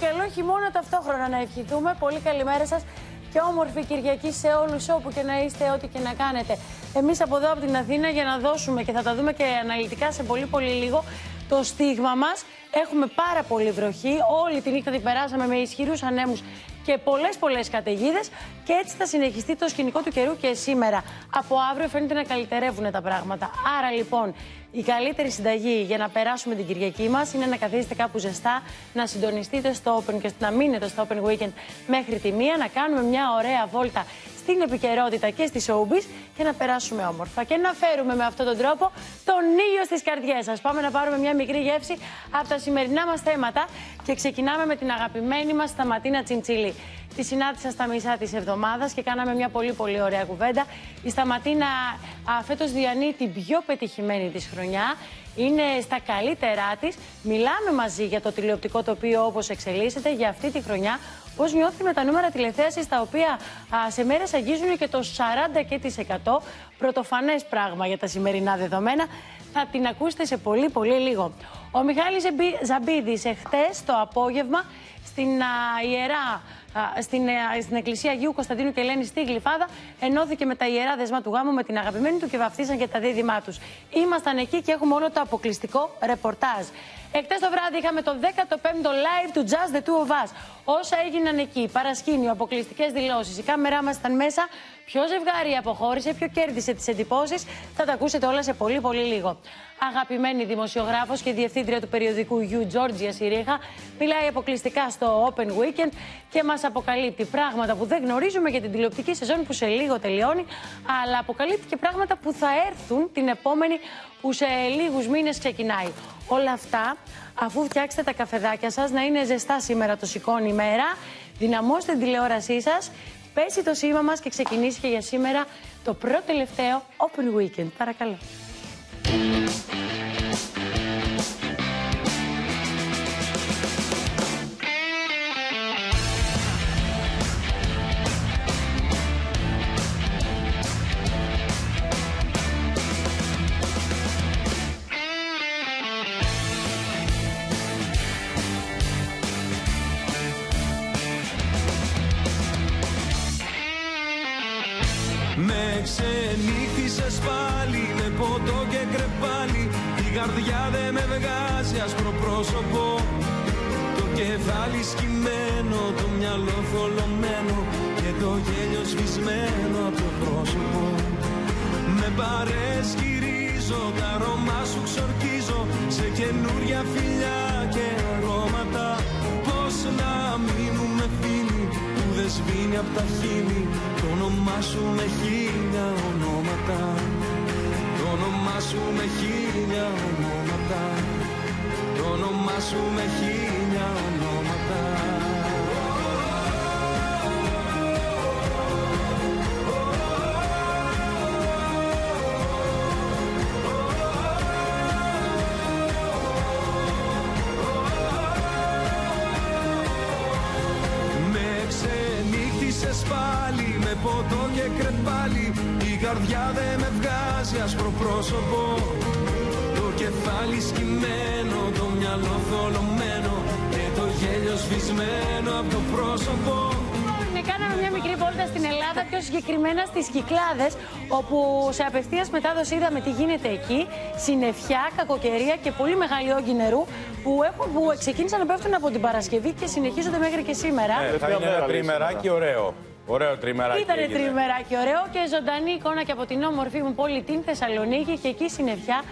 και καλό χειμώνα ταυτόχρονα να ευχηθούμε. Πολύ καλημέρα σας και όμορφη Κυριακή σε όλους όπου και να είστε, ό,τι και να κάνετε. Εμείς από εδώ από την Αθήνα για να δώσουμε και θα τα δούμε και αναλυτικά σε πολύ πολύ λίγο το στίγμα μας. Έχουμε πάρα πολύ βροχή. Όλη τη νύχτα την περάσαμε με ισχυρούς ανέμους και πολλές πολλές καταιγίδες. Και έτσι θα συνεχιστεί το σκηνικό του καιρού και σήμερα. Από αύριο φαίνεται να καλυτερεύουν τα πράγματα. Άρα λοιπόν η καλύτερη συνταγή για να περάσουμε την Κυριακή μας είναι να καθίσετε κάπου ζεστά, να συντονιστείτε στο Open και να μείνετε στο Open Weekend μέχρι τη μία, να κάνουμε μια ωραία βόλτα στην επικαιρότητα και στη showbiz και να περάσουμε όμορφα και να φέρουμε με αυτόν τον τρόπο τον ήλιο στις καρδιές σας. Πάμε να πάρουμε μια μικρή γεύση από τα σημερινά μας θέματα και ξεκινάμε με την αγαπημένη μας Σταματίνα Τσιντσίλη. Τη συνάντησα στα μισά της εβδομάδας και κάναμε μια πολύ πολύ ωραία κουβέντα. Η Σταματίνα φέτος διανύει την πιο πετυχημένη της χρονιά. Είναι στα καλύτερά της. Μιλάμε μαζί για το τηλεοπτικό τοπίο όπως εξελίσσεται για αυτή τη χρονιά. Πώς νιώθει με τα νούμερα τηλεθέασης τα οποία α, σε μέρες αγγίζουν και το 40% πρωτοφανές πράγμα για τα σημερινά δεδομένα. Θα την ακούσετε σε πολύ πολύ λίγο. Ο Μιχάλης Ζαμπίδης εχθές το απόγευμα στην α, Ιερά στην, ε, στην Εκκλησία Αγίου Κωνσταντίνου και Ελένη στη Γλυφάδα, ενώθηκε με τα ιερά δεσμά του γάμου με την αγαπημένη του και βαφτίσαν και τα δίδυμά τους. Ήμασταν εκεί και έχουμε όλο το αποκλειστικό ρεπορτάζ. Εχθέ το βράδυ είχαμε το 15ο live του Just the Two of Us. Όσα έγιναν εκεί, παρασκήνιο, αποκλειστικές δηλώσεις, η κάμερά μας ήταν μέσα. Ποιο ζευγάρι αποχώρησε, ποιο κέρδισε τις εντυπώσεις, θα τα ακούσετε όλα σε πολύ πολύ λίγο. Αγαπημένη δημοσιογράφος και διευθύντρια του περιοδικού You Georgia Σιρίχα, μιλάει αποκλειστικά στο Open Weekend και μας αποκαλύπτει πράγματα που δεν γνωρίζουμε για την τηλεοπτική σεζόν που σε λίγο τελειώνει, αλλά αποκαλύπτει και πράγματα που θα έρθουν την επόμενη που σε λίγους μήνες ξεκινάει. Όλα αυτά, αφού φτιάξετε τα καφεδάκια σας να είναι ζεστά σήμερα το σηκώνει ημέρα, δυναμώστε την τηλεόρασή σας, πέσει το σήμα μας και ξεκινήσει και για σήμερα το πρώτο τελευταίο Open Weekend. Παρακαλώ. Καρδιά δεν με βγάζει άσπρο πρόσωπο. Το κεφάλι σκυμμένο, το μυαλό θολωμένο Και το γέλιο σβησμένο από το πρόσωπο. Με παρέσκυρίζω, τα αρώμα σου ξορκίζω. Σε καινούρια φιλιά και αρώματα Πώς να μείνουμε φίλοι που δεν σβήνει από τα χείλη. Το όνομά σου με χίλια ονόματα το όνομά σου με χίλια ονόματα. Το όνομά σου με χίλια ονόματα. Με ξενύχτησες πάλι με ποτό και κρεπάλι η καρδιά δεν με βγάζει άσπρο πρόσωπο Το κεφάλι σκυμμένο, το μυαλό θολωμένο Και το γέλιο σβησμένο από το πρόσωπο ναι, κάναμε μια μικρή βόλτα στην Ελλάδα, πιο συγκεκριμένα στις Κυκλάδες, όπου σε απευθείας μετάδοση είδαμε τι γίνεται εκεί. Συννεφιά, κακοκαιρία και πολύ μεγάλη όγκη νερού που, έχουν, που ξεκίνησαν να πέφτουν από την Παρασκευή και συνεχίζονται μέχρι και σήμερα. Ε, θα είναι ένα τριμεράκι ωραίο. Ωραίο τριμεράκι. Ήταν τριμεράκι ωραίο και ζωντανή εικόνα και από την όμορφη μου πόλη την Θεσσαλονίκη και εκεί συννεφιά.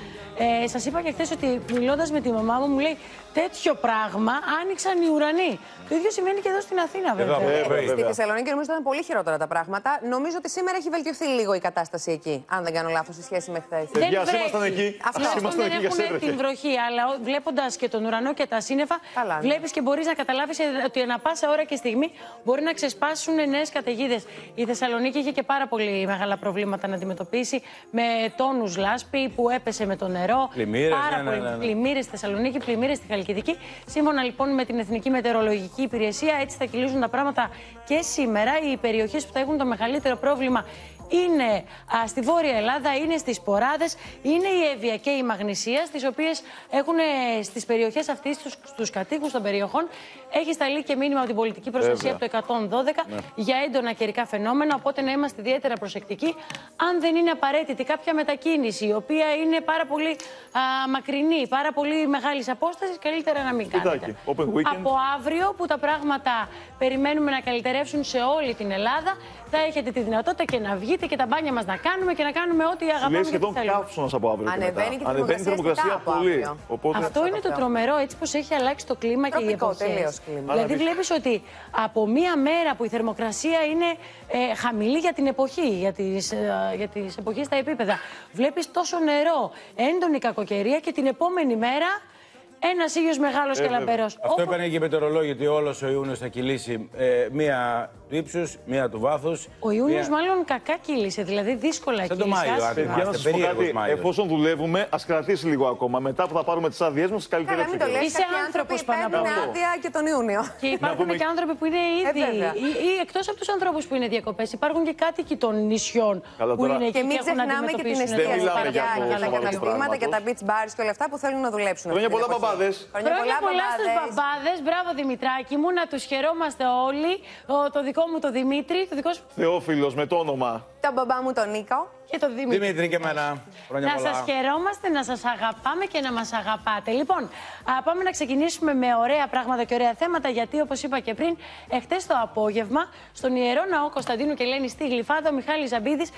Ε, Σας είπα και χθες ότι μιλώντας με τη μαμά μου, μου λέει τέτοιο πράγμα άνοιξαν οι ουρανοί. Το ίδιο συμβαίνει και εδώ στην Αθήνα, βέβαια. Ε, Στη Θεσσαλονίκη νομίζω ήταν πολύ χειρότερα τα πράγματα. Νομίζω ότι σήμερα έχει βελτιωθεί λίγο η κατάσταση εκεί, αν δεν κάνω λάθος, σε σχέση με χθες. Δεν ήμασταν εκεί. Αυτό δεν έχουν την βροχή, αλλά βλέποντας και τον ουρανό και τα σύννεφα, ναι. βλέπεις και μπορείς να καταλάβεις ότι ανά πάσα ώρα και στιγμή μπορεί να ξεσπάσουν νέες καταιγίδες. Η Θεσσαλονίκη είχε και πάρα πολύ μεγάλα προβλήματα να αντιμετωπίσει με τόνους λάσπη που έπεσε με το νερό. Πλημμύρες, πάρα ναι, ναι, ναι, ναι. πλημμύρες στη Θεσσαλονίκη, πλημμύρες στη Χαλκιδική. Σύμφωνα λοιπόν με την Εθνική Μετεωρολογική Υπηρεσία, έτσι θα κυλήσουν τα πράγματα και σήμερα. Οι περιοχές που θα έχουν το μεγαλύτερο πρόβλημα είναι α, στη Βόρεια Ελλάδα, είναι στις Ποράδες, είναι η Εύβοια και η Μαγνησία, τι οποίες έχουν στις περιοχές αυτής, στου κατοίκους των περιοχών, έχει σταλεί και μήνυμα από την πολιτική προστασία από το 112 για έντονα καιρικά φαινόμενα. Οπότε να είμαστε ιδιαίτερα προσεκτικοί. Αν δεν είναι απαραίτητη κάποια μετακίνηση, η οποία είναι πάρα πολύ α, μακρινή, πάρα πολύ μεγάλης απόστασης, καλύτερα να μην κάνετε. Από αύριο που τα πράγματα περιμένουμε να καλυτερεύσουν σε όλη την Ελλάδα, θα έχετε τη δυνατότητα και να βγείτε και τα μπάνια μας να κάνουμε και να κάνουμε ό,τι αγαπάμε. Είναι σχεδόν καύσωνα από αύριο. Ανεβαίνει και, Ανεβαίνει η θερμοκρασία πολύ. Οπότε... Αυτό είναι το τρομερό, έτσι πως έχει αλλάξει το κλίμα και η εποχή. Δηλαδή, βλέπεις ότι από μία μέρα που η θερμοκρασία είναι ε, χαμηλή για την εποχή, για τις ε, για τις εποχές στα επίπεδα, βλέπεις τόσο νερό, έντονη κακοκαιρία και την επόμενη μέρα ένας ήλιος μεγάλος και λαμπερός. Αυτό Όπου... είπαν και οι μετεωρολόγοι ότι όλος ο Ιούνιος θα κυλήσει ε, μία του ύψου, μία του βάθους. Ο Ιούνιος μία... μάλλον κακά κύλησε, δηλαδή δύσκολα κύλησε. Σαν το Μάιο, αν Παιδιά, να σας πω κάτι. Εφόσον δουλεύουμε, ας κρατήσει λίγο ακόμα. Μετά που θα πάρουμε τις άδειές μας, καλύτερα Καλά, μην το λες, Είσαι άνθρωπος που παίρνουν άδεια και τον Ιούνιο. Και υπάρχουν και άνθρωποι που είναι ήδη. Ή εκτός από τους ανθρώπους που είναι διακοπές, υπάρχουν και κάτοικοι των νησιών που είναι εκεί. Και μην ξεχνάμε και την εστίαση για τα καταστήματα και τα beach bars και όλα αυτά που θέλουν να δουλέψουν. Χρόνια πολλά παπάδε. Χρόνια πολλά στους μπαμπάδες. Μπράβο Δημητράκη μου, να τους χαιρόμαστε όλοι. Το δικό μου το Δημήτρη. Το δικό σου. Θεόφιλος με το όνομα. Το μπαμπά μου τον Νίκο. Και το Δημήτρη. Δημήτρη και εμένα. να σας χαιρόμαστε, να σας αγαπάμε και να μας αγαπάτε. Λοιπόν, α, πάμε να ξεκινήσουμε με ωραία πράγματα και ωραία θέματα. Γιατί, όπως είπα και πριν, εχθές το απόγευμα, στον ιερό ναό Κωνσταντίνου και Ελένη στη Γλυφάδα, ο Μιχάλης Ζαμπίδης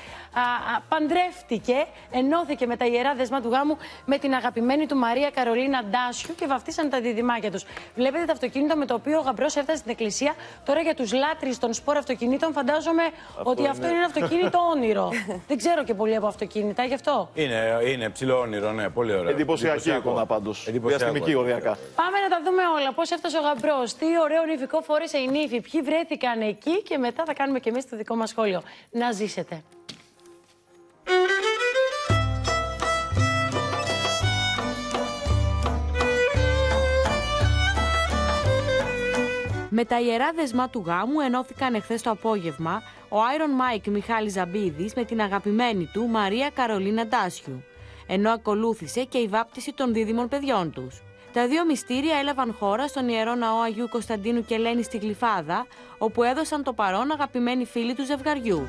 παντρεύτηκε, ενώθηκε με τα ιερά δεσμά του γάμου με την αγαπημένη του Μαρία Καρολίνα Ντάσιου και βαφτίσαν τα διδυμάκια τους. Βλέπετε το αυτοκίνητο με το οποίο ο γαμπρός έφτασε στην εκκλησία. Τώρα για τους λάτρε των σπορ αυτοκινήτων, φαντάζομαι ότι αυτό είναι ένα αυτοκίνητο όνειρο. Δεν ξέρω και πολύ από αυτοκίνητα, γι' αυτό. Είναι, είναι ψηλό όνειρο, ναι, πολύ ωραίο. Εντυπωσιακή εικόνα πάντως. Διαστημική οριακά. Πάμε να τα δούμε όλα. Πώς έφτασε ο γαμπρός, τι ωραίο νηφικό φόρεσε η νύφη, ποιοι βρέθηκαν εκεί; Και μετά θα κάνουμε και εμείς το δικό μας σχόλιο. Να ζήσετε. Με τα ιερά δεσμά του γάμου ενώθηκαν εχθές το απόγευμα ο Iron Mike Μιχάλης Ζαμπίδης με την αγαπημένη του Μαρία Καρολίνα Ντάσιου, ενώ ακολούθησε και η βάπτιση των δίδυμων παιδιών τους. Τα δύο μυστήρια έλαβαν χώρα στον Ιερό Ναό Αγίου Κωνσταντίνου και Ελένη στη Γλυφάδα, όπου έδωσαν το παρόν αγαπημένοι φίλοι του ζευγαριού.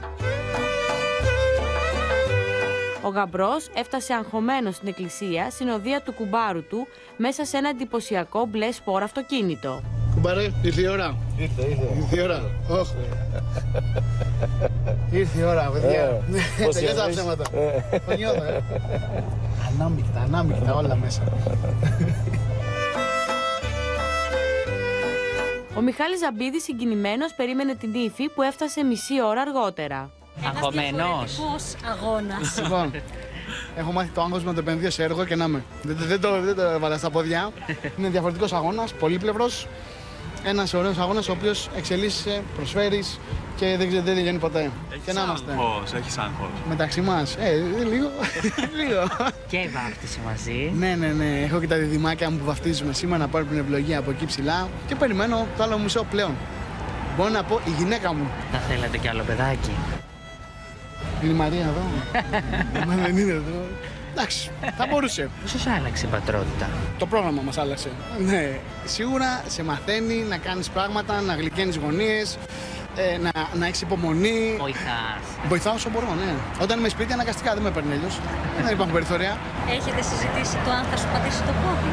Ο γαμπρός έφτασε αγχωμένος στην εκκλησία, συνοδεία του κουμπάρου του, μέσα σε ένα εντυπωσιακό μπλε σπορ αυτοκίνητο. Κουμπάρε, ήρθε η ώρα. Ήρθε, ήρθε. Ήρθε η ώρα. Oh. ήρθε η ώρα, παιδιά. Ε, Τελειώσαν τα ψέματα. Ε. Το νιώθω, ε. Ανάμεικτα, ανάμεικτα όλα μέσα. Ο Μιχάλης Ζαμπίδης συγκινημένος περίμενε την ύφη που έφτασε μισή ώρα αργότερα. Αγχωμένος. αγώνας. Λοιπόν, έχω μάθει το άγχος να το επενδύω σε έργο και να είμαι. Δεν, δεν, το, δεν το έβαλα στα πόδια. Είναι διαφορετικός αγώνας, πολύπλευρος ένας ωραίος αγώνας ο οποίος εξελίσσεται, προσφέρεις και δεν, δεν τελειώνει ποτέ. Έχεις και να είμαστε. Άγχος, έχεις άγχος. Μεταξύ μας, ε, λίγο. λίγο. Και η βάφτιση μαζί. Ναι, ναι, ναι. Έχω και τα διδυμάκια μου που βαφτίζουμε σήμερα να πάρω την ευλογία από εκεί ψηλά και περιμένω το άλλο μισό πλέον. Μπορώ να πω η γυναίκα μου. Θα θέλατε κι άλλο παιδάκι. Είναι η Μαρία εδώ. δεν είναι εδώ. Εντάξει, θα μπορούσε. Πώ άλλαξε η πατρότητα. Το πρόγραμμα μας άλλαξε. Ναι, σίγουρα σε μαθαίνει να κάνεις πράγματα, να γλυκαίνει γωνίες, ε, να, να έχεις υπομονή. Βοηθάς. Βοηθάω όσο μπορώ, ναι. Όταν είμαι σπίτι, αναγκαστικά δεν με παίρνει αλλιώ. δεν υπάρχουν περιθώρια. Έχετε συζητήσει το αν θα σου πατήσει το πόδι.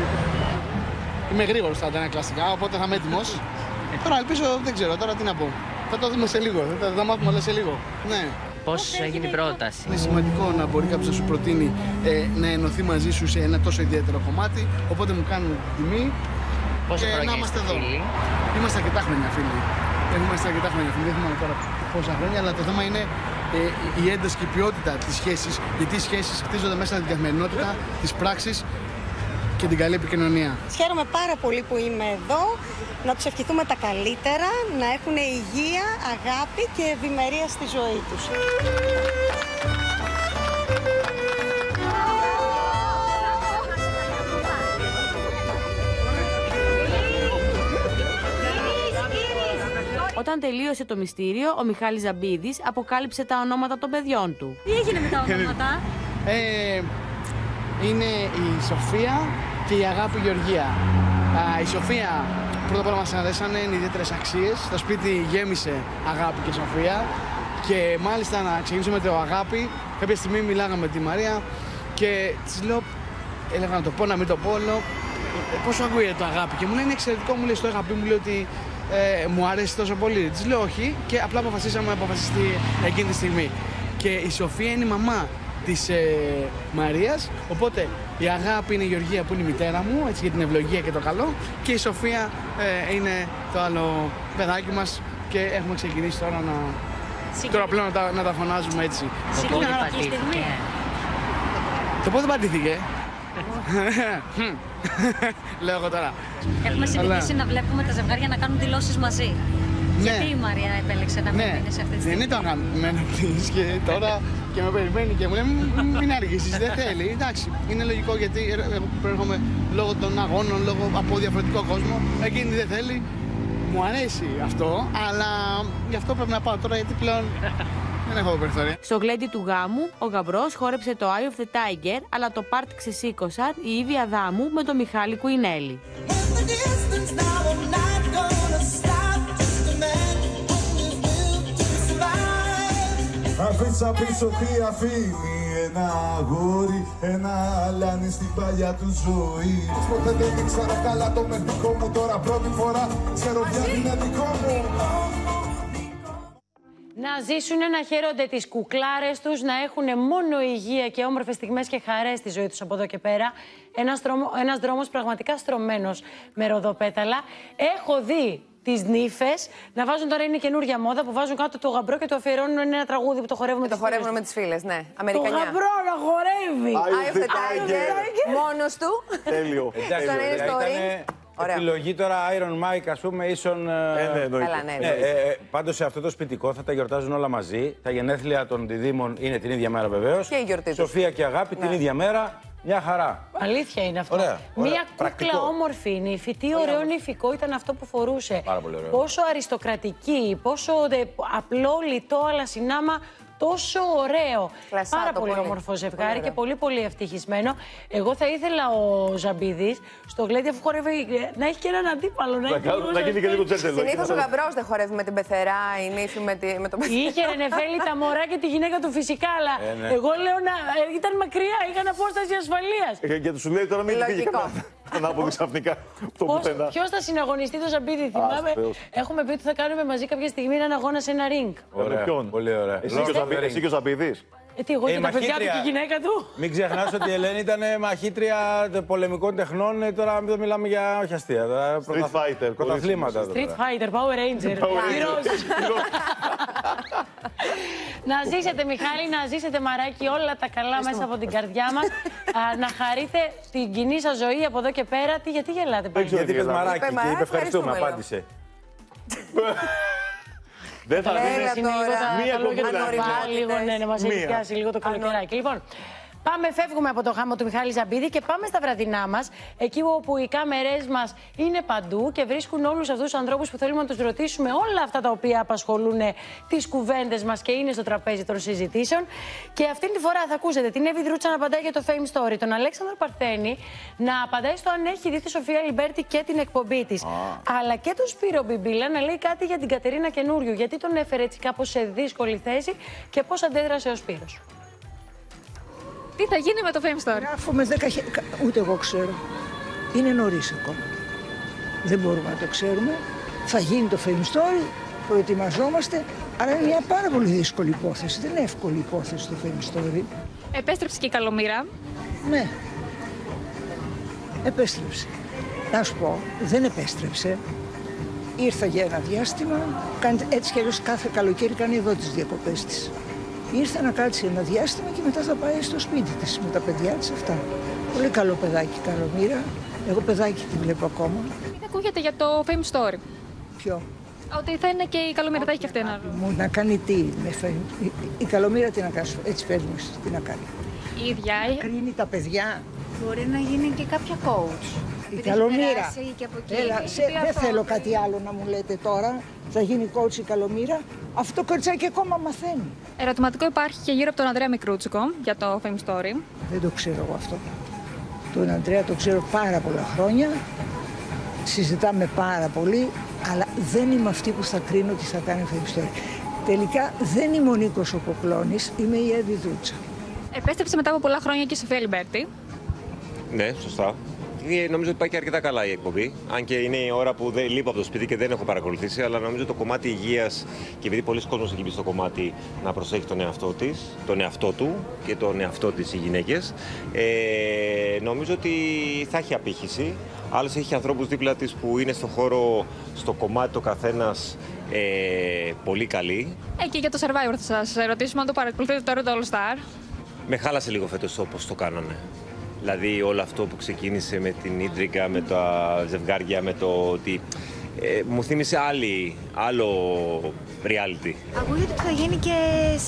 Είμαι γρήγορος στα ένα κλασικά, οπότε θα είμαι έτοιμος. τώρα ελπίζω, δεν ξέρω τώρα τι να πω. Θα το δούμε σε λίγο. Θα, θα μάθουμε όλα σε λίγο. Ναι. Πώς έγινε η πρόταση. Είναι σημαντικό να μπορεί κάποιος να σου προτείνει ε, να ενωθεί μαζί σου σε ένα τόσο ιδιαίτερο κομμάτι. Οπότε μου κάνουν τιμή. Πόσο και να είμαστε εδώ. Φίλοι. Είμαστε αρκετά χρόνια φίλοι. Είμαστε αρκετά χρόνια φίλοι. Δεν θυμάμαι τώρα πόσα χρόνια, αλλά το θέμα είναι ε, η ένταση και η ποιότητα της σχέσης. Γιατί οι σχέσεις χτίζονται μέσα στην καθημερινότητα, της πράξης και την καλή επικοινωνία. Χαίρομαι πάρα πολύ που είμαι εδώ να τους ευχηθούμε τα καλύτερα, να έχουν υγεία, αγάπη και ευημερία στη ζωή τους. Όταν τελείωσε το μυστήριο, ο Μιχάλης Ζαμπίδης αποκάλυψε τα ονόματα των παιδιών του. Τι έγινε με τα ονόματα; Ε, είναι η Σοφία και η Αγάπη Γεωργία. Α, η Σοφία πρώτα απ' όλα μας αρέσανε, είναι ιδιαίτερες αξίες. Το σπίτι γέμισε Αγάπη και Σοφία. Και μάλιστα να ξεκινήσω με το Αγάπη, κάποια στιγμή μιλάγαμε με τη Μαρία και της λέω, έλεγα να το πω, να μην το πω, λέω, «Ε, πόσο ακούγεται το Αγάπη. Και μου λέει, είναι εξαιρετικό, μου λέει στο Αγάπη, μου λέει ότι ε, μου αρέσει τόσο πολύ. Της λέω όχι και απλά αποφασίσαμε να αποφασιστεί εκείνη τη στιγμή. Και η Σοφία είναι η μαμά της ε, Μαρίας, οπότε η Αγάπη είναι η Γεωργία που είναι η μητέρα μου, έτσι για την ευλογία και το καλό και η Σοφία ε, είναι το άλλο παιδάκι μας και έχουμε ξεκινήσει τώρα να... Τώρα πλέον να τα, να τα φωνάζουμε έτσι. Το πόδι Συγκινητική πατήθηκε. στιγμή. Το πότε πατήθηκε. Λέω εγώ τώρα. Έχουμε συνηθίσει να βλέπουμε τα ζευγάρια να κάνουν δηλώσεις μαζί. Γιατί η Μαρία επέλεξε να μην Ναι, είναι σε αυτή τη δεν στιγμή; είναι το αγαπημένο τη και τώρα και με περιμένει και μου λέει «Μ, μην αργήσεις, δεν θέλει. Εντάξει, είναι λογικό γιατί εγώ που προέρχομαι λόγω των αγώνων, λόγω από διαφορετικό κόσμο. Εκείνη δεν θέλει. Μου αρέσει αυτό, αλλά γι' αυτό πρέπει να πάω τώρα γιατί πλέον δεν έχω περιθώρια. Στο γλέντι του γάμου, ο γαμπρός χόρεψε το Eye of the Tiger, αλλά το πάρτ ξεσήκωσαν η Ήβη Αδάμου με τον Μιχάλη Κουινέλη. Αφήσα πίσω τι αφήνει. Ένα αγόρι Ένα αλάνι στην παλιά του ζωή. Ποτέ δεν ήξερα καλά το μερτικό μου Τώρα. Πρώτη φορά ξέρω πια είναι δικό μου. Να ζήσουν, να χαίρονται τις κουκλάρες τους, να έχουν μόνο υγεία και όμορφες στιγμές και χαρές στη ζωή τους από εδώ και πέρα. Ένας δρόμο, ένας δρόμος πραγματικά στρωμένος με ροδοπέταλα. Έχω δει τις νύφες να βάζουν τώρα είναι καινούργια μόδα που βάζουν κάτω το γαμπρό και το αφιερώνουν ένα τραγούδι που το χορεύουμε Το τις φίλες χορεύουμε τους. με τις φίλες, ναι. Το Αμερικανιά. γαμπρό να χορεύει. Eye of the Tiger. Μόνος του. Τέλειο. Εντάξει, Σαν ένα ωραία, story. ήτανε Ωραία. επιλογή τώρα Iron Mike, ας πούμε, ίσον... ε, Ε, ναι, εννοείται. Καλά, ναι. Ναι, ε, ε, πάντως σε αυτό το σπιτικό θα τα γιορτάζουν όλα μαζί. Τα γενέθλια των διδήμων είναι την ίδια μέρα βεβαίως. Και η γιορτή τους. Σοφία και Αγάπη την ίδια μέρα. Μια χαρά. Αλήθεια είναι αυτό. Ωραία, ωραία. Μία κούκλα Πρακτικό. όμορφη νύφη. Τι ωραίο νηφικό ήταν αυτό που φορούσε. Πάρα πολύ ωραίο. Πόσο αριστοκρατική, πόσο δε, απλό, λιτό, αλλά συνάμα τόσο ωραίο. Κλασάτο Πάρα πολύ, πολύ. όμορφο Πολύ ζευγάρι ωραίο. και πολύ πολύ ευτυχισμένο. Εγώ θα ήθελα ο Ζαμπίδης στο γλέντι αφού χορεύει ε, να έχει και έναν αντίπαλο. Να έχει κάνω- Να γίνει και λίγο τζέντελο. Συνήθως ο γαμπρός δεν χορεύει με την πεθερά, η νύφη με, τη, με το Είχε ρε Νεφέλη τα μωρά και τη γυναίκα του φυσικά, αλλά Ε, ναι. εγώ λέω να. ε, ήταν μακριά, είχαν απόσταση ασφαλείας. Ε, Και του σου λέει τώρα μην φύγει Λογικό. κανένα ανάποδο ξαφνικά. Το πουθενά. Ποιος θα συναγωνιστεί το Ζαμπίδη, θυμάμαι; Θεός. Έχουμε πει ότι θα κάνουμε μαζί κάποια στιγμή έναν αγώνα σε ένα ριγκ. Ωραία, ποιον; Πολύ ωραία. Εσύ και ο Lord of the Ζαμπίδης- Rings. Εσύ και ο Ζαμπίδης. Ε, τι, εγώ Ε, και τα παιδιά του και μαχήτρια. η γυναίκα του. Μην ξεχνάς ότι η Ελένη ήταν μαχήτρια πολεμικών τεχνών. ε, Τώρα δεν μιλάμε για όχι αστεία. Τώρα πρωταθ- Fighter, Πρωταθλήματα. κορίτσι Street τώρα. Fighter, Power Ranger. Heroes. να ζήσετε, Μιχάλη, να ζήσετε, Μαράκι, όλα τα καλά μέσα από την καρδιά μας. να χαρείτε την κοινή σας ζωή από εδώ και πέρα. Τι, γιατί γελάτε πάλι. ξέρω. Γιατί είπες Είπε μαράκι Είπε και μαράκι, είπε ευχαριστούμε, ευχαριστούμε, απάντησε. Δεν θα Έλα δίνεις. Είναι λίγο τώρα. τα, Μία τα λόγια του κομμουνιά. Καρβάλ, λίγο ναι, να μας Μία. έχει λίγο το καλοκαιράκι. Λοιπόν, Πάμε, φεύγουμε από το χάμο του Μιχάλη Ζαμπίδη και πάμε στα βραδινά μας. Εκεί όπου οι κάμερές μας είναι παντού και βρίσκουν όλους αυτούς τους ανθρώπους που θέλουμε να τους ρωτήσουμε όλα αυτά τα οποία απασχολούν τις κουβέντες μας και είναι στο τραπέζι των συζητήσεων. Και αυτή τη φορά θα ακούσετε την Εύη Δρούτσα να απαντάει για το Fame Story, τον Αλέξανδρο Παρθένη να απαντάει στο αν έχει δει τη Σοφία Λιμπέρτη και την εκπομπή της. Αλλά και τον Σπύρο Μπιμπίλα να λέει κάτι για την Κατερίνα Καινούργιου. Γιατί τον έφερε έτσι κάπως σε δύσκολη θέση και πώς αντέδρασε ο Σπύρος. Τι θα γίνει με το Fame Story. Γράφουμε 10 χε- κα- Ούτε εγώ ξέρω. Είναι νωρίς ακόμα. Δεν μπορούμε να το ξέρουμε. Θα γίνει το Fame Story, προετοιμαζόμαστε, αλλά είναι μια πάρα πολύ δύσκολη υπόθεση. Δεν είναι εύκολη υπόθεση το Fame Story. Επέστρεψε και η Καλομήρα. Ναι. Επέστρεψε. Να σου πω, δεν επέστρεψε. Ήρθα για ένα διάστημα, κάνει, έτσι κι αλλιώς κάθε καλοκαίρι κάνει εδώ τις διακοπές της. Ήρθε να κάτσει ένα διάστημα και μετά θα πάει στο σπίτι της με τα παιδιά της αυτά. Πολύ καλό παιδάκι, καλό μοίρα. Εγώ παιδάκι τη βλέπω ακόμα. Τι ακούγεται για το Fame Story. Ποιο; Ότι θα είναι και η Καλομήρα, θα έχει και αυτή ένα ρόλο. Μου να κάνει τι, με φέρνει. Η, η καλομήρα τι να κάνει, έτσι πες μου, εσύ, τι να κάνει. Η ίδια. Κρίνει τα παιδιά. Μπορεί να γίνει και κάποια coach. Η Επειδή έχει καλομήρα. περάσει και από εκεί. Έλα, Έχει σε- πει δεν αυτό. θέλω κάτι άλλο να μου λέτε τώρα. Θα γίνει coach η καλομήρα. Αυτό το κοριτσάκι ακόμα μαθαίνει. Ερωτηματικό υπάρχει και γύρω από τον Ανδρέα Μικρούτσικο για το Fame Story. Δεν το ξέρω εγώ αυτό. Τον Αντρέα το ξέρω πάρα πολλά χρόνια. Συζητάμε πάρα πολύ, αλλά δεν είμαι αυτή που θα κρίνω τι θα κάνει αυτή η ιστορία. Τελικά δεν είμαι ο Νίκος ο Κοκλώνης, είμαι η Εύη Δρούτσα. Επέστρεψε μετά από πολλά χρόνια και η Σοφία Λιμπέρτη. Ναι, σωστά. Ε, Νομίζω ότι πάει και αρκετά καλά η εκπομπή. Αν και είναι η ώρα που δεν λείπω από το σπίτι και δεν έχω παρακολουθήσει, αλλά νομίζω το κομμάτι υγείας και επειδή πολλοί κόσμοι έχει μπει στο κομμάτι να προσέχει τον εαυτό της, τον εαυτό του και τον εαυτό της οι γυναίκες, ε, νομίζω ότι θα έχει απήχηση. Άλλωστε έχει ανθρώπους δίπλα της που είναι στο χώρο, στο κομμάτι το καθένας ε, πολύ καλή. Ε, και για το Survivor θα σας ρωτήσουμε αν το παρακολουθείτε τώρα το All Star. Με χάλασε λίγο φέτος όπως το κάνανε. Δηλαδή όλο αυτό που ξεκίνησε με την Ίντρικα, με τα ζευγάρια, με το ότι ε, μου θύμισε άλλη, άλλο reality. Ακούγεται ότι θα γίνει και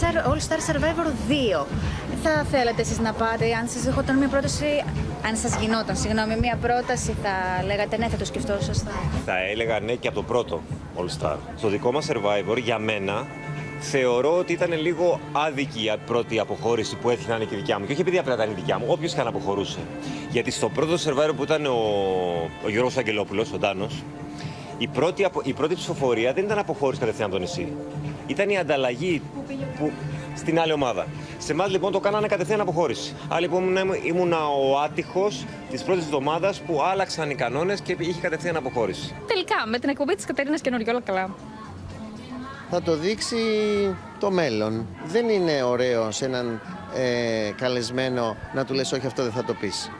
Sar- All Star Survivor 2. Θα θέλατε εσείς να πάτε, αν σας δεχόταν μια πρόταση, αν σας γινόταν, συγγνώμη, μια πρόταση, θα λέγατε ναι, θα το σκεφτόσασταν. Θα έλεγα ναι και από το πρώτο All Star. Στο δικό μας Survivor, για μένα, θεωρώ ότι ήταν λίγο άδικη η πρώτη αποχώρηση που έτυχε να είναι και δικιά μου. Και όχι επειδή απλά ήταν η δικιά μου, όποιος και αν αποχωρούσε. Γιατί στο πρώτο Survivor που ήταν ο, ο Γιώργος Αγγελόπουλος, ο Ντάνος, η πρώτη, απο- η πρώτη ψηφοφορία δεν ήταν αποχώρηση κατευθείαν από το νησί. Ήταν η ανταλλαγή που, στην άλλη ομάδα. Σε εμάς λοιπόν το κάνανε κατευθείαν αποχώρηση. Άρα λοιπόν ήμουν, ήμουνα ο άτυχος της πρώτης εβδομάδας που άλλαξαν οι κανόνες και είχε κατευθείαν αποχώρηση. Τελικά, με την εκπομπή της Κατερίνας καινούριο όλα καλά. Θα το δείξει το μέλλον. Δεν είναι ωραίο σε έναν ε, καλεσμένο να του λες όχι αυτό δεν θα το πεις.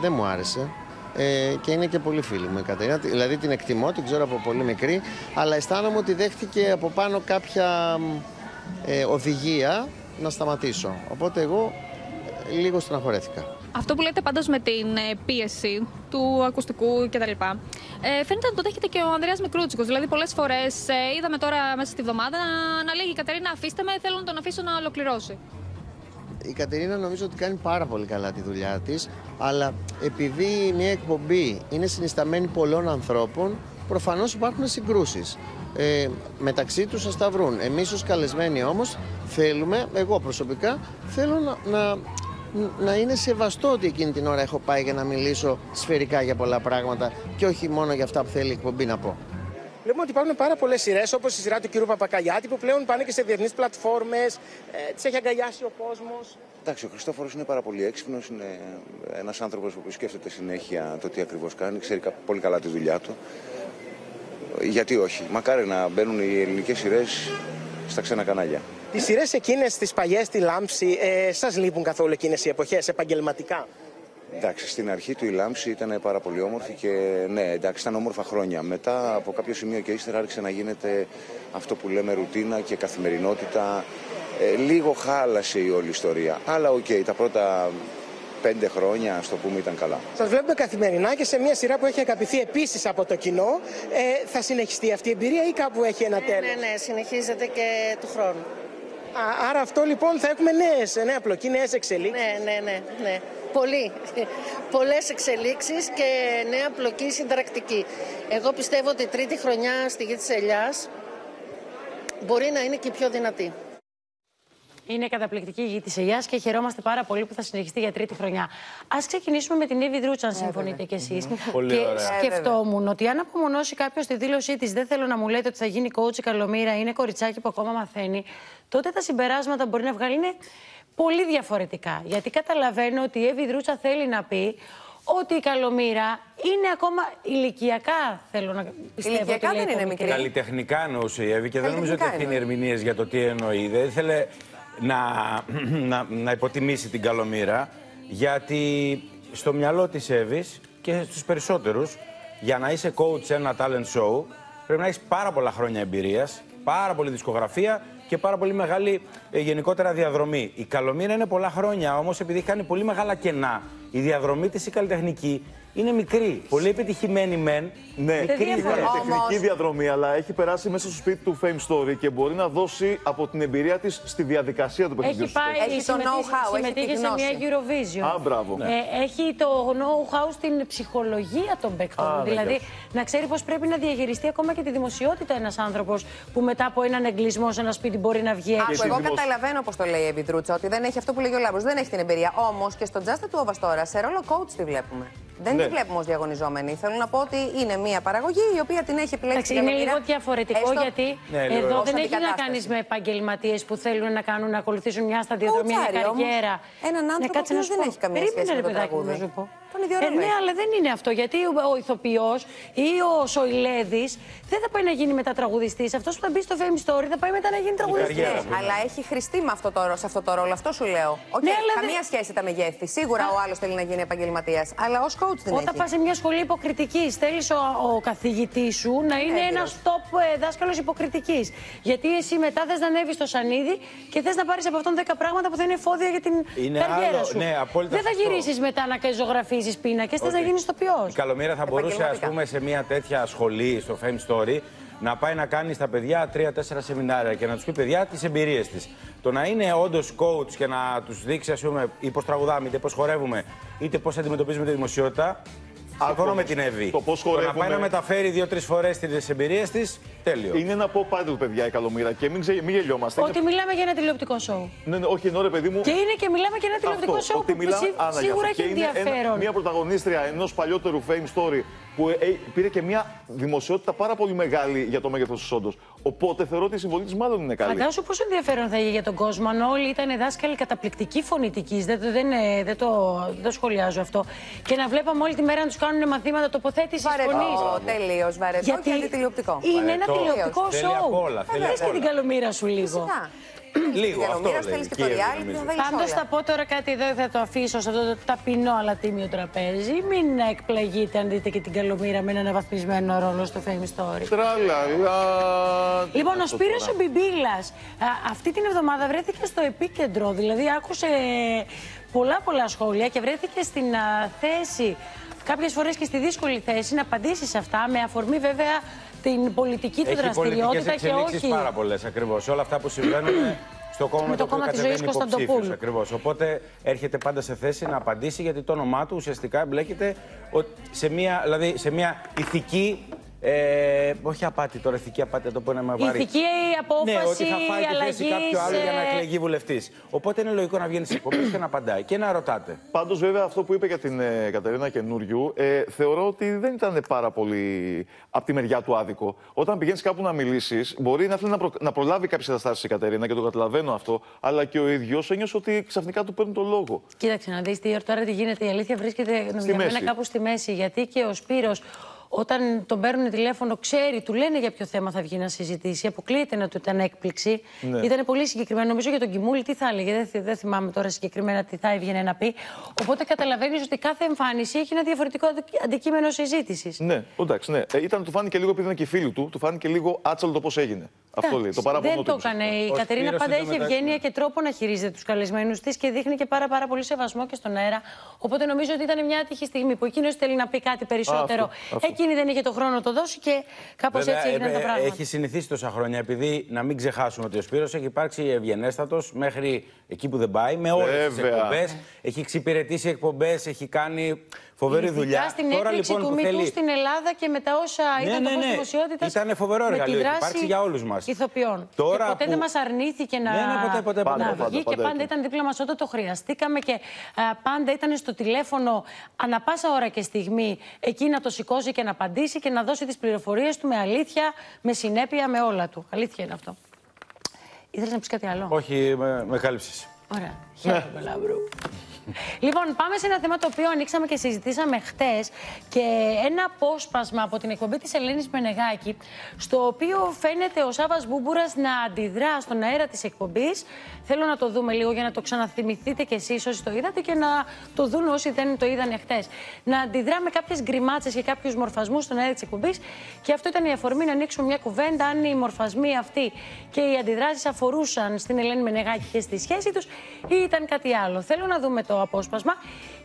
Δεν μου άρεσε. Ε, και είναι και πολύ φίλη μου η Κατερίνα. Δηλαδή την εκτιμώ, την ξέρω από πολύ μικρή, αλλά αισθάνομαι ότι δέχτηκε από πάνω κάποια μ, ε, οδηγία να σταματήσω. Οπότε εγώ ε, λίγο στεναχωρέθηκα. Αυτό που λέτε πάντως με την ε, πίεση του ακουστικού κτλ. Ε, φαίνεται να το δέχεται και ο Ανδρέας Μικρούτσικος. Δηλαδή, πολλές φορές ε, είδαμε τώρα μέσα στη βδομάδα να, να λέγει η Κατερίνα: Αφήστε με, θέλω να τον αφήσω να ολοκληρώσει. Η Κατερίνα νομίζω ότι κάνει πάρα πολύ καλά τη δουλειά της, αλλά επειδή μια εκπομπή είναι συνισταμένη πολλών ανθρώπων, προφανώς υπάρχουν συγκρούσεις. Ε, μεταξύ τους θα τα βρουν. Εμείς ως καλεσμένοι όμως θέλουμε, εγώ προσωπικά, θέλω να, να, να είναι σεβαστό ότι εκείνη την ώρα έχω πάει για να μιλήσω σφαιρικά για πολλά πράγματα και όχι μόνο για αυτά που θέλει η εκπομπή να πω. Βλέπουμε ότι υπάρχουν πάρα πολλές σειρές, όπως η σειρά του κ. Παπακαλιάτη, που πλέον πάνε και σε διεθνείς πλατφόρμες. Ε, τις έχει αγκαλιάσει ο κόσμος. Εντάξει, ο Χριστόφορος είναι πάρα πολύ έξυπνος, είναι ένας άνθρωπος που σκέφτεται συνέχεια το τι ακριβώς κάνει, ξέρει κα- πολύ καλά τη δουλειά του. Γιατί όχι, μακάρι να μπαίνουν οι ελληνικές σειρές στα ξένα κανάλια. Τις σειρές εκείνες, τις παλιές, τη λάμψη, ε, σας λείπουν καθόλου εκείνες οι εποχές επαγγελματικά; Εντάξει, στην αρχή του η Λάμψη ήταν πάρα πολύ όμορφη και ναι, εντάξει, ήταν όμορφα χρόνια. Μετά από κάποιο σημείο και ύστερα άρχισε να γίνεται αυτό που λέμε ρουτίνα και καθημερινότητα. Ε, λίγο χάλασε η όλη ιστορία. Αλλά οκ, τα πρώτα πέντε χρόνια, ας το πούμε, ήταν καλά. Σας βλέπουμε καθημερινά και σε μια σειρά που έχει αγαπηθεί επίσης από το κοινό. Ε, θα συνεχιστεί αυτή η εμπειρία ή κάπου έχει ένα τέλος. Ναι, ναι, συνεχίζεται και του χρόνου. Α, άρα αυτό λοιπόν θα έχουμε νέες, νέα πλοκή, νέες εξελίξεις. Ναι, ναι, ναι, ναι. Πολύ. Πολλές εξελίξεις και νέα πλοκή συνταρακτική. Εγώ πιστεύω ότι η τρίτη χρονιά στη γη της Ελιάς μπορεί να είναι και η πιο δυνατή. Είναι καταπληκτική η γη της Ελιά και χαιρόμαστε πάρα πολύ που θα συνεχιστεί για τρίτη χρονιά. Α ξεκινήσουμε με την Εύη Δρούτσα, αν συμφωνείτε κι εσείς. Πολύ Και ωραία. σκεφτόμουν ότι αν απομονώσει κάποιος τη δήλωσή της, δεν θέλω να μου λέτε ότι θα γίνει coach η Καλομήρα, είναι κοριτσάκι που ακόμα μαθαίνει, τότε τα συμπεράσματα που μπορεί να βγάλει είναι πολύ διαφορετικά. Γιατί καταλαβαίνω ότι η Εύη Δρούτσα θέλει να πει ότι η Καλομήρα είναι ακόμα ηλικιακά, θέλω να πιστεύω. Ηλικιακά ότι λέει δεν το είναι μικρή. Καλλιτεχνικά εννοούσε η Εύη και δεν νομίζω ότι Καλλιτεχνικά ευθύνει ερμηνείες για το τι εννοεί. Δεν ήθελε να, να, να υποτιμήσει την Καλομήρα, γιατί στο μυαλό της Εύης και στους περισσότερους, για να είσαι coach σε ένα talent show, πρέπει να έχεις πάρα πολλά χρόνια εμπειρίας, πάρα πολλή δισκογραφία και πάρα πολύ μεγάλη ε, γενικότερα διαδρομή. Η Καλομήρα είναι πολλά χρόνια, όμως επειδή έχει κάνει πολύ μεγάλα κενά, η διαδρομή της η καλλιτεχνική είναι μικρή. Πολύ επιτυχημένη μεν. Ναι, μικρή είναι δεν. τεχνική διαδρομή, αλλά έχει περάσει μέσα στο σπίτι του Fame Story και μπορεί να δώσει από την εμπειρία της στη διαδικασία του παιχνιδιού. Έχει πάει, Έχει το συμμετείχε- know-how, έχει συμμετείχε τη σε μια γνώση. Eurovision. Α, μπράβο. Ε, έχει το know-how στην ψυχολογία των παικτών. Α, δηλαδή, βεβαίως. να ξέρει πώ πρέπει να διαχειριστεί ακόμα και τη δημοσιότητα ένας άνθρωπος που μετά από έναν εγκλισμό σε ένα σπίτι μπορεί να βγει Άκου, έξω. εγώ καταλαβαίνω πώ το λέει η Επιτρούτσα, ότι δεν έχει αυτό που λέγει ο Λάμπρος, δεν έχει την εμπειρία. Όμως και στο Just του Όβα τώρα, σε ρόλο coach τη βλέπουμε. Δεν Ναι. τη βλέπουμε ως διαγωνιζόμενη. Θέλω να πω ότι είναι μια παραγωγή η οποία την έχει επιλέξει. Εντάξει, η είναι Καλομήρα, λίγο διαφορετικό έστω γιατί Ναι, λίγο. εδώ ως δεν έχει να αντικατάσταση. κάνεις με επαγγελματίες που θέλουν να, κάνουν, να ακολουθήσουν μια σταδιοδρομία, μια Κοουτσάρι όμως. καριέρα. Έναν άνθρωπο Ναι, κάτσε ο να οποίος σου δεν πω. έχει καμία Περίμενε, σχέση με ρε το παιδάκι μου, τραγούδι. να σου πω. Τον ίδιο Ε, ρόλο ναι, έχει. αλλά δεν είναι αυτό. Γιατί ο, ο ηθοποιός ή ο Σοηλέδης δεν θα πάει να γίνει μετά τραγουδιστής. Αυτός που θα μπει στο Fame Story θα πάει μετά να γίνει τραγουδιστής. καριέρα. Ναι, αλλά έχει χρηστεί με αυτό το, σε αυτό το ρόλο. Αυτό σου λέω. Οκ, Ναι, αλλά καμία σχέση τα μεγέθη. Σίγουρα ο άλλος θέλει να γίνει επαγγελματίας. Αλλά ως coach την Όταν έχει. πας σε μια σχολή υποκριτικής, θέλεις ο, ο καθηγητής σου να είναι ένας έμπειρος. top ε, δάσκαλος υποκριτικής. Γιατί εσύ μετά θες να ανέβεις στο σανίδι και θες να πάρεις από αυτόν 10 πράγματα που θα είναι εφόδια για την Είναι καριέρα άλλο, σου. ναι, απόλυτα Δεν θα σωστό. γυρίσεις μετά να ζωγραφίζει πίνακες, θες Οκ. να γίνεις ηθοποιός. Η Καλομήρα θα μπορούσε, ας Επαγγελματικά. πούμε, σε μια τέτοια σχολή, στο Fame Story, να πάει να κάνει στα παιδιά τρία-τέσσερα σεμινάρια και να τους πει παιδιά τις εμπειρίες της. Το να είναι όντως coach και να τους δείξει, ας πούμε, ή πώς τραγουδάμε, είτε πώς χορεύουμε, είτε πώς αντιμετωπίζουμε τη δημοσιότητα. Συμφωνώ με την Εύη. το πώς να πάει χορεύουμε. να μεταφέρει δύο-τρεις φορές τις εμπειρίες της, τέλειο. Είναι ένα pop idol, παιδιά, η Καλομήρα και μην, ξε... μην γελιόμαστε. Ότι Είναι... μιλάμε για ένα τηλεοπτικό σοου. Ναι, ναι, όχι, ενώ ρε παιδί μου. Και είναι και μιλάμε για ένα τηλεοπτικό σοου ότι που μιλάμε- σί- Άννα, γι' σίγουρα αυτό. έχει Και είναι ένα- ενδιαφέρον. μια πρωταγωνίστρια ενός παλιότερου fame story που ε, πήρε και μια δημοσιότητα πάρα πολύ μεγάλη για το μέγεθος της όντως. Οπότε θεωρώ ότι η συμβολή της μάλλον είναι καλή. Φαντάσου πόσο ενδιαφέρον θα είχε για τον κόσμο αν όλοι ήταν δάσκαλοι καταπληκτική φωνητική. Δεν, το- δεν, ε, δεν, το, δεν το σχολιάζω αυτό. Και να βλέπαμε όλη τη μέρα να τους κάνουν μαθήματα τοποθέτησης φωνής. Βαρετό, τελείω βαρετό Γιατί και αντιτηλεοπτικό. Είναι ένα Βαρετό. τηλεοπτικό Θέλει σοου. απ' όλα, θέλει Δες απ' και την όλα. καλομήρα σου λίγο. Φυσικά. Λίγο αυτό Καλομήρα λέει. θέλεις και και το η Εύη, reality, νομίζω. θα βάλει Πάντως όλα. θα πω τώρα κάτι εδώ, θα το αφήσω σε αυτό το ταπεινό αλλά τίμιο τραπέζι. Μην εκπλαγείτε αν δείτε και την καλομήρα με έναν αναβαθμισμένο ρόλο στο Fame Story. Τραλαλα. Λοιπόν, ο Αυτό Σπύρος τώρα. ο Μπιμπίλας α, αυτή την εβδομάδα βρέθηκε στο επίκεντρο. Δηλαδή, άκουσε πολλά πολλά σχόλια και βρέθηκε στην α, θέση, κάποιες φορές και στη δύσκολη θέση, να απαντήσει σε αυτά, με αφορμή βέβαια την πολιτική του Έχει πολιτικές δραστηριότητα και εξελίξεις όχι. πάρα πολλές ακριβώς. Όλα αυτά που συμβαίνουν στο κόμμα με, το το οποίο κόμμα της κατεβαίνει ζωής υποψήφιος Κωνσταντοπούλου. ακριβώς. Οπότε έρχεται πάντα σε θέση να απαντήσει γιατί το όνομά του ουσιαστικά εμπλέκεται ο- σε μια, δηλαδή, σε μια ηθική ε, όχι απάτη, τώρα ηθική απάτη, να το πω είναι με Η βαρύ. ηθική απόφαση Ναι, ότι θα φάει τη θέση αλλαγής, κάποιο άλλο για να ε, εκλεγεί βουλευτής. Οπότε είναι λογικό να βγαίνει στι εκπομπές και να απαντάει και να ρωτάτε. Πάντως, βέβαια, αυτό που είπε για την ε, Κατερίνα Καινούριου, ε, θεωρώ ότι δεν ήταν πάρα πολύ από τη μεριά του άδικο. Όταν πηγαίνεις κάπου να μιλήσεις, μπορεί να θέλει να, προ- να προλάβει κάποιες καταστάσεις η Κατερίνα και το καταλαβαίνω αυτό, αλλά και ο ίδιος ένιωσε ότι ξαφνικά του παίρνουν το λόγο. Κοίταξε να δεις τι τώρα τι γίνεται. Η αλήθεια βρίσκεται για μένα μέση. κάπου στη μέση. Γιατί και ο Σπύρος όταν τον παίρνουν τηλέφωνο, ξέρει, του λένε για ποιο θέμα θα βγει να συζητήσει. Αποκλείεται να του ήταν έκπληξη. Ναι. Ήταν πολύ συγκεκριμένο. Νομίζω για τον Κιμούλη τι θα έλεγε. Δεν, θυ- δεν θυμάμαι τώρα συγκεκριμένα τι θα έβγαινε να πει. Οπότε καταλαβαίνεις ότι κάθε εμφάνιση έχει ένα διαφορετικό αντικ- αντικείμενο συζήτησης. Ναι, εντάξει, ναι. Ε, ήταν, του φάνηκε λίγο επειδή ήταν και οι φίλοι του, του φάνηκε λίγο άτσαλο το πώς έγινε. Αυτό λέει. Το παράπονο Δεν του. το έκανε. Η Ο Κατερίνα Σπύρος πάντα έχει εντωμεταξύ- ευγένεια και τρόπο να χειρίζεται τους καλεσμένους της και δείχνει και πάρα, πάρα πολύ σεβασμό και στον αέρα. Οπότε νομίζω ότι ήταν μια άτυχη στιγμή που εκείνος θέλει να πει κάτι περισσότερο. αυτό, αυτό. Εκείνη δεν είχε το χρόνο να το δώσει και κάπως Βέβαια, έτσι έγιναν ε, τα ε, πράγματα. Έχει συνηθίσει τόσα χρόνια, επειδή να μην ξεχάσουμε ότι ο Σπύρος έχει υπάρξει ευγενέστατος μέχρι εκεί που δεν πάει, με όλες τις Βέβαια. εκπομπές. Έχει εξυπηρετήσει εκπομπές, έχει κάνει φοβερή Ειδικά δουλειά. στην έκρηξη του που Μητού στην Ελλάδα και μετά όσα Ναι, ήταν ναι, το φως ναι. δημοσιότητας Ήτανε φοβερό με τη εργαλείο, έχει δράση υπάρξει για όλους μας. Ηθοποιών. Τώρα και ποτέ που- δεν μας αρνήθηκε να, Ναι, ναι, ποτέ, ποτέ, να πάντα, βγει πάντα, και πάντα πάντα έτσι. ήταν δίπλα μας όταν το χρειαστήκαμε και α, πάντα ήταν στο τηλέφωνο ανα πάσα ώρα και στιγμή εκεί να το σηκώσει και να απαντήσει και να δώσει τις πληροφορίες του με αλήθεια, με συνέπεια, με όλα του. Αλήθεια είναι αυτό. Ήθελες να πεις κάτι άλλο; Όχι, με, με κάλυψες. Ωραία. Χαίρομαι, Λάμπρο. Λοιπόν, πάμε σε ένα θέμα το οποίο ανοίξαμε και συζητήσαμε χτες και ένα απόσπασμα από την εκπομπή της Ελένης Μενεγάκη, στο οποίο φαίνεται ο Σάββας Πούμπουρας να αντιδρά στον αέρα της εκπομπής. Θέλω να το δούμε λίγο για να το ξαναθυμηθείτε κι εσείς όσοι το είδατε και να το δουν όσοι δεν το είδανε χτες. Να αντιδρά με κάποιες γκριμάτσες και κάποιους μορφασμούς στον αέρα της εκπομπής. Και αυτό ήταν η αφορμή να ανοίξουμε μια κουβέντα αν οι μορφασμοί αυτοί και οι αντιδράσεις αφορούσαν στην Ελένη Μενεγάκη και στη σχέση τους ή ήταν κάτι άλλο. Θέλω να δούμε τώρα το απόσπασμα.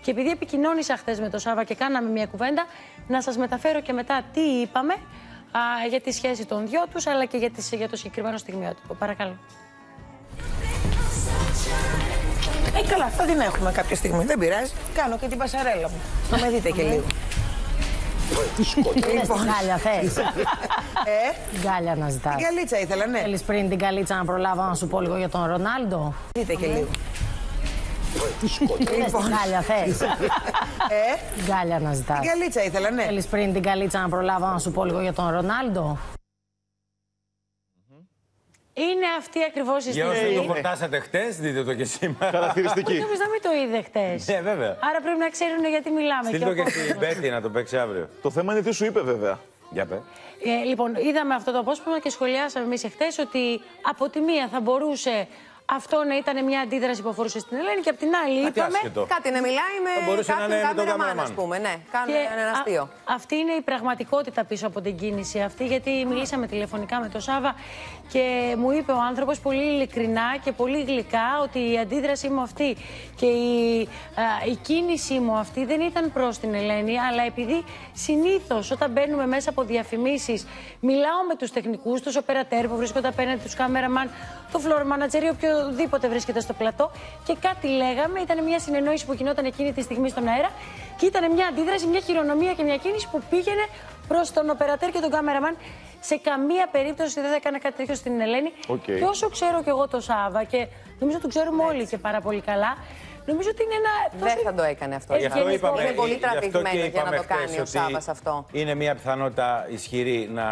Και επειδή επικοινώνησα χθες με τον Σάβα και κάναμε μια κουβέντα, να σας μεταφέρω και μετά τι είπαμε α, για τη σχέση των δυο τους, αλλά και για, τις, για το συγκεκριμένο στιγμιότυπο. Παρακαλώ. Ε, καλά, θα την έχουμε κάποια στιγμή. Δεν πειράζει. Κάνω και την πασαρέλα μου. Να με δείτε και λίγο. Λοιπόν. Γκάλια θες. Ε, Γκάλια να ζητάς. την καλίτσα ήθελα, ναι. Θέλεις πριν την καλίτσα να προλάβω να σου πω λίγο για τον Ρονάλντο; Δείτε και λίγο. Λοιπόν. Γκάλια θες. Ε, Γκάλια να ζητάς. την καλίτσα ήθελα, ναι. Θέλεις πριν την καλίτσα να προλάβω να σου πω λίγο για τον Ρονάλντο; Είναι αυτή ακριβώς η Για όσοι στιγμή. το χορτάσατε χτες, δείτε το και σήμερα. Χαρακτηριστική. Νομίζω να μην το είδε χτες. Ναι, βέβαια. Άρα πρέπει να ξέρουν γιατί μιλάμε. Στείλ και το ο και κόσμος. στην Μπέτη να το παίξει αύριο. Το θέμα είναι τι σου είπε, βέβαια. Για πέ. Ε, λοιπόν, είδαμε αυτό το απόσπασμα και σχολιάσαμε εμείς εχθές ότι από τη μία θα μπορούσε αυτό να ήταν μια αντίδραση που αφορούσε στην Ελένη και από την άλλη Κάτι είπαμε. άσχετο. Κάτι να μιλάει Θα με μπορούσε να κάποιον είναι με τον κάμεραμάν, κάμεραμαν. ας πούμε. Ναι, κάνουν ένα α- αστείο. αυτή είναι η πραγματικότητα πίσω από την κίνηση αυτή, γιατί μιλήσαμε τηλεφωνικά με τον Σάβα και μου είπε ο άνθρωπος πολύ ειλικρινά και πολύ γλυκά ότι η αντίδρασή μου αυτή και η, α, η κίνησή μου αυτή δεν ήταν προς την Ελένη, αλλά επειδή συνήθως όταν μπαίνουμε μέσα από διαφημίσεις μιλάω με τους τεχνικούς, τους οπερατέρ που βρίσκονται απέναντι, τους κάμεραμαν, το floor manager ή οποιοδήποτε βρίσκεται στο πλατό και κάτι λέγαμε, ήταν μια συνεννόηση που γινόταν εκείνη τη στιγμή στον αέρα και ήταν μια αντίδραση, μια χειρονομία και μια κίνηση που πήγαινε προς τον οπερατέρ και τον κάμεραμαν. Σε καμία περίπτωση δεν θα έκανα κάτι τέτοιο στην Ελένη. Οκ. Και όσο ξέρω κι εγώ το Σάββα και νομίζω το ξέρουμε όλοι και πάρα πολύ καλά, νομίζω ότι είναι ένα. Δεν τόσο- θα το έκανε αυτό. Γι' αυτό Είναι είπαμε- Είναι πολύ γι' αυτό και τραβηγμένο για να είπαμε το κάνει χθες ο ότι Σάβας αυτό. Είναι μια πιθανότητα ισχυρή να.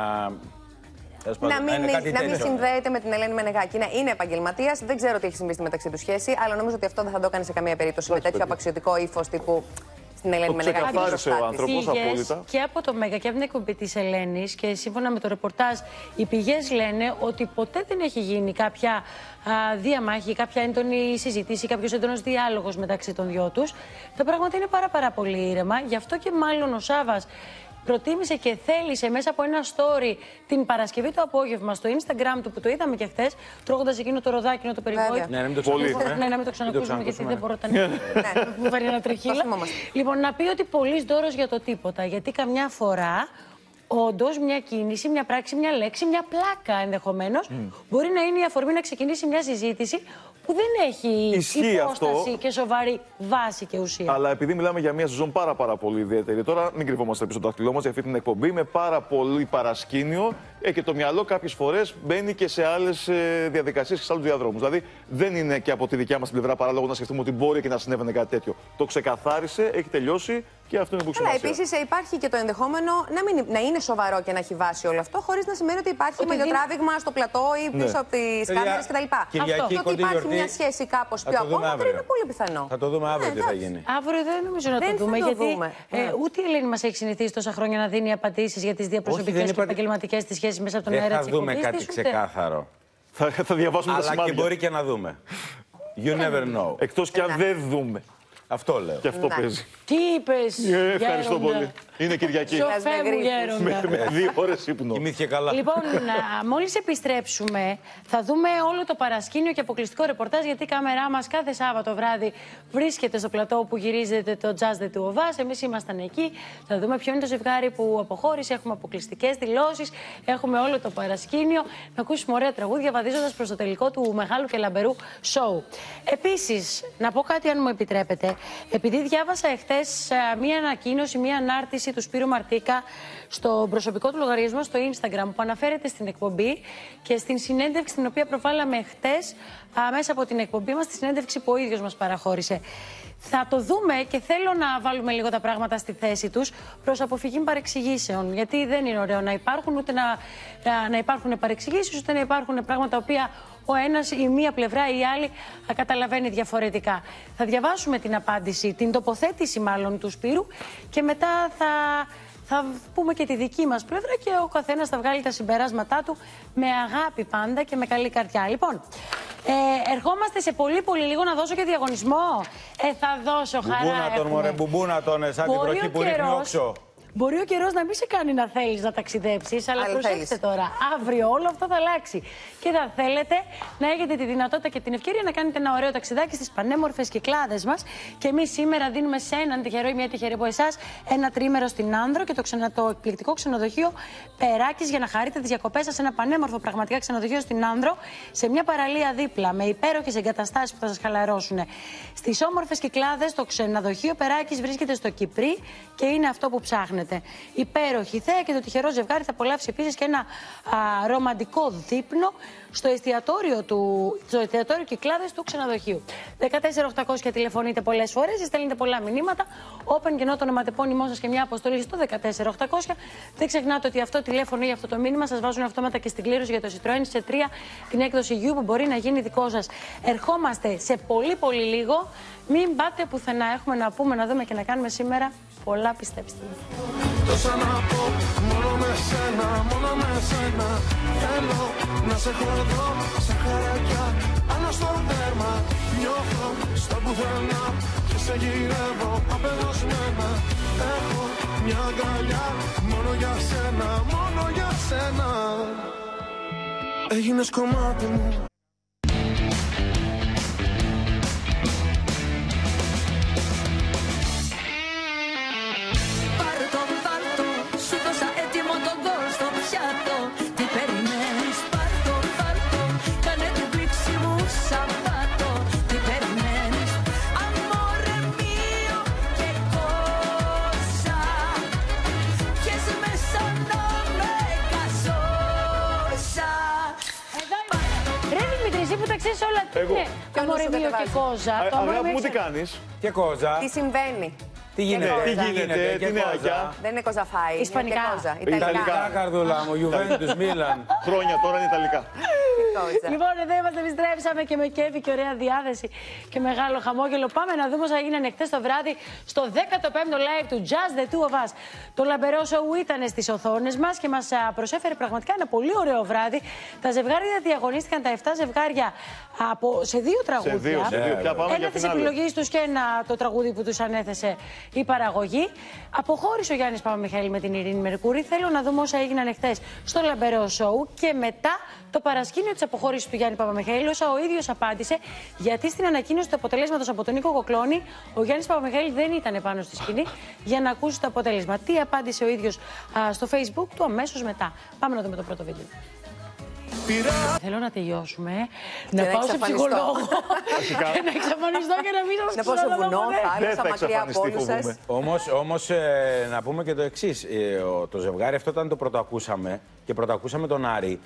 Τέλος πάντων, Να μην, είναι κάτι να μην τέτοιο. συνδέεται με την Ελένη Μενεγάκη. Ναι, είναι επαγγελματίας. Δεν ξέρω τι έχει συμβεί στη μεταξύ τους σχέση, αλλά νομίζω ότι αυτό δεν θα το έκανε σε καμία περίπτωση με τέτοιο απαξιωτικό ύφος τύπου στην Ελένη Το Μενεγάκη. ξεκαθάρισε ο μπροστά της. άνθρωπος Πηγές απόλυτα. Και από το Μέγα και από την εκπομπή της Ελένης και σύμφωνα με το ρεπορτάζ, οι πηγές λένε ότι ποτέ δεν έχει γίνει κάποια α, διαμάχη, κάποια έντονη συζήτηση, κάποιος έντονος διάλογος μεταξύ των δυο τους. Τα πράγματα είναι πάρα, πάρα πολύ ήρεμα. Γι' αυτό και μάλλον ο Σάβα προτίμησε και θέλησε μέσα από ένα story την Παρασκευή το απόγευμα στο Instagram του που το είδαμε και χθες, τρώγοντας εκείνο το ροδάκινο το περιβόητο. Ναι, να μην το Πολύ. ξανακούσουμε. Ναι, να μην το ξανακούσουμε γιατί δεν μπορώ να μου φέρει ένα τρεχίλα. Το θυμόμαστε. Λοιπόν, να πει ότι πολύ δώρος για το τίποτα. Γιατί καμιά φορά όντως μια κίνηση, μια πράξη, μια λέξη, μια πλάκα ενδεχομένως μπορεί να είναι η αφορμή να ξεκινήσει μια συζήτηση που δεν έχει Ισχύει υπόσταση αυτό. και σοβαρή βάση και ουσία. Αλλά επειδή μιλάμε για μια σεζόν πάρα, πάρα πολύ ιδιαίτερη, τώρα μην κρυβόμαστε πίσω από το δάχτυλό μας για αυτή την εκπομπή με πάρα πολύ παρασκήνιο ε, και το μυαλό κάποιες φορές μπαίνει και σε άλλες διαδικασίες και σε άλλους διαδρόμους. Δηλαδή δεν είναι και από τη δικιά μας πλευρά παράλογο να σκεφτούμε ότι μπορεί και να συνέβαινε κάτι τέτοιο. Το ξεκαθάρισε, έχει τελειώσει και αυτό είναι που έχει Αλλά σημασία. επίση υπάρχει και το ενδεχόμενο να, μην, να είναι σοβαρό και να έχει βάσει όλο αυτό, χωρίς να σημαίνει ότι υπάρχει Ότι μαλλιοτράβηγμα στο πλατό ή Ναι. πίσω από τις Παιδιά, κάμερες κτλ. Κυριακή, Αυτό. Και ότι κοντή υπάρχει γιορτή. μια σχέση κάπως Θα πιο το δούμε απόμακρη αύριο. είναι πολύ πιθανό. Θα το δούμε αύριο Ναι, τι θα εντάξει. γίνει. Αύριο δεν νομίζω να Δεν το θα δούμε, το γιατί δούμε. ε, Ναι. ούτε η Ελένη μας έχει συνηθίσει τόσα χρόνια να δίνει απαντήσεις για τις διαπροσωπικέ δεν και είπατε- επαγγελματικές της σχέσεις μέσα από τον Δεν αέρα θα της δούμε εκπομπή. κάτι ξεκάθαρο. Θα, θα διαβάσουμε τα Αλλά και σημάδια. μπορεί και να δούμε. You never know. Εκτός κι αν δεν δούμε. Αυτό λέω. Και αυτό Ναι. παίζει. Τι είπες, Ε, ευχαριστώ πολύ. Είναι Κυριακή. Σοφέ μου γρήγορους. γέροντας. με δύο ώρες ύπνο. Κοιμήθηκε καλά. Λοιπόν, μόλις επιστρέψουμε, θα δούμε όλο το παρασκήνιο και αποκλειστικό ρεπορτάζ. Γιατί η κάμερά μας κάθε Σάββατο βράδυ βρίσκεται στο πλατό που γυρίζεται το Jazz The Two of Us. Εμείς ήμασταν εκεί. Θα δούμε ποιο είναι το ζευγάρι που αποχώρησε. Έχουμε αποκλειστικές δηλώσεις. Έχουμε όλο το παρασκήνιο. Να ακούσουμε ωραία τραγούδια βαδίζοντας προς το τελικό του μεγάλου και λαμπερού show. Επίσης, να πω κάτι, αν μου επιτρέπετε. Επειδή διάβασα εχθές μία ανακοίνωση, μία ανάρτηση του Σπύρου Μαρτίκα στο προσωπικό του λογαριασμό στο Instagram που αναφέρεται στην εκπομπή και στην συνέντευξη την οποία προβάλαμε χτες μέσα από την εκπομπή μας, τη συνέντευξη που ο ίδιος μας παραχώρησε. Θα το δούμε και θέλω να βάλουμε λίγο τα πράγματα στη θέση τους προς αποφυγή παρεξηγήσεων. Γιατί δεν είναι ωραίο να υπάρχουν ούτε να, να υπάρχουν παρεξηγήσεις, ούτε να υπάρχουν πράγματα τα οποία ο ένας, η μία πλευρά ή η άλλη α, καταλαβαίνει διαφορετικά. Θα διαβάσουμε την απάντηση, την τοποθέτηση μάλλον του Σπύρου και μετά θα, θα πούμε και τη δική μας πλευρά και ο καθένας θα βγάλει τα συμπεράσματά του με αγάπη πάντα και με καλή καρδιά. Λοιπόν, ε, ερχόμαστε σε πολύ πολύ λίγο να δώσω και διαγωνισμό. Ε, θα δώσω χαρά. Μπουμπούνα τον, έχουμε. μωρέ, μπουμπούνα τον, ε, σαν την Μπορεί βροχή ο που ρίχνει καιρός- όξο. Μπορεί ο καιρός να μην σε κάνει να θέλεις να ταξιδέψεις, αλλά Αλλά προσέξτε θέλεις. τώρα. Αύριο όλο αυτό θα αλλάξει. Και θα θέλετε να έχετε τη δυνατότητα και την ευκαιρία να κάνετε ένα ωραίο ταξιδάκι στις πανέμορφες κυκλάδες μας. Και εμείς σήμερα δίνουμε σε έναν τυχερό ή μια τυχερή από εσάς ένα τρίμερο στην Άνδρο και το, ξενα... το εκπληκτικό ξενοδοχείο Περάκης για να χαρείτε τις διακοπές σας σε ένα πανέμορφο πραγματικά ξενοδοχείο στην Άνδρο, σε μια παραλία δίπλα, με υπέροχες εγκαταστάσεις που θα σας χαλαρώσουν. Στις όμορφες κυκλάδες, το ξενοδοχείο Περάκης βρίσκεται στο Κυπρί και είναι αυτό που ψάχνετε. Υπέροχη θέα και το τυχερό ζευγάρι θα απολαύσει επίσης και ένα α, ρομαντικό δείπνο στο εστιατόριο, του, στο εστιατόριο Κυκλάδε του ξενοδοχείου. 14800 τηλεφωνείτε πολλές φορές, στέλνετε πολλά μηνύματα. Open και ενώ το ονοματεπώνυμό σας και μια αποστολή στο 14800. Δεν ξεχνάτε ότι αυτό το τηλέφωνο ή αυτό το μήνυμα σας βάζουν αυτόματα και στην κλήρωση για το Citroën σε 3 την έκδοση U που μπορεί να γίνει δικό σας. Ερχόμαστε σε πολύ πολύ λίγο. Μην πάτε πουθενά. Έχουμε να πούμε, να δούμε και να κάνουμε σήμερα πολλά, πιστέψτε μου. Τόσα να πω, μόνο με σένα, μόνο με σένα. Θέλω να σε έχω εδώ, σαν χαρακιά, πάνω στο δέρμα. Νιώθω στο πουθενά και σε γυρεύω απελωσμένα Έχω μια αγκαλιά, μόνο για σένα, μόνο για σένα. Έγινες κομμάτι μου Εγώ. είναι. Ποιον Αμόρε σου μείο και κατεβάζεις; κόζα. Α, Το αμόρε Αγάπη μείο μου, τι ξέρει. κάνεις; Και κόζα. Τι συμβαίνει; Τι γίνεται, Και τι κόζα. γίνεται, τι και είναι κόζα. αγιά; Δεν είναι κοζαφάι. είναι Ισπανικά. και κόζα. Ιταλικά, Ιταλικά. καρδούλα μου, Juventus, Μίλαν. Χρόνια τώρα είναι Ιταλικά. Κόζα. Λοιπόν, εδώ είμαστε, επιστρέψαμε και με κέφι και ωραία διάθεση και μεγάλο χαμόγελο. Πάμε να δούμε όσα έγιναν χτε το βράδυ στο 15ο live του Just the Two of Us. Το λαμπερό show ήταν στις οθόνες μας και μας προσέφερε πραγματικά ένα πολύ ωραίο βράδυ. Τα ζευγάρια διαγωνίστηκαν τα 7 ζευγάρια από, σε δύο τραγούδια. δύο, σε δύο. Πια πάμε ένα για της φινάλε. επιλογής τους και ένα το τραγούδι που τους ανέθεσε η παραγωγή. Αποχώρησε ο Γιάννης Παπαμιχαήλ με την Ειρήνη Μερκούρη. Θέλω να δούμε όσα έγιναν χθε στο λαμπερό show και μετά το παρασκήνιο της αποχώρησης του Γιάννη Παπαμιχαήλ, όσα ο ίδιος απάντησε, γιατί στην ανακοίνωση του αποτελέσματος από τον Νίκο Κοκλώνη, ο Γιάννης Παπαμιχαήλ δεν ήταν πάνω στη σκηνή για να ακούσει το αποτέλεσμα. Τι απάντησε ο ίδιος στο Facebook του αμέσως μετά. Πάμε να δούμε το πρώτο βίντεο. Θέλω να τελειώσουμε, να να πάω σε εξαφανιστώ. ψυχολόγο και να εξαφανιστώ και να μην σας Να πάω στο ξαναδώ βουνό, ποτέ. Δεν θάλασσα, θα μακριά από εξαφανιστεί, όλους σας. φοβούμαι. Όμως, όμως ε, να πούμε και το εξής. το ζευγάρι αυτό όταν το πρωτοακούσαμε και πρωτοακούσαμε τον Άρη,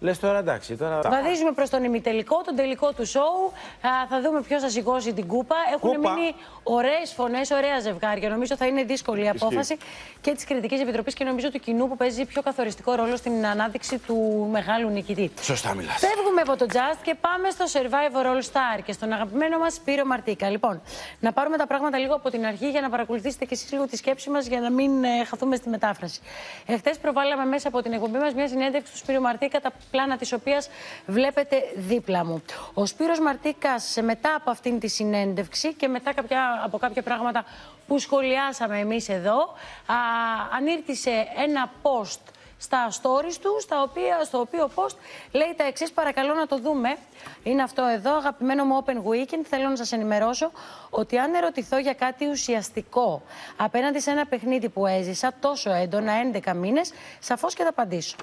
λες τώρα εντάξει, τώρα... Βαδίζουμε προς τον ημιτελικό, τον τελικό του σοου. Α, θα δούμε ποιος θα σηκώσει την κούπα. Έχουν Κούπα. μείνει ωραίες φωνές, ωραία ζευγάρια. Νομίζω θα είναι δύσκολη η απόφαση και της Κριτικής Επιτροπής και νομίζω του κοινού που παίζει πιο καθοριστικό ρόλο στην ανάδειξη του μεγάλου νικητή. Σωστά μιλάς. Φεύγουμε από το Just και πάμε στο Survivor All Star και στον αγαπημένο μας Σπύρο Μαρτίκα. Λοιπόν, να πάρουμε τα πράγματα λίγο από την αρχή για να παρακολουθήσετε και εσείς λίγο τη σκέψη μας για να μην ε, χαθούμε στη μετάφραση. Εχθές προβάλαμε μέσα από την εκπομπή μας μια συνέντευξη του Σπύρου Μαρτίκα, τα πλάνα της οποίας βλέπετε δίπλα μου. Ο Σπύρος Μαρτίκας, μετά από αυτήν τη συνέντευξη και μετά κάποια, από κάποια πράγματα που σχολιάσαμε εμείς εδώ, α, ανήρτησε ένα post στα stories του, στα οποία, στο οποίο post λέει τα εξής. Παρακαλώ να το δούμε. Είναι αυτό εδώ, αγαπημένο μου Open Weekend. Θέλω να σας ενημερώσω ότι αν ερωτηθώ για κάτι ουσιαστικό απέναντι σε ένα παιχνίδι που έζησα τόσο έντονα, 11 μήνες, σαφώς και θα απαντήσω.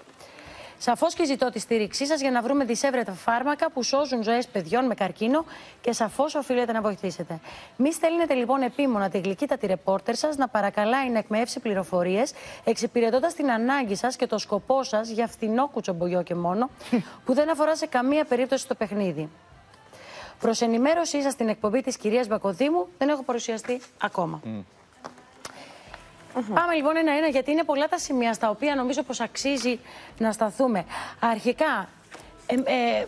Σαφώς και ζητώ τη στήριξή σας για να βρούμε δισεύρετα φάρμακα που σώζουν ζωές παιδιών με καρκίνο και σαφώς οφείλετε να βοηθήσετε. Μη στέλνετε λοιπόν επίμονα τη γλυκύτατη ρεπόρτερ σας να παρακαλάει να εκμεύσει πληροφορίες, εξυπηρετώντας την ανάγκη σας και το σκοπό σας για φθηνό κουτσομπογιό και μόνο, που δεν αφορά σε καμία περίπτωση το παιχνίδι. Προς ενημέρωσή σας στην εκπομπή της κυρίας Μπακοδήμου δεν έχω παρουσιαστεί ακόμα. Πάμε λοιπόν ένα-ένα, γιατί είναι πολλά τα σημεία στα οποία νομίζω πως αξίζει να σταθούμε. Αρχικά, ε, ε,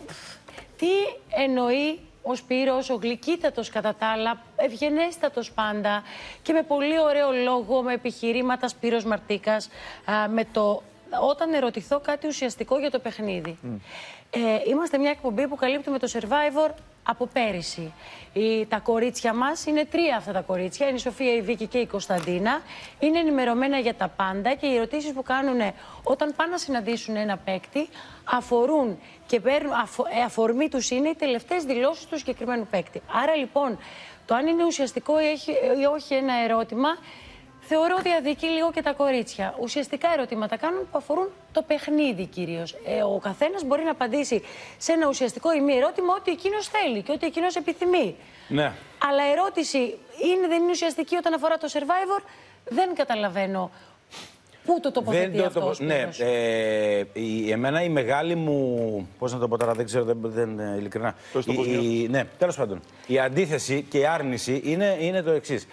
τι εννοεί ο Σπύρος, ο γλυκύτατος κατά τα άλλα, ευγενέστατος πάντα και με πολύ ωραίο λόγο, με επιχειρήματα Σπύρος Μαρτίκας, α, με το όταν ερωτηθώ κάτι ουσιαστικό για το παιχνίδι. Ε, είμαστε μια εκπομπή που καλύπτουμε το Survivor από πέρυσι. Η, τα κορίτσια μας είναι τρία αυτά τα κορίτσια. Είναι η Σοφία, η Βίκη και η Κωνσταντίνα. Είναι ενημερωμένα για τα πάντα και οι ερωτήσεις που κάνουν όταν πάνε να συναντήσουν ένα παίκτη αφορούν και παίρνουν, αφο, ε, αφορμή τους είναι οι τελευταίες δηλώσεις του συγκεκριμένου παίκτη. Άρα λοιπόν, το αν είναι ουσιαστικό ή, έχει, ή όχι ένα ερώτημα θεωρώ ότι αδικεί λίγο και τα κορίτσια. Ουσιαστικά ερωτήματα κάνουν που αφορούν το παιχνίδι κυρίως. Ε, ο καθένας μπορεί να απαντήσει σε ένα ουσιαστικό ή μη ερώτημα ό,τι εκείνος θέλει και ό,τι εκείνος επιθυμεί. Ναι. Αλλά ερώτηση είναι, δεν είναι ουσιαστική όταν αφορά το survivor, δεν καταλαβαίνω. Πού το τοποθετεί το αυτός τοπο- ο Ναι, Σπύρος. ε, η, εμένα η μεγάλη μου. Πώς να το πω τώρα, δεν ξέρω, δεν, δεν ε, ειλικρινά. Πες το Η- πώς η- νιώθεις. ναι, τέλος πάντων. Η αντίθεση και η άρνηση είναι, είναι το εξής.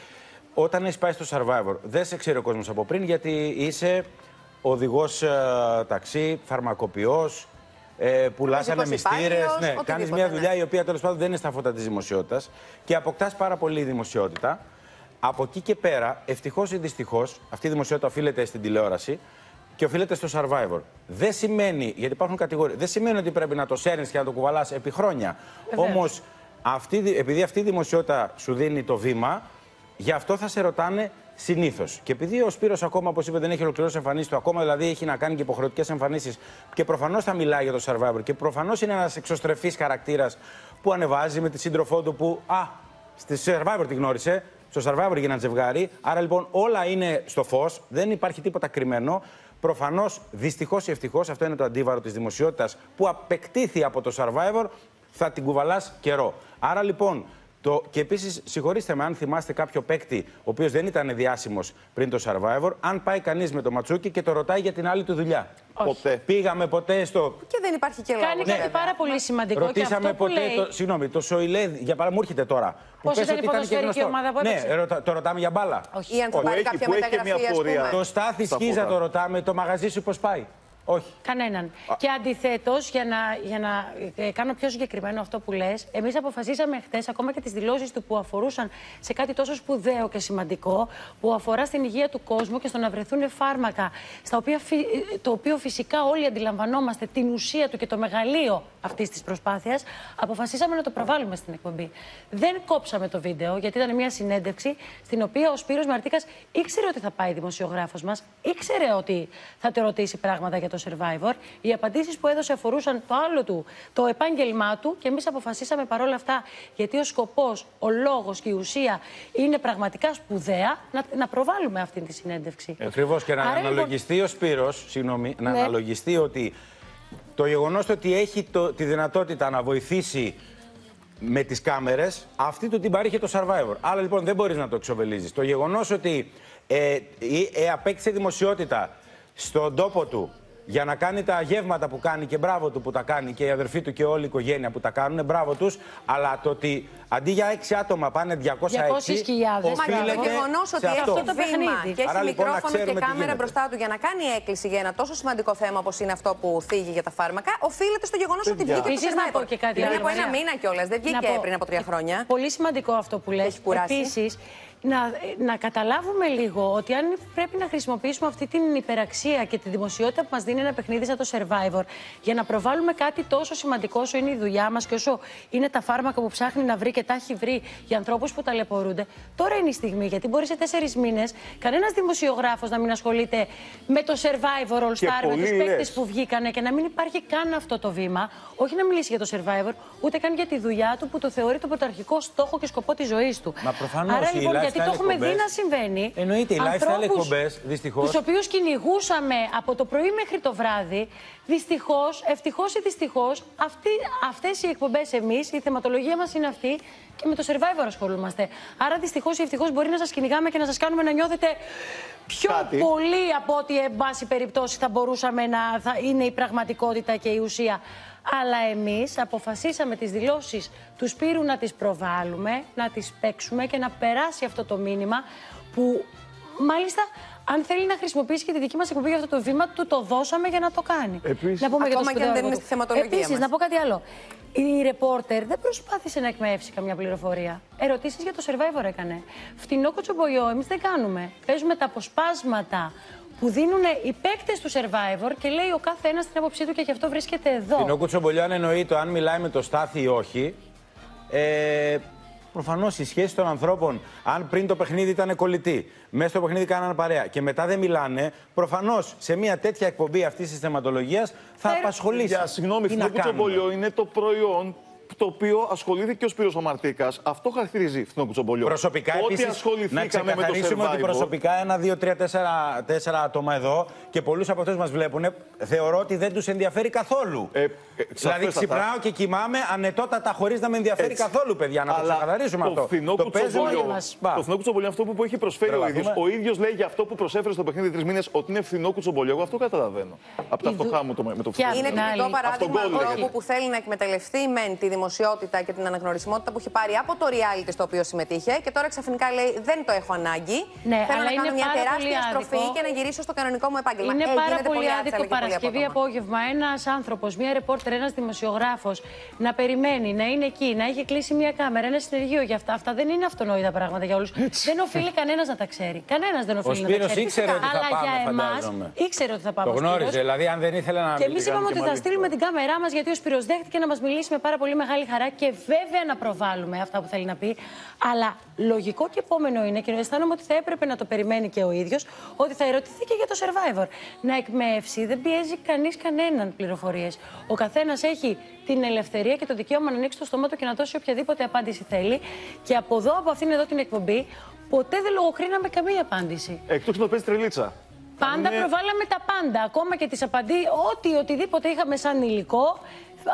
Όταν έχεις πάει στο survivor, δεν σε ξέρει ο κόσμος από πριν γιατί είσαι οδηγός ταξί, φαρμακοποιός, ε, πουλάς Μαζικός ανεμιστήρες. υπάλληλος, Ναι, οτιδήποτε, κάνεις μια ναι. δουλειά η οποία τέλος πάντων δεν είναι στα φώτα της δημοσιότητας και αποκτάς πάρα πολύ δημοσιότητα. Από εκεί και πέρα, ευτυχώς ή δυστυχώς, αυτή η δημοσιότητα οφείλεται στην τηλεόραση και οφείλεται στο survivor. Δεν σημαίνει, γιατί υπάρχουν κατηγορίες, δεν σημαίνει ότι πρέπει να το σέρνεις και να το κουβαλάς επί χρόνια. Βεβαίως. Όμως, επειδή αυτή η δημοσιότητα σου δίνει το βήμα, γι' αυτό θα σε ρωτάνε συνήθως. Και επειδή ο Σπύρος ακόμα, όπως είπε, δεν έχει ολοκληρώσει εμφανίσεις του, ακόμα δηλαδή έχει να κάνει και υποχρεωτικές εμφανίσεις και προφανώς θα μιλάει για το survivor και προφανώς είναι ένας εξωστρεφής χαρακτήρας που ανεβάζει με τη σύντροφό του που. Α, στη survivor τη γνώρισε. Στο survivor γίνανε ζευγάρι. Άρα λοιπόν όλα είναι στο φως, δεν υπάρχει τίποτα κρυμμένο. Προφανώς, δυστυχώς ή ευτυχώς, αυτό είναι το αντίβαρο της δημοσιότητας που απεκτήθη από το survivor, θα την κουβαλάς καιρό. Άρα λοιπόν, το... και επίσης, συγχωρήστε με αν θυμάστε κάποιο παίκτη, ο οποίος δεν ήταν διάσημος πριν το survivor, αν πάει κανείς με το ματσούκι και το ρωτάει για την άλλη του δουλειά. Ποτέ. Πήγαμε ποτέ στο. Και δεν υπάρχει και λόγος. Κάνει κάτι πάρα πολύ σημαντικό και Ρωτήσαμε αυτό που ποτέ. λέει... Το, συγγνώμη, το Σοηλέ, για παράδειγμα, μου έρχεται τώρα. Που Πώς πες ήταν ότι η και ποδοσφαιρική γνωστό. ομάδα που Ναι, έπαιξε; ρωτα- το ρωτάμε για μπάλα. Ή αν θα πάρει έχει- κάποια που έχει και μεταγραφή, μια ας πούμε. πορεία. Το Στάθη Στα Σκίζα φώτα. το ρωτάμε, το μαγαζί σου πώς πάει; Όχι. Κανέναν. Και αντιθέτως, για να, για να ε, κάνω πιο συγκεκριμένο αυτό που λες, εμείς αποφασίσαμε χθε, ακόμα και τις δηλώσεις του που αφορούσαν σε κάτι τόσο σπουδαίο και σημαντικό, που αφορά στην υγεία του κόσμου και στο να βρεθούν φάρμακα, στα οποία, φυ- ε, το οποίο φυσικά όλοι αντιλαμβανόμαστε την ουσία του και το μεγαλείο αυτής της προσπάθειας, αποφασίσαμε να το προβάλλουμε στην εκπομπή. Δεν κόψαμε το βίντεο, γιατί ήταν μια συνέντευξη στην οποία ο Σπύρος Μαρτίκας ήξερε ότι θα πάει δημοσιογράφος μας, ήξερε ότι θα το ρωτήσει πράγματα για το Survivor. Οι απαντήσεις που έδωσε αφορούσαν το άλλο του, το επάγγελμά του και εμείς αποφασίσαμε παρόλα αυτά, γιατί ο σκοπός, ο λόγος και η ουσία είναι πραγματικά σπουδαία, να, να προβάλλουμε αυτή τη συνέντευξη. Ακριβώς και να Άρα, λοιπόν- αναλογιστεί ο Σπύρος, συγγνώμη, να Ναι. αναλογιστεί ότι το γεγονός ότι έχει το, τη δυνατότητα να βοηθήσει με τις κάμερες, αυτή του την παρήχε το survivor. Άρα λοιπόν δεν μπορείς να το εξοβελίζεις. Το γεγονός ότι ε, ε, ε, απέκτησε δημοσιότητα στον τόπο του για να κάνει τα γεύματα που κάνει και μπράβο του που τα κάνει και η αδερφή του και όλη η οικογένεια που τα κάνουν, μπράβο τους. Αλλά το ότι αντί για έξι άτομα πάνε 206. 200.000. Μα και το οφείλεται γεγονός σε ότι αυτό. έχει το βήμα παιχνίδι. και έχει Άρα, λοιπόν, να μικρόφωνο και ξέρουμε τι κάμερα γίνεται. μπροστά του για να κάνει έκκληση για ένα τόσο σημαντικό θέμα όπως είναι αυτό που θίγει για τα φάρμακα, οφείλεται στο γεγονός ότι Παιδιά. βγήκε το Επίσης, να Survivor. πω και κάτι Είναι άλλο, από ένα Μαρία. μήνα κιόλας, δεν Να βγήκε πω, πριν από τρία χρόνια. Πολύ σημαντικό αυτό που λες. Έχει κουράσει. Επίσης, να, να καταλάβουμε λίγο ότι αν πρέπει να χρησιμοποιήσουμε αυτή την υπεραξία και τη δημοσιότητα που μας δίνει ένα παιχνίδι σαν το Survivor για να προβάλλουμε κάτι τόσο σημαντικό όσο είναι η δουλειά μας και όσο είναι τα φάρμακα που ψάχνει να βρει και τα έχει βρει για ανθρώπους που ταλαιπωρούνται, τώρα είναι η στιγμή. Γιατί μπορεί σε τέσσερις μήνες κανένας δημοσιογράφος να μην ασχολείται με το Survivor All Και Star, με πολύ τους λες. παίκτες που βγήκανε και να μην υπάρχει καν αυτό το βήμα, όχι να μιλήσει για το survivor, ούτε καν για τη δουλειά του που το θεωρεί το πρωταρχικό στόχο και σκοπό της ζωής του. Μα προφανώς, Άρα οι λοιπόν, γιατί το lifestyle έχουμε δει εκπομπές- να συμβαίνει. Εννοείται, οι lifestyle ανθρώπους εκπομπές, δυστυχώς. Τους οποίους κυνηγούσαμε από το πρωί μέχρι το βράδυ, δυστυχώς, ευτυχώς ή δυστυχώς, αυτές οι εκπομπές εμείς, η θεματολογία μας είναι αυτή και με το survivor ασχολούμαστε. Άρα δυστυχώς ή ευτυχώς μπορεί να σας κυνηγάμε και να σας κάνουμε να νιώθετε πιο Κάτι. πολύ από ό,τι, εν πάση περιπτώσει, θα μπορούσαμε να θα είναι η πραγματικότητα και η ουσία. Αλλά εμείς αποφασίσαμε τις δηλώσεις τους Σπύρου να τις προβάλλουμε, να τις παίξουμε και να περάσει αυτό το μήνυμα που μάλιστα αν θέλει να χρησιμοποιήσει και τη δική μας εκπομπή για αυτό το βήμα, του το δώσαμε για να το κάνει. Επίσης- να πούμε για το Ακόμα και αν σπουδαίο δεν έργο είναι του. στη θεματολογία Επίσης, μας. να πω κάτι άλλο. Η ρεπόρτερ δεν προσπάθησε να εκμεύσει καμιά πληροφορία. Ερωτήσεις για το survivor έκανε. Φτηνό κοτσομπολιό εμείς δεν κάνουμε. Παίζουμε τα αποσπάσματα που δίνουν οι παίκτες του survivor και λέει ο κάθε ένας την άποψή του και γι' αυτό βρίσκεται εδώ. Την Όκου Τσομπολιό, αν εννοεί το αν μιλάει με το Στάθη ή όχι, Ε, Προφανώς η σχέση των ανθρώπων, αν πριν το παιχνίδι ήταν κολλητή, μέσα στο παιχνίδι κάνανε παρέα και μετά δεν μιλάνε, προφανώς σε μια τέτοια εκπομπή αυτής της θεματολογίας θα απασχολήσει. Για συγγνώμη, Τι να φθινό κάνουμε; κουτσομπολιό είναι το προϊόν το οποίο ασχολείται και ο Σπύρος ο Μαρτίκας. Αυτό χαρακτηρίζει φθινό κουτσομπολιό. Προσωπικά, Ότι επίσης, να ασχοληθήκαμε με το ξεκαθαρίσουμε ότι Survivor, προσωπικά ένα, δύο, τρία, τέσσερα, τέσσερα άτομα εδώ και πολλούς από αυτούς μας βλέπουν, θεωρώ ότι δεν τους ενδιαφέρει καθόλου. Ε, δηλαδή σαφέστατα. ξυπνάω και κοιμάμαι ανετότατα χωρίς να με ενδιαφέρει Έτσι. καθόλου, παιδιά. Να το Αλλά ξεκαθαρίσουμε το αυτό. Φθηνό παίζουν κουτσομπολιό, όλοι μας. Μπα. το φθηνό κουτσομπολιό αυτό που έχει προσφέρει ο Τρελαθούμε. ίδιο. Ο ίδιος λέει για αυτό που προσέφερε στο παιχνίδι τρεις μήνες ότι είναι φθηνό κουτσομπολιό. Εγώ αυτό καταλαβαίνω. Από τα φτωχά μου το, με το φθηνό. Είναι κουτσομπολιό. τυπικό παράδειγμα Αυτόν γκολ ανθρώπου που θέλει να εκμεταλλευτεί μεν τη δημοσιότητα και την αναγνωρισιμότητα που έχει πάρει από το reality στο οποίο συμμετείχε και τώρα ξαφνικά λέει δεν το έχω ανάγκη. Ναι, Θέλω αλλά να κάνω είναι μια πάρα τεράστια πολύ στροφή άδικο. και να γυρίσω στο κανονικό μου επάγγελμα. Είναι Ε, πάρα γίνεται πολύ άτσα, άδικο αλλά και πολύ Παρασκευή απότομα. απόγευμα ένας άνθρωπος, μια ρεπόρτερ, ένας δημοσιογράφος να περιμένει, να είναι εκεί, να έχει κλείσει μια κάμερα, ένα συνεργείο για αυτά. Αυτά δεν είναι αυτονόητα πράγματα για όλους. Δεν οφείλει κανένας να τα ξέρει. Κανένας δεν οφείλει να τα Σπύρος ξέρει. ήξερε ότι θα Αλλά πάμε, για εμάς φαντάζομαι. ήξερε ότι θα πάμε. Το ο Σπύρος. γνώριζε, δηλαδή αν δεν ήθελε να. Και εμείς μιλήσει, είπαμε και ότι θα μάλιστα. στείλουμε την κάμερά μας γιατί ο Σπύρος δέχτηκε να μας μιλήσει με πάρα πολύ μεγάλη χαρά και βέβαια να προβάλλουμε αυτά που θέλει να πει. Αλλά λογικό και επόμενο είναι και αισθάνομαι ότι θα έπρεπε να το περιμένει και ο ίδιος ότι θα ερωτηθεί και για το survivor. Να εκμεύσει, δεν πιέζει κανείς κανέναν πληροφορίες. Ο καθένας έχει την ελευθερία και το δικαίωμα να ανοίξει το στόμα του και να δώσει οποιαδήποτε απάντηση θέλει. Και από εδώ, από αυτήν εδώ την εκπομπή, ποτέ δεν λογοκρίναμε καμία απάντηση. Εκτός να παίζει τρελίτσα. Πάντα Είναι- προβάλαμε τα πάντα. Ακόμα και τις απαντήσει, ό,τι οτιδήποτε είχαμε σαν υλικό,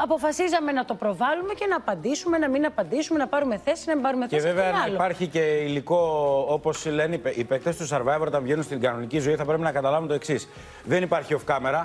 αποφασίζαμε να το προβάλλουμε και να απαντήσουμε, να μην απαντήσουμε, να πάρουμε θέση, να μην πάρουμε Και θέση. βέβαια, Αυτό είναι αν άλλο. υπάρχει και υλικό, όπως λένε οι παί- οι παίκτες του Survivor, όταν βγαίνουν στην κανονική ζωή, θα πρέπει να καταλάβουν το εξής. Δεν υπάρχει off camera.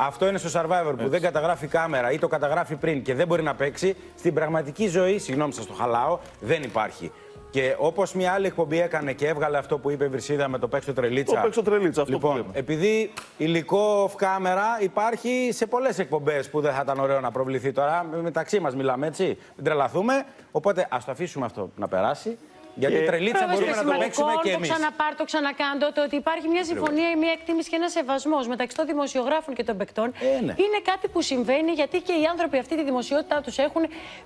Αυτό είναι στο Survivor που δεν καταγράφει κάμερα ή το καταγράφει πριν και δεν μπορεί να παίξει. Στην πραγματική ζωή, συγγνώμη σας το χαλάω, δεν υπάρχει. Και όπως μια άλλη εκπομπή έκανε και έβγαλε αυτό που είπε η Βρυσίδα με το παίξω τρελίτσα. Το παίξω τρελίτσα, αυτό που λοιπόν, λέμε. επειδή υλικό off camera υπάρχει σε πολλές εκπομπές που δεν θα ήταν ωραίο να προβληθεί τώρα. Μεταξύ μας μιλάμε έτσι. Μην τρελαθούμε. Οπότε ας το αφήσουμε αυτό να περάσει. Γιατί Και- τρελίτσα Πρόβες μπορούμε να το σημαντικό, παίξουμε και Το εμείς. ξαναπάρ, το ξανακάντο, το ότι υπάρχει μια συμφωνία ή μια εκτίμηση και ένα σεβασμός μεταξύ των δημοσιογράφων και των παικτών. ναι. Είναι κάτι που συμβαίνει γιατί και οι άνθρωποι αυτή τη δημοσιότητά τους έχουν.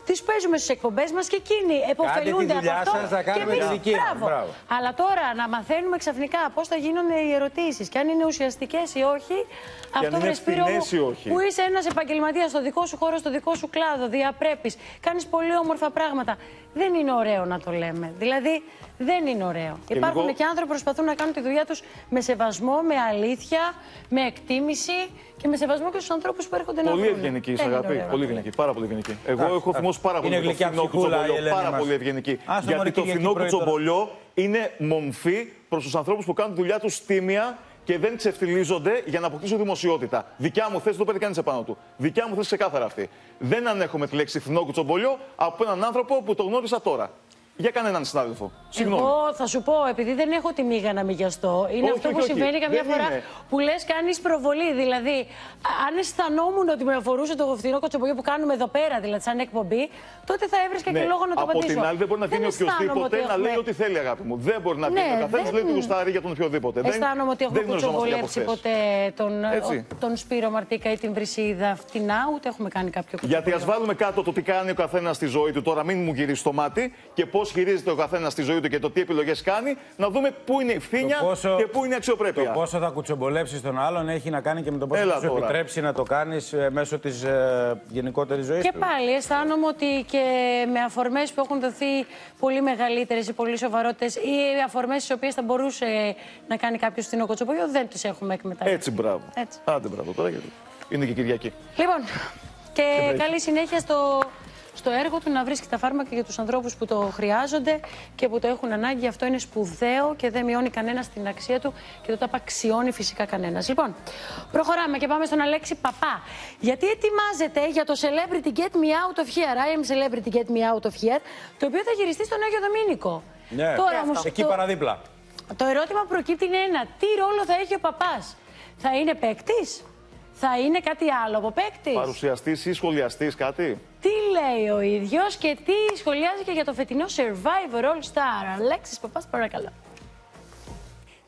Τις παίζουμε στις εκπομπές μας και εκείνοι επωφελούνται από δουλειά αυτό. σας, θα και κάνουμε εμείς, τη δική μας. μπράβο. Μπράβο. Αλλά τώρα να μαθαίνουμε ξαφνικά πώς θα γίνονται οι ερωτήσεις και αν είναι ουσιαστικές ή όχι. αυτό είναι βρε Σπύρο μου, ευθυνές ή όχι. που είσαι ένας επαγγελματίας στο δικό σου χώρο, στο δικό σου κλάδο, διαπρέπεις, κάνεις πολύ όμορφα πράγματα. Δεν είναι ωραίο να το λέμε. Δηλαδή, δεν είναι ωραίο. Και Υπάρχουν λίγο- και άνθρωποι που προσπαθούν να κάνουν τη δουλειά τους με σεβασμό, με αλήθεια, με εκτίμηση και με σεβασμό και στους ανθρώπους που έρχονται να Πολύ βρουν. ευγενική, Δεν είναι αγαπή. ωραίο να Πολύ το λέμε. ευγενική. Πάρα πολύ ευγενική. Εγώ Εντάξει, έχω θυμώσει πάρα είναι πολύ με το γλυκιά φθηνό ψυχούλα η κουτσομπολιό. Ελένη Πάρα μας. πολύ ευγενική. Άστο, μωρέ, Γιατί το Κυριακή φθηνό πρωί τώρα. κουτσομπολιό είναι μομφή προς τους ανθρώπους που κάνουν τη δουλειά τους τίμια και δεν ξεφτιλίζονται για να αποκτήσουν δημοσιότητα. Δικιά μου θέση, το παίρνει κανεί επάνω του. Δικιά μου θέση ξεκάθαρα αυτή. Δεν ανέχομαι τη λέξη φθηνό κουτσομπολιό από έναν άνθρωπο που το γνώρισα τώρα. Για κανέναν συνάδελφο. Συγγνώμη. Εγώ θα σου πω, επειδή δεν έχω τη μίγα να μηγιαστώ, είναι Όχι, αυτό όχι, που όχι. συμβαίνει καμιά Δεν φορά είναι. που λες κάνεις προβολή. Δηλαδή, α- αν αισθανόμουν ότι με αφορούσε το φθηνό κοτσομπογείο που κάνουμε εδώ πέρα, δηλαδή σαν εκπομπή, τότε θα έβρισκα και λόγο να το Ναι, από απαντήσω. την άλλη, δεν μπορεί να βγαίνει αισθάνομαι οποιοδήποτε ότι να έχουμε- λέει ό,τι θέλει, αγάπη μου. Δεν μπορεί να βγαίνει. Ναι, ο καθένας δεν- λέει ότι γουστάρει για τον οποιοδήποτε. Δεν- Αισθάνομαι ότι δεν έχουμε γνωριζόμαστε για από κουτσομπολέψει χθες. ποτέ τον, Έτσι. ο- τον Σπύρο Μαρτίκα ή την Βρυσίδα φτηνά, ούτε έχουμε κάνει κάποιο Γιατί ας κουτσομπολιό. βάλουμε κάτω το τι κάνει ο καθένας στη ζωή του. Τώρα μην μου γυρίσεις το μάτι και πώς χειρίζεται ο καθένας στη ζωή του και το τι επιλογές κάνει. Να δούμε πού είναι η ευθύνια Το πόσο- και πού είναι η αξιοπρέπεια. Το πόσο θα κουτσομπολέψεις τον άλλον έχει να κάνει και με το πόσο Έλα θα σου τώρα. επιτρέψει να το κάνεις μέσω της ε, γενικότερης ζωής Και του. πάλι αισθάνομαι ότι και με αφορμές που έχουν δοθεί πολύ μεγαλύτερες ή πολύ σοβαρότερε ή αφορμές τις οποίες θα μπορούσε να κάνει κάποιος στην Κοτσοπολιό, δεν τις έχουμε εκμεταλλευτεί. Έτσι, μπράβο. Έτσι. Άντε, μπράβο τώρα γιατί. Είναι και Κυριακή. Λοιπόν, και βρέχει. καλή συνέχεια στο, στο έργο του να βρίσκει τα φάρμακα για τους ανθρώπους που το χρειάζονται και που το έχουν ανάγκη. Αυτό είναι σπουδαίο και δεν μειώνει κανένα την αξία του και το απαξιώνει φυσικά κανένας. Λοιπόν, προχωράμε και πάμε στον Αλέξη Παπά. Γιατί ετοιμάζεται για το Celebrity Get Me Out of Here, I am Celebrity Get Me Out of Here, το οποίο θα γυριστεί στον Άγιο Δομήνικο. Ναι, Τώρα όμως εκεί το- παραδίπλα. το ερώτημα που προκύπτει είναι ένα. Τι ρόλο θα έχει ο παπάς; Θα είναι παίκτης, θα είναι κάτι άλλο από παίκτης; Παρουσιαστής ή σχολιαστής, κάτι; Τι λέει ο ίδιος και τι σχολιάζει και για το φετινό Survivor All Star. Αλέξης Παπάς, παρακαλώ.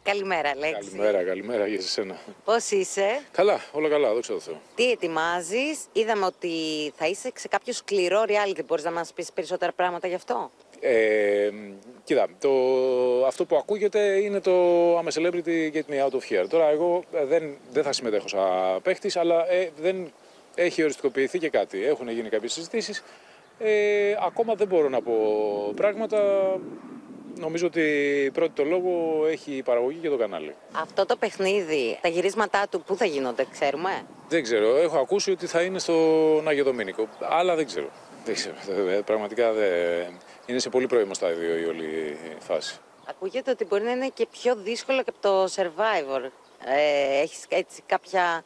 Καλημέρα, Αλέξη. Καλημέρα, καλημέρα για εσένα. Πώς είσαι, Καλά, όλα καλά, δόξα τω Θεώ. τι ετοιμάζεις, Είδαμε ότι θα είσαι σε κάποιο σκληρό reality. Μπορείς να μας πεις περισσότερα πράγματα γι' αυτό; Ε, κοίτα, το, αυτό που ακούγεται είναι το I'm a celebrity, get me out of here. Τώρα εγώ ε, δεν, δεν θα συμμετέχω σαν παίχτης, αλλά ε, δεν έχει οριστικοποιηθεί και κάτι. Έχουν γίνει κάποιες συζητήσεις. Ε, ακόμα δεν μπορώ να πω πράγματα. Νομίζω ότι πρώτη το λόγο έχει η παραγωγή και το κανάλι. Αυτό το παιχνίδι, τα γυρίσματά του, πού θα γίνονται, ξέρουμε; Δεν ξέρω. Έχω ακούσει ότι θα είναι στον Άγιο Δομήνικο. Αλλά δεν ξέρω. Δεν ξέρω. Ε, Πραγματικά δεν... είναι σε πολύ πρώιμο στάδιο η όλη φάση. Ακούγεται ότι μπορεί να είναι και πιο δύσκολο και από το Survivor. Ε, έχεις έτσι κάποια...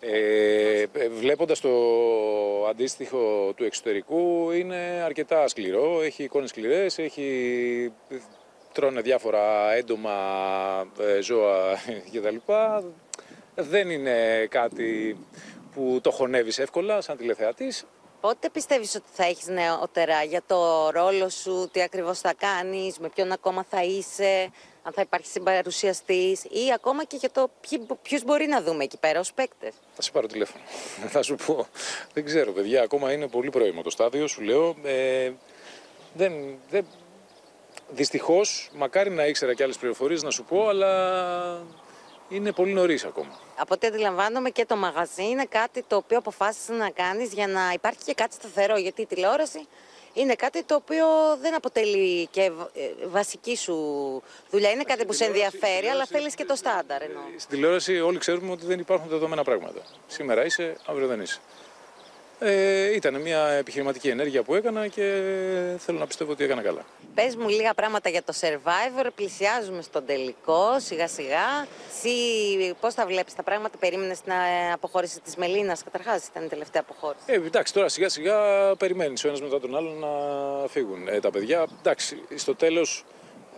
Ε, βλέποντας το αντίστοιχο του εξωτερικού είναι αρκετά σκληρό, έχει εικόνες σκληρές, έχει... τρώνε διάφορα έντομα ε, ζώα κτλ. Δεν είναι κάτι που το χωνεύεις εύκολα σαν τηλεθεατής. Πότε πιστεύεις ότι θα έχεις νεότερα για το ρόλο σου, τι ακριβώς θα κάνεις, με ποιον ακόμα θα είσαι, αν θα υπάρχει συμπαρουσιαστής ή ακόμα και για το ποιοι- ποιους μπορεί να δούμε εκεί πέρα ως παίκτες; Θα σε πάρω τηλέφωνο. Θα σου πω. Δεν ξέρω, παιδιά. Ακόμα είναι πολύ πρώιμο το στάδιο. Σου λέω. Ε, δεν, δεν... Δυστυχώς, μακάρι να ήξερα και άλλες πληροφορίες να σου πω, αλλά είναι πολύ νωρίς ακόμα. Από ό,τι αντιλαμβάνομαι και το μαγαζί είναι κάτι το οποίο αποφάσισε να κάνεις για να υπάρχει και κάτι σταθερό. Γιατί η τηλεόραση είναι κάτι το οποίο δεν αποτελεί και β- ε, βασική σου δουλειά. Είναι κάτι που σε ενδιαφέρει, αλλά θέλεις και το στάνταρ εννοώ. Στην τηλεόραση όλοι ξέρουμε ότι δεν υπάρχουν δεδομένα πράγματα. Σήμερα είσαι, αύριο δεν είσαι. Ε, ήταν μια επιχειρηματική ενέργεια που έκανα και θέλω να πιστεύω ότι έκανα καλά. Πες μου λίγα πράγματα για το Survivor. Πλησιάζουμε στον τελικό, σιγά σιγά. Εσύ πώς τα βλέπεις τα πράγματα, περίμενες την ε, αποχώρηση της Μελίνας. Καταρχάς ήταν η τελευταία αποχώρηση; Ε, εντάξει, τώρα σιγά σιγά περιμένεις ο ένας μετά τον άλλον να φύγουν ε, τα παιδιά. Εντάξει, στο τέλος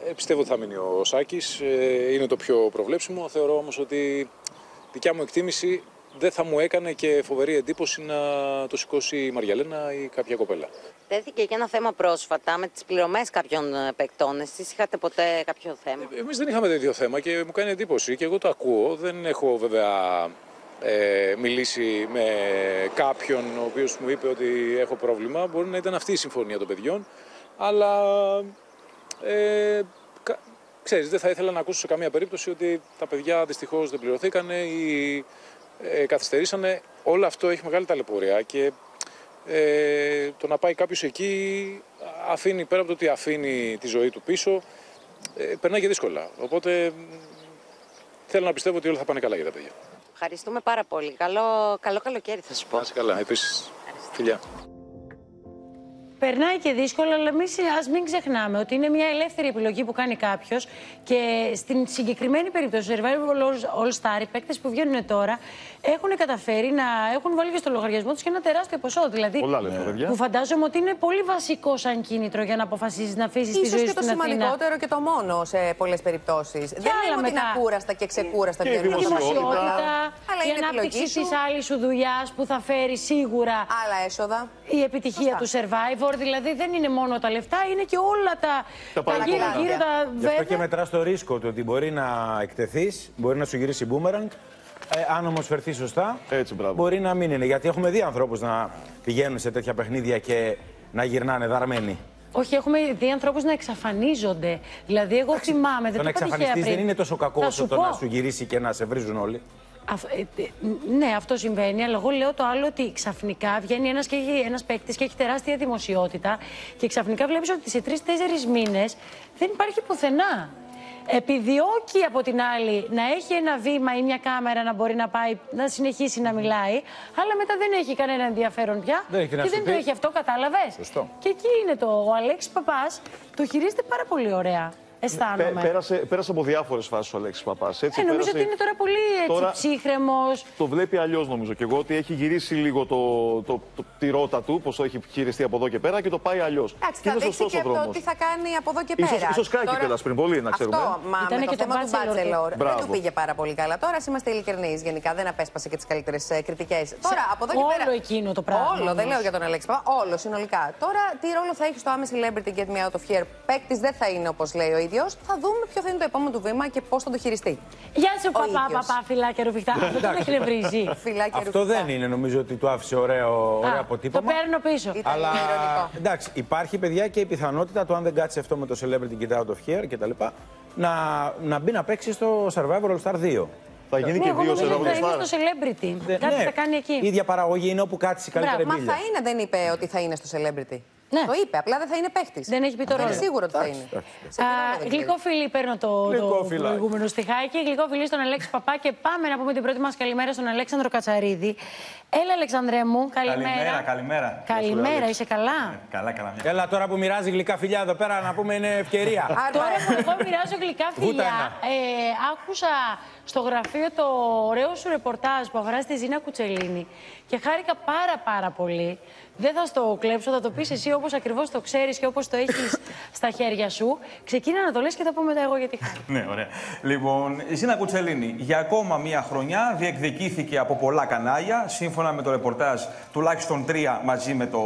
ε, πιστεύω ότι θα μείνει ο Σάκης. Ε, είναι το πιο προβλέψιμο. Θεωρώ όμως ότι δικιά μου εκτίμηση δεν θα μου έκανε και φοβερή εντύπωση να το σηκώσει η Μαριαλένα ή κάποια κοπέλα. Τέθηκε και ένα θέμα πρόσφατα με τις πληρωμές κάποιων ε, παικτών. Εσείς είχατε ποτέ κάποιο θέμα; Εμείς δεν είχαμε τέτοιο θέμα και μου κάνει εντύπωση και εγώ το ακούω. Δεν έχω βέβαια ε, μιλήσει με κάποιον ο οποίος μου είπε ότι έχω πρόβλημα. Μπορεί να ήταν αυτή η συμφωνία των παιδιών. Αλλά ε, κα- ξέρεις, δεν θα ήθελα να ακούσω σε καμία περίπτωση ότι τα παιδιά δυστυχώς δεν πληρωθήκανε ή ε, καθυστερήσανε. Όλο αυτό έχει μεγάλη ταλαιπωρία και ε, το να πάει κάποιος εκεί αφήνει, πέρα από το ότι αφήνει τη ζωή του πίσω, ε, περνάει και δύσκολα. Οπότε μ, θέλω να πιστεύω ότι όλα θα πάνε καλά για τα παιδιά. Ευχαριστούμε πάρα πολύ. Καλό, καλό καλοκαίρι θα σου πω. Να είσαι καλά, επίσης. Φιλιά. Περνάει και δύσκολα, αλλά εμείς ας μην ξεχνάμε ότι είναι μια ελεύθερη επιλογή που κάνει κάποιος και στην συγκεκριμένη περίπτωση, Survivor All- All Star, οι παίκτες που βγαίνουν τώρα έχουν καταφέρει να έχουν βάλει και στο λογαριασμό τους και ένα τεράστιο ποσό. Δηλαδή, Πολλά λεφτά, παιδιά. που φαντάζομαι ότι είναι πολύ βασικό σαν κίνητρο για να αποφασίζεις να αφήσεις τη Ίσως ζωή και σου το στην Αθήνα. σημαντικότερα και το μόνο σε πολλές περιπτώσεις. Δεν άλλα λέμε ότι είναι μετά. ακούραστα και ξεκούραστα Και η βγαίνουν αυτά τα δημοσιότητα. πράγματα. Αλλά η είναι ανάπτυξη επιλογή της σου. άλλης σου δουλειάς που θα φέρει σίγουρα Άλλα έσοδα. η επιτυχία του survivor. Δηλαδή δεν είναι μόνο τα λεφτά, είναι και όλα τα, Τα τα γύρω-γύρω τα Γι' αυτό και βέβαια. μετράς το ρίσκο του ότι μπορεί να εκτεθείς, μπορεί να σου γυρίσει boomerang. Ε, αν όμως φερθείς σωστά, Έτσι, μπράβο. μπορεί να μην είναι. Γιατί έχουμε δει ανθρώπους να πηγαίνουν σε τέτοια παιχνίδια και να γυρνάνε δαρμένοι. Όχι, έχουμε δει ανθρώπους να εξαφανίζονται. Δηλαδή, εγώ θυμάμαι. Το Δεν να το είπα τυχαία εξαφανιστείς πριν. δεν είναι τόσο κακό Θα όσο σου το πω. να σου γυρίσει και να σε βρίζουν όλοι. Αφ- ε, ε, ναι, αυτό συμβαίνει, αλλά εγώ λέω το άλλο ότι ξαφνικά βγαίνει ένας ένας παίκτης και έχει τεράστια δημοσιότητα και ξαφνικά βλέπεις ότι σε τρει-τέσσερι μήνες δεν υπάρχει πουθενά. Επιδιώκει από την άλλη να έχει ένα βήμα ή μια κάμερα να μπορεί να πάει να συνεχίσει να μιλάει, αλλά μετά δεν έχει κανένα ενδιαφέρον πια. Δεν έχει τι να και σου δεν πει. το έχει αυτό, κατάλαβες; Σωστό. Και εκεί είναι το. Ο Αλέξης Παπάς το χειρίζεται πάρα πολύ ωραία. Αισθάνομαι. Πέ- πέρασε, πέρασε από διάφορες φάσεις ο Αλέξης Παπάς. ε, νομίζω ότι είναι τώρα πολύ έτσι, Τώρα- ψύχρεμος. Το βλέπει αλλιώς νομίζω και εγώ ότι έχει γυρίσει λίγο το, το, το, τη ρότα του, πώ το έχει χειριστεί από εδώ και πέρα και το πάει αλλιώς. Εντάξει, θα δείξει και το τι θα κάνει από εδώ και Ίσως- πέρα. ίσως κάει κιόλας πριν πολύ, να ξέρουμε. Αυτό, μα Ήτανε με το και το θέμα του Bachelor Bachelor δεν Μπράβο. του πήγε πάρα πολύ καλά. Τώρα ας είμαστε ειλικρινείς γενικά, δεν απέσπασε και τις καλύτερες κριτικές. Τώρα από εδώ και όλο πέρα. εκείνο το πράγμα Όλο, δεν όμως. λέω για τον Αλέξη Παπά, όλο συνολικά. Τώρα τι ρόλο θα έχει στο I'm a celebrity get me out of here; Παίκτης δεν θα είναι όπως λέει ο ίδιος. Θα δούμε ποιο θα είναι το επόμενο του βήμα και πώς θα το χειριστεί. Γεια σου, Ο παπά, ίδιος. παπά, φυλάκια ρουφιχτά. Αυτό δεν με εκνευρίζει. Φυλάκια Αυτό δεν είναι, νομίζω ότι του άφησε ωραίο, ωραίο Α, αποτύπωμα. Το παίρνω πίσω. Αλλά εντάξει, υπάρχει παιδιά και η πιθανότητα το αν δεν κάτσει αυτό με το Celebrity Get Out of Here κτλ. Να, να μπει να παίξει στο Survivor All Star 2. Θα γίνει Ναι, εγώ νομίζω ότι θα είναι στο celebrity. Κάτι θα κάνει εκεί. Η ίδια παραγωγή είναι όπου κάτσει η καλύτερη Μπράβο, μα μπίλια. θα είναι, δεν είπε ότι θα είναι στο celebrity. Ναι. Το είπε, απλά δεν θα είναι παίχτης. Δεν έχει πει το Δεν ρόλο. είναι σίγουρο ότι θα είναι. Σε Α, επίπεδο δεν Γλυκόφιλη, παίρνω το, το Γλυκόφιλα. προηγούμενο στιχάκι. Γλυκόφιλη στον Αλέξη Παπά και πάμε να πούμε την πρώτη μας καλημέρα στον Αλέξανδρο Κατσαρίδη. Έλα, Αλεξανδρέ μου, καλημέρα. Καλημέρα, καλημέρα. Καλημέρα, είσαι καλά; Καλά, καλά. Μια. Έλα τώρα που μοιράζει γλυκά φιλιά εδώ πέρα να πούμε είναι ευκαιρία. Τώρα που εγώ μοιράζω γλυκά Βούτα φιλιά, ένα. ε, άκουσα στο γραφείο το ωραίο σου ρεπορτάζ που αφορά στη Ζήνα Κουτσελίνη και χάρηκα πάρα πάρα πολύ. Δεν θα στο κλέψω, θα το πεις εσύ όπως ακριβώς το ξέρεις και όπως το έχεις στα χέρια σου. Ξεκίνα να το λες και θα πω μετά εγώ γιατί χάρηκα. Ναι, ωραία. Λοιπόν, η Ζήνα Κουτσελίνη για ακόμα μία χρονιά διεκδικήθηκε από πολλά κανάλια, σύμφωνα με το ρεπορτάζ τουλάχιστον τρία μαζί με το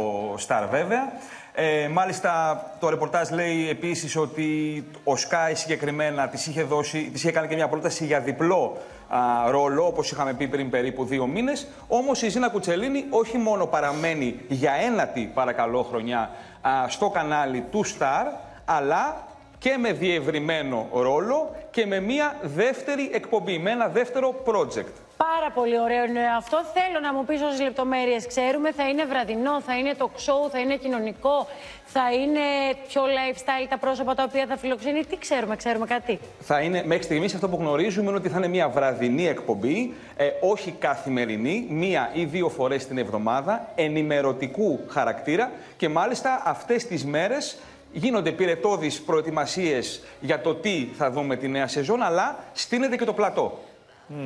Star βέβαια. Ε, μάλιστα το ρεπορτάζ λέει επίσης ότι ο Sky συγκεκριμένα της είχε, δώσει, της είχε κάνει και μια πρόταση για διπλό α, ρόλο, όπως είχαμε πει πριν περίπου δύο μήνες. Όμως η Ζήνα Κουτσελίνη όχι μόνο παραμένει για ένατη παρακαλώ χρονιά α, στο κανάλι του Star, αλλά και με διευρυμένο ρόλο και με μια δεύτερη εκπομπή, με ένα δεύτερο project. Πάρα πολύ ωραίο είναι αυτό. Θέλω να μου πεις όσες λεπτομέρειες ξέρουμε. Θα είναι βραδινό, θα είναι το show, θα είναι κοινωνικό, θα είναι πιο lifestyle τα πρόσωπα τα οποία θα φιλοξενεί. Τι ξέρουμε, ξέρουμε κάτι; Θα είναι, μέχρι στιγμής αυτό που γνωρίζουμε είναι ότι θα είναι μια βραδινή εκπομπή, ε, όχι καθημερινή, μία ή δύο φορές την εβδομάδα, ενημερωτικού χαρακτήρα και μάλιστα αυτές τις μέρες γίνονται πυρετώδεις προετοιμασίες για το τι θα δούμε τη νέα σεζόν, αλλά στείνεται και το πλατό.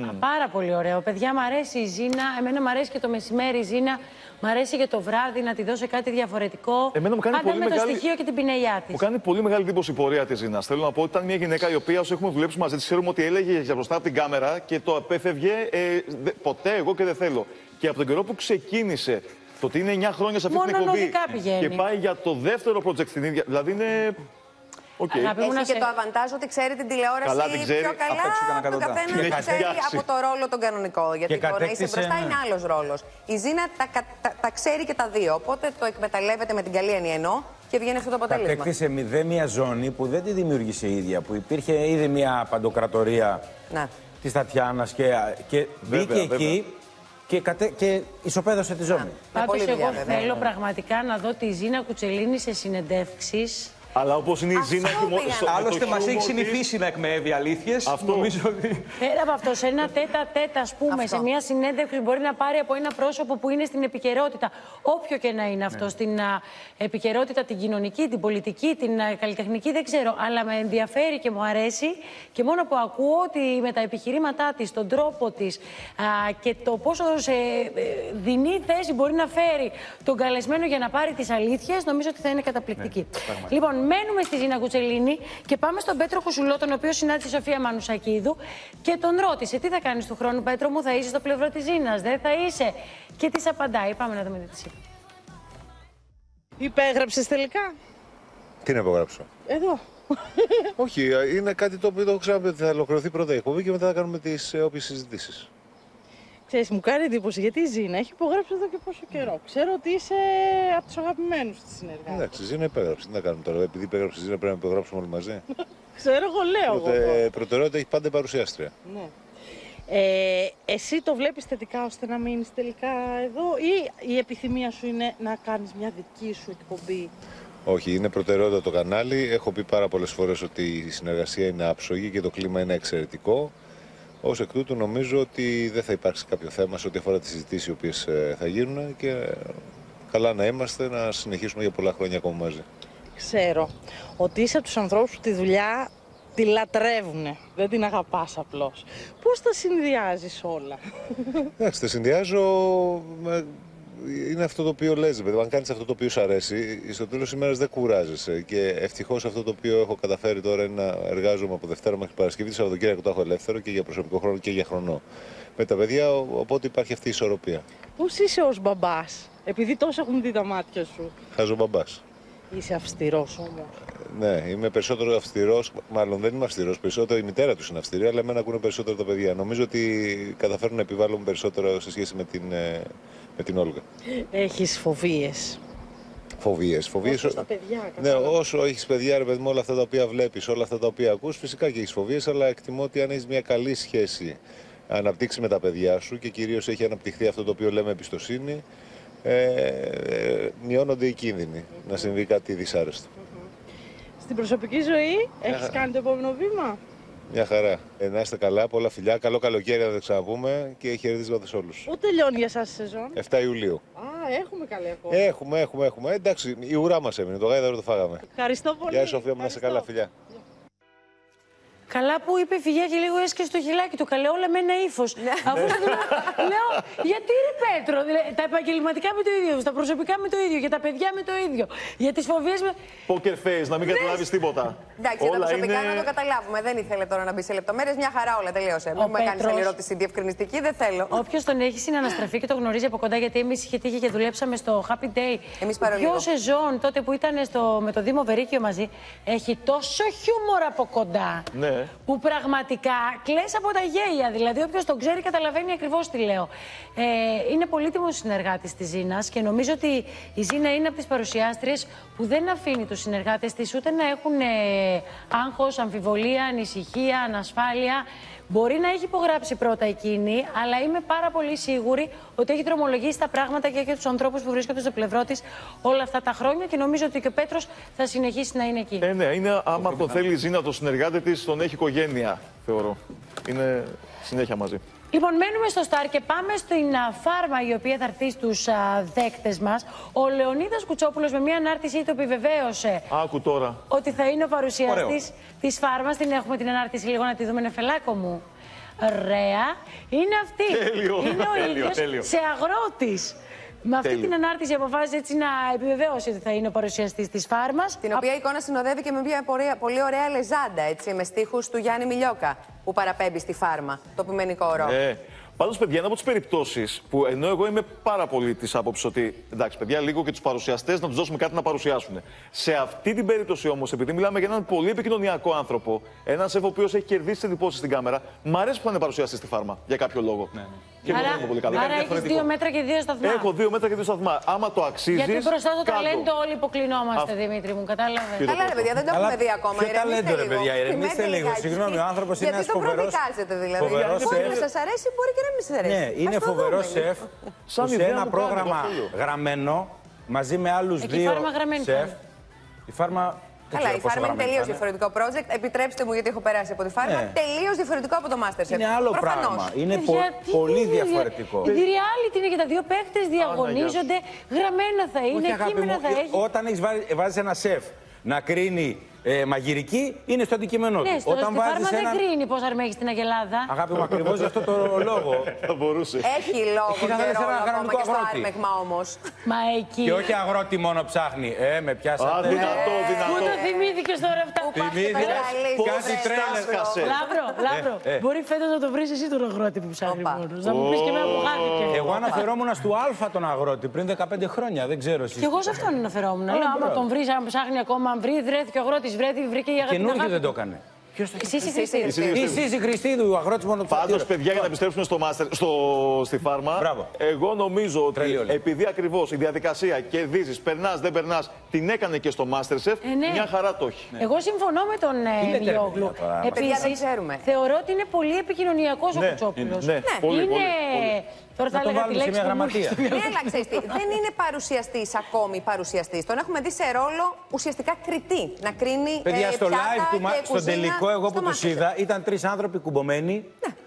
Α, Πάρα πολύ ωραίο. Παιδιά, μου αρέσει η Ζήνα. Εμένα μου αρέσει και το μεσημέρι η Ζήνα. Μ' αρέσει και το βράδυ να τη δώσω κάτι διαφορετικό. Εμένα μου κάνει Άντε πολύ με το μεγάλη- στοιχείο και την πινελιά της. Μου κάνει πολύ μεγάλη εντύπωση η πορεία της Ζήνας. Θέλω να πω ότι ήταν μια γυναίκα η οποία όσο έχουμε δουλέψει μαζί της, ξέρουμε ότι έλεγε για μπροστά από την κάμερα και το απέφευγε ε, δε- ποτέ εγώ και δεν θέλω. Και από τον καιρό που ξεκίνησε το ότι είναι 9 χρόνια σε αυτή την Μόνο εκπομπή ανοδικά πηγαίνει. και πάει για το δεύτερο project στην ίδια. Δηλαδή είναι. Οκ. Έχει και το αβαντάζ ότι ξέρει την τηλεόραση Καλά την ξέρει. πιο καλά Αυτό ξέρω να από τον κάνω καθένας τα. που Και ξέρει κατέκτησε. από το ρόλο τον κανονικό. Γιατί το να είσαι κατέκτησε μπροστά ένα- είναι άλλος ρόλος. Η Ζήνα τα, κα- τα, τα ξέρει και τα δύο. Οπότε το εκμεταλλεύεται με την καλή έννοια εννοώ και βγαίνει αυτό το αποτέλεσμα. Κατέκτησε μηδέ μια ζώνη που δεν τη δημιούργησε η ίδια. Που υπήρχε ήδη μια παντοκρατορία Να. της Τατιάνας και, και μπήκε βέβαια. εκεί και, κατε, και ισοπαίδωσε τη ζώνη. Πάντως πολλή δουλειά, εγώ βέβαια. θέλω πραγματικά να δω τη Ζήνα Κουτσελίνη σε συνεντεύξεις. Αλλά όπως είναι η Ζήνα Αυτό έχει μο- πήγα. στο- με Άλλωστε το μας έχει χιούμορ της- συνηθίσει να εκμεύει αλήθειες. Αυτό. Νομίζω ότι... Πέρα από αυτό, σε ένα τέτα τέτα, ας πούμε, Αυτό. σε μια συνέντευξη που μπορεί να πάρει από ένα πρόσωπο που είναι στην επικαιρότητα, όποιο και να είναι αυτό, Ναι. στην α, επικαιρότητα την κοινωνική, την πολιτική, την α, καλλιτεχνική, δεν ξέρω. Αλλά με ενδιαφέρει και μου αρέσει και μόνο που ακούω ότι με τα επιχειρήματά της, τον τρόπο της και το πόσο σε ε, δεινή θέση μπορεί να φέρει τον καλεσμένο για να πάρει τις αλήθειες, νομίζω ότι θα είναι καταπληκτική. λοιπόν, μένουμε στη Ζήνα Κουτσελίνη και πάμε στον Πέτρο Χουσουλό, τον οποίο συνάντησε η Σοφία Μανουσακίδου και τον ρώτησε τι θα κάνεις του χρόνου, Πέτρο μου, θα είσαι στο πλευρό της Ζήνας, δεν θα είσαι. Και της απαντάει. Πάμε να δούμε τι της είπε. Υπέγραψες τελικά; Τι να υπογράψω; Εδώ. Όχι, είναι κάτι το οποίο το έχω ξαναπεί ότι θα ολοκληρωθεί πρώτα η εκπομπή και μετά θα κάνουμε τις όποιες συζητήσεις. Ξέρεις, μου κάνει εντύπωση γιατί η Ζήνα έχει υπογράψει εδώ και πόσο καιρό. Ξέρω ότι είσαι από τους αγαπημένους της συνεργάτη. Εντάξει, Ζήνα υπέγραψε. Τι να κάνουμε τώρα, επειδή υπέγραψε Ζήνα πρέπει να υπογράψουμε όλοι μαζί. Ξέρω, εγώ λέω. εγώ Προτε... εδώ. Προτεραιότητα έχει πάντα η παρουσιάστρια. Ναι. Ε, εσύ το βλέπεις θετικά ώστε να μείνεις τελικά εδώ ή η επιθυμία σου είναι να κάνεις μια δική σου εκπομπή; Όχι, είναι προτεραιότητα το κανάλι. Έχω πει πάρα πολλές φορές ότι η συνεργασία είναι άψογη και το κλίμα είναι εξαιρετικό. Ω εκ τούτου, νομίζω ότι δεν θα υπάρξει κάποιο θέμα σε ό,τι αφορά τις συζητήσεις οι οποίες θα γίνουν και ε, καλά να είμαστε να συνεχίσουμε για πολλά χρόνια ακόμα μαζί. Ξέρω ότι είσαι από τους ανθρώπους που τη δουλειά τη λατρεύουν. Δεν την αγαπάς απλώς. Πώς τα συνδυάζεις όλα; Εντάξει, τα συνδυάζω. με- Είναι αυτό το οποίο λες, παιδί. μου. Αν κάνεις αυτό το οποίο σου αρέσει, στο τέλος της ημέρας δεν κουράζεσαι. Και ευτυχώς αυτό το οποίο έχω καταφέρει τώρα είναι να εργάζομαι από Δευτέρα μέχρι Παρασκευή, το Σαββατοκύριακο το έχω ελεύθερο και για προσωπικό χρόνο και για χρονό. Με τα παιδιά, ο- οπότε υπάρχει αυτή η ισορροπία. Πώς είσαι ως μπαμπάς, επειδή τόσο έχουν δει τα μάτια σου; Χάζω μπαμπάς. Είσαι αυστηρός όμως. Ναι, είμαι περισσότερο αυστηρός. Μάλλον δεν είμαι αυστηρός. Περισσότερο η μητέρα τους είναι αυστηρή, αλλά εμένα ακούνε περισσότερο τα παιδιά. Νομίζω ότι καταφέρουν να επιβάλλουν περισσότερο σε σχέση με την, ε, με την Όλγα. Έχεις φοβίες. Φοβίες. Φοβίες... Όπως τα παιδιά, Ναι, κατάλαβα. όσο έχεις παιδιά, ρε παιδί μου, όλα αυτά τα οποία βλέπεις, όλα αυτά τα οποία ακούς, φυσικά και έχεις φοβίες, αλλά εκτιμώ ότι αν έχεις μια καλή σχέση αναπτύξει με τα παιδιά σου και κυρίως έχει αναπτυχθεί αυτό το οποίο λέμε εμπιστοσύνη, ε, ε, μειώνονται οι κίνδυνοι να συμβεί κάτι δυσάρεστο. Στην προσωπική ζωή έχεις χαρά. κάνει το επόμενο βήμα; Μια χαρά. Ε, να είστε καλά, πολλά φιλιά. Καλό καλοκαίρι, να τα ξαναπούμε και χαιρετίσματα σε όλους. Πού τελειώνει για εσά η σεζόν. 7 Ιουλίου. Α, έχουμε καλή ακόμα. Έχουμε, έχουμε, έχουμε. Ε, εντάξει, η ουρά μας έμεινε. Το γάιδαρο το φάγαμε. Ευχαριστώ πολύ. Γεια σου, Σοφία μου, να είσαι καλά, φιλιά. Καλά που είπε φυγιά και λίγο έσκασε το χιλάκι του. Καλέ όλα με ένα ύφος. Αφού σου λέω, λέω, γιατί ρε Πέτρο, δηλαδή, τα επαγγελματικά με το ίδιο, τα προσωπικά με το ίδιο, για τα παιδιά με το ίδιο, για τις φοβίες με. Poker face, να μην καταλάβεις τίποτα. Εντάξει, για τα Όλα προσωπικά είναι- να το καταλάβουμε. Δεν ήθελε τώρα να μπει σε λεπτομέρειες. Μια χαρά όλα τελείωσε. Μην με κάνει Πέτρος. άλλη ερώτηση διευκρινιστική, δεν θέλω. Όποιος τον έχει συναναστραφεί και το γνωρίζει από κοντά, γιατί εμείς είχε τύχει και δουλέψαμε στο Happy Day. Εμείς παρολίγο. Δυο σεζόν τότε που ήταν στο, με το Δήμο Βερίκιο μαζί, έχει τόσο χιούμορ από κοντά. Ναι. Που πραγματικά κλαις από τα γέλια. Δηλαδή, όποιος τον ξέρει, καταλαβαίνει ακριβώς τι λέω. Ε, είναι πολύτιμος συνεργάτης της Ζήνας και νομίζω ότι η Ζήνα είναι από τις παρουσιάστριες που δεν αφήνει τους συνεργάτες της ούτε να έχουν ε, άγχος, αμφιβολία, ανησυχία, ανασφάλεια. Μπορεί να έχει υπογράψει πρώτα εκείνη, αλλά είμαι πάρα πολύ σίγουρη ότι έχει δρομολογήσει τα πράγματα και για τους ανθρώπους που βρίσκονται στο πλευρό της όλα αυτά τα χρόνια και νομίζω ότι και ο Πέτρος θα συνεχίσει να είναι εκεί. Ε, ναι, είναι άμα το θέλει η Ζήνα, το συνεργάτη της, τον έχει οικογένεια, θεωρώ. Είναι συνέχεια μαζί. Λοιπόν, μένουμε στο Σταρ και πάμε στην α, φάρμα η οποία θα έρθει στους δέκτες μας. Ο Λεωνίδας Κουτσόπουλος με μια ανάρτησή του επιβεβαίωσε Άκου τώρα. ότι θα είναι ο Ωραίο. παρουσιαστή της φάρμας. Την έχουμε την ανάρτηση λίγο να τη δούμε, νεφελάκο μου. Ωραία. Είναι αυτή. Τέλειο, Είναι ο τέλειο, ίδιος τέλειο. σε αγρότης. Με αυτή Τέλειο. την ανάρτηση αποφάσισε έτσι να επιβεβαίωσε ότι θα είναι ο παρουσιαστής της φάρμας. Την οποία εικόνα συνοδεύει και με μια πορεία- πολύ ωραία λεζάντα, έτσι, με στίχους του Γιάννη Μιλιόκα, που παραπέμπει στη φάρμα, το ποιμενικό ρο. Ε, Πάντως, παιδιά, είναι από τις περιπτώσεις που ενώ εγώ είμαι πάρα πολύ της άποψης ότι εντάξει, παιδιά, λίγο και τους παρουσιαστές να τους δώσουμε κάτι να παρουσιάσουν. Σε αυτή την περίπτωση όμως, επειδή μιλάμε για έναν πολύ επικοινωνιακό άνθρωπο, έναν σεφ ο οποίος έχει κερδίσει τι εντυπώσει στην κάμερα, μ' αρέσει που θα είναι παρουσιαστής στη φάρμα για κάποιο λόγο. Ναι. Και εγώ δεν είμαι πολύ καλά. άρα έχεις δύο μέτρα και δύο σταθμά. Έχω δύο μέτρα και δύο σταθμά. Άμα το αξίζεις. Γιατί μπροστά στο ταλέντο όλοι υποκλεινόμαστε, Αυτό. Δημήτρη μου, κατάλαβες. Καλά, ρε παιδιά, δεν το έχουμε δει ακόμα. Ποιο Ηρεμήστε ταλέντο, ρε λίγο. παιδιά, ηρεμήστε Θυμέται λίγο. λιγάκι. Συγγνώμη, ο άνθρωπος είναι Γιατί ένα το φοβερός. προδικάζετε δηλαδή. φοβερός Μπορεί σεφ. να σας αρέσει, μπορεί και να μην σας αρέσει. Ναι, είναι Ας το φοβερός δούμε σεφ λίγο. Σαν που σε ιδέα ένα μου κάνει, πρόγραμμα το οφείλω. γραμμένο μαζί με άλλους Εκεί η δύο φάρμα γραμμένη θα σεφ. είναι. Η φάρμα. Δεν Καλά, ξέρω η πόσο φάρμα είναι γραμμένη τελείως θα είναι. διαφορετικό project. Επιτρέψτε μου, γιατί έχω περάσει από τη φάρμα. Ναι. Τελείως διαφορετικό από το Masterchef. Είναι άλλο Προφανώς. πράγμα. Είναι πο- Γιατί πολύ είναι διαφορετικό. Η reality είναι και τα δύο παίκτε διαγωνίζονται. Γραμμένα θα είναι, Όχι, αγάπη κείμενα μου, θα ε, έχει. Όταν έχεις βάλει, βάζεις ένα σεφ να κρίνει ε, μαγειρική, είναι στο αντικείμενό του. Ναι, στο, Όταν στη φάρμα βάζεις δεν έναν... κρίνει πώς αρμέγεις την Αγελάδα. Αγάπη μου, ακριβώς γι' αυτό το λόγο. Θα μπορούσε. Έχει λόγο Εκεί θα και θέλεις ρόλο ένα ακόμα κανονικό και στο αγρότη. άρμεγμα όμως. Μα εκεί. Και όχι αγρότη μόνο ψάχνει. Ε, με πιάσατε. Α, δυνατό, Πού δυνατό. το θυμήθηκε τώρα αυτά. Θυμήθηκες; Πώς κάτι τρέλερ. Σκάσε. Λάβρο, Λάβρο. Ε, ε. Μπορεί φέτος να το βρεις εσύ τον αγρότη που ψάχνει Όπα. μόνος. Να μου πεις και εμένα που χάθηκε. Εγώ αναφερόμουν στο Α τον αγρότη πριν 15 χρόνια. Δεν ξέρω εσείς. Και εγώ σε αυτόν αναφερόμουν. Λέω, άμα μπράβο. τον βρεις, αν ψάχνει ακόμα, αν βρει, βρέθηκε ο αγρότης, βρέθηκε, βρήκε η αγάπη. Καινούργιο δεν το έκανε. Ποιος το Εσύ η Χριστίδη. Εσύ. Εσύ η Χριστίδου, ο αγρότης μόνο Πάντως, παιδιά, για να επιστρέψουμε στο master, στο, στη φάρμα, Μπράβο. εγώ νομίζω ότι Τρελή όλη. επειδή ακριβώς η διαδικασία κερδίζεις, περνάς, δεν περνάς, την έκανε και στο Masterchef, Ε, ναι. μια χαρά το έχει. Εγώ συμφωνώ με τον ε, λέτε, Μιλιόγλου. παιδιά, τώρα, άμα- Παιδιά, δεν Επίσης, ξέρουμε. θεωρώ ότι είναι πολύ επικοινωνιακός ο Ναι, Κουτσόπουλος. είναι, ναι, πολύ, είναι. πολύ, Τώρα θα Να τον έλεγα τη βάλουμε σε λέξη μια που μου έρχεται γραμματεία. στο μυαλό. Ναι, αλλά ξέρεις τι, δεν είναι παρουσιαστής ακόμη παρουσιαστής. Τον έχουμε δει σε ρόλο ουσιαστικά κριτή. Να κρίνει. Παιδιά, ε, στο πιάτα live του, και μα- στον κουζίνα τελικό, εγώ που στο τους Masterchef. είδα, ήταν τρεις άνθρωποι κουμπωμένοι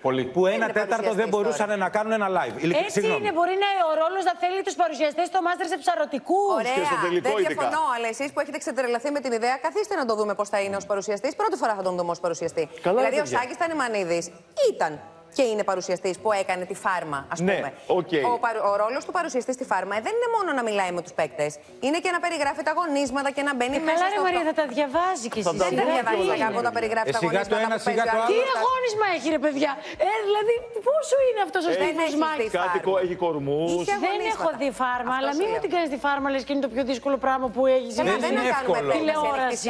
Πολύ. που ένα είναι τέταρτο δεν παρουσιαστής μπορούσαν τώρα. να κάνουν ένα live. Ειλικ- Έτσι συγγνώμη. είναι, μπορεί να ο ρόλος να θέλει τους παρουσιαστές στο Masterchef ψαρωτικούς. Ωραία, Και στο τελικό δεν ειδικά. διαφωνώ, αλλά εσείς που έχετε ξετρελαθεί με την ιδέα, καθίστε να το δούμε πώς θα είναι ως παρουσιαστής. Πρώτη φορά θα τον δούμε ως παρουσιαστή. Καλά, δηλαδή, ο παιδιά. Σάκης Τανιμανίδης ήταν και είναι παρουσιαστής που έκανε τη φάρμα, ας ναι, πούμε. Ναι, okay. Ο, παρου... ο ρόλος του παρουσιαστής στη φάρμα δεν είναι μόνο να μιλάει με τους παίκτες. Είναι και να περιγράφει τα αγωνίσματα και να μπαίνει ε, μέσα. Καλά, ρε Μαρία, θα τα διαβάζει κι εσύ. Δεν τα διαβάζει κάπου να περιγράφει ε, τα αγωνίσματα. Το ένα, που σιγά το άλλο. Τι αγώνισμα έχει, ρε παιδιά; Ε, δηλαδή, πόσο είναι αυτός ο Στέφανο Μάκη; Κάτι έχει κορμούς. Δεν έχω δει φάρμα, αλλά μην την κάνεις τη φάρμα, λες και είναι το πιο δύσκολο πράγμα που έχεις. Δεν είναι κάνουμε Τηλεόραση.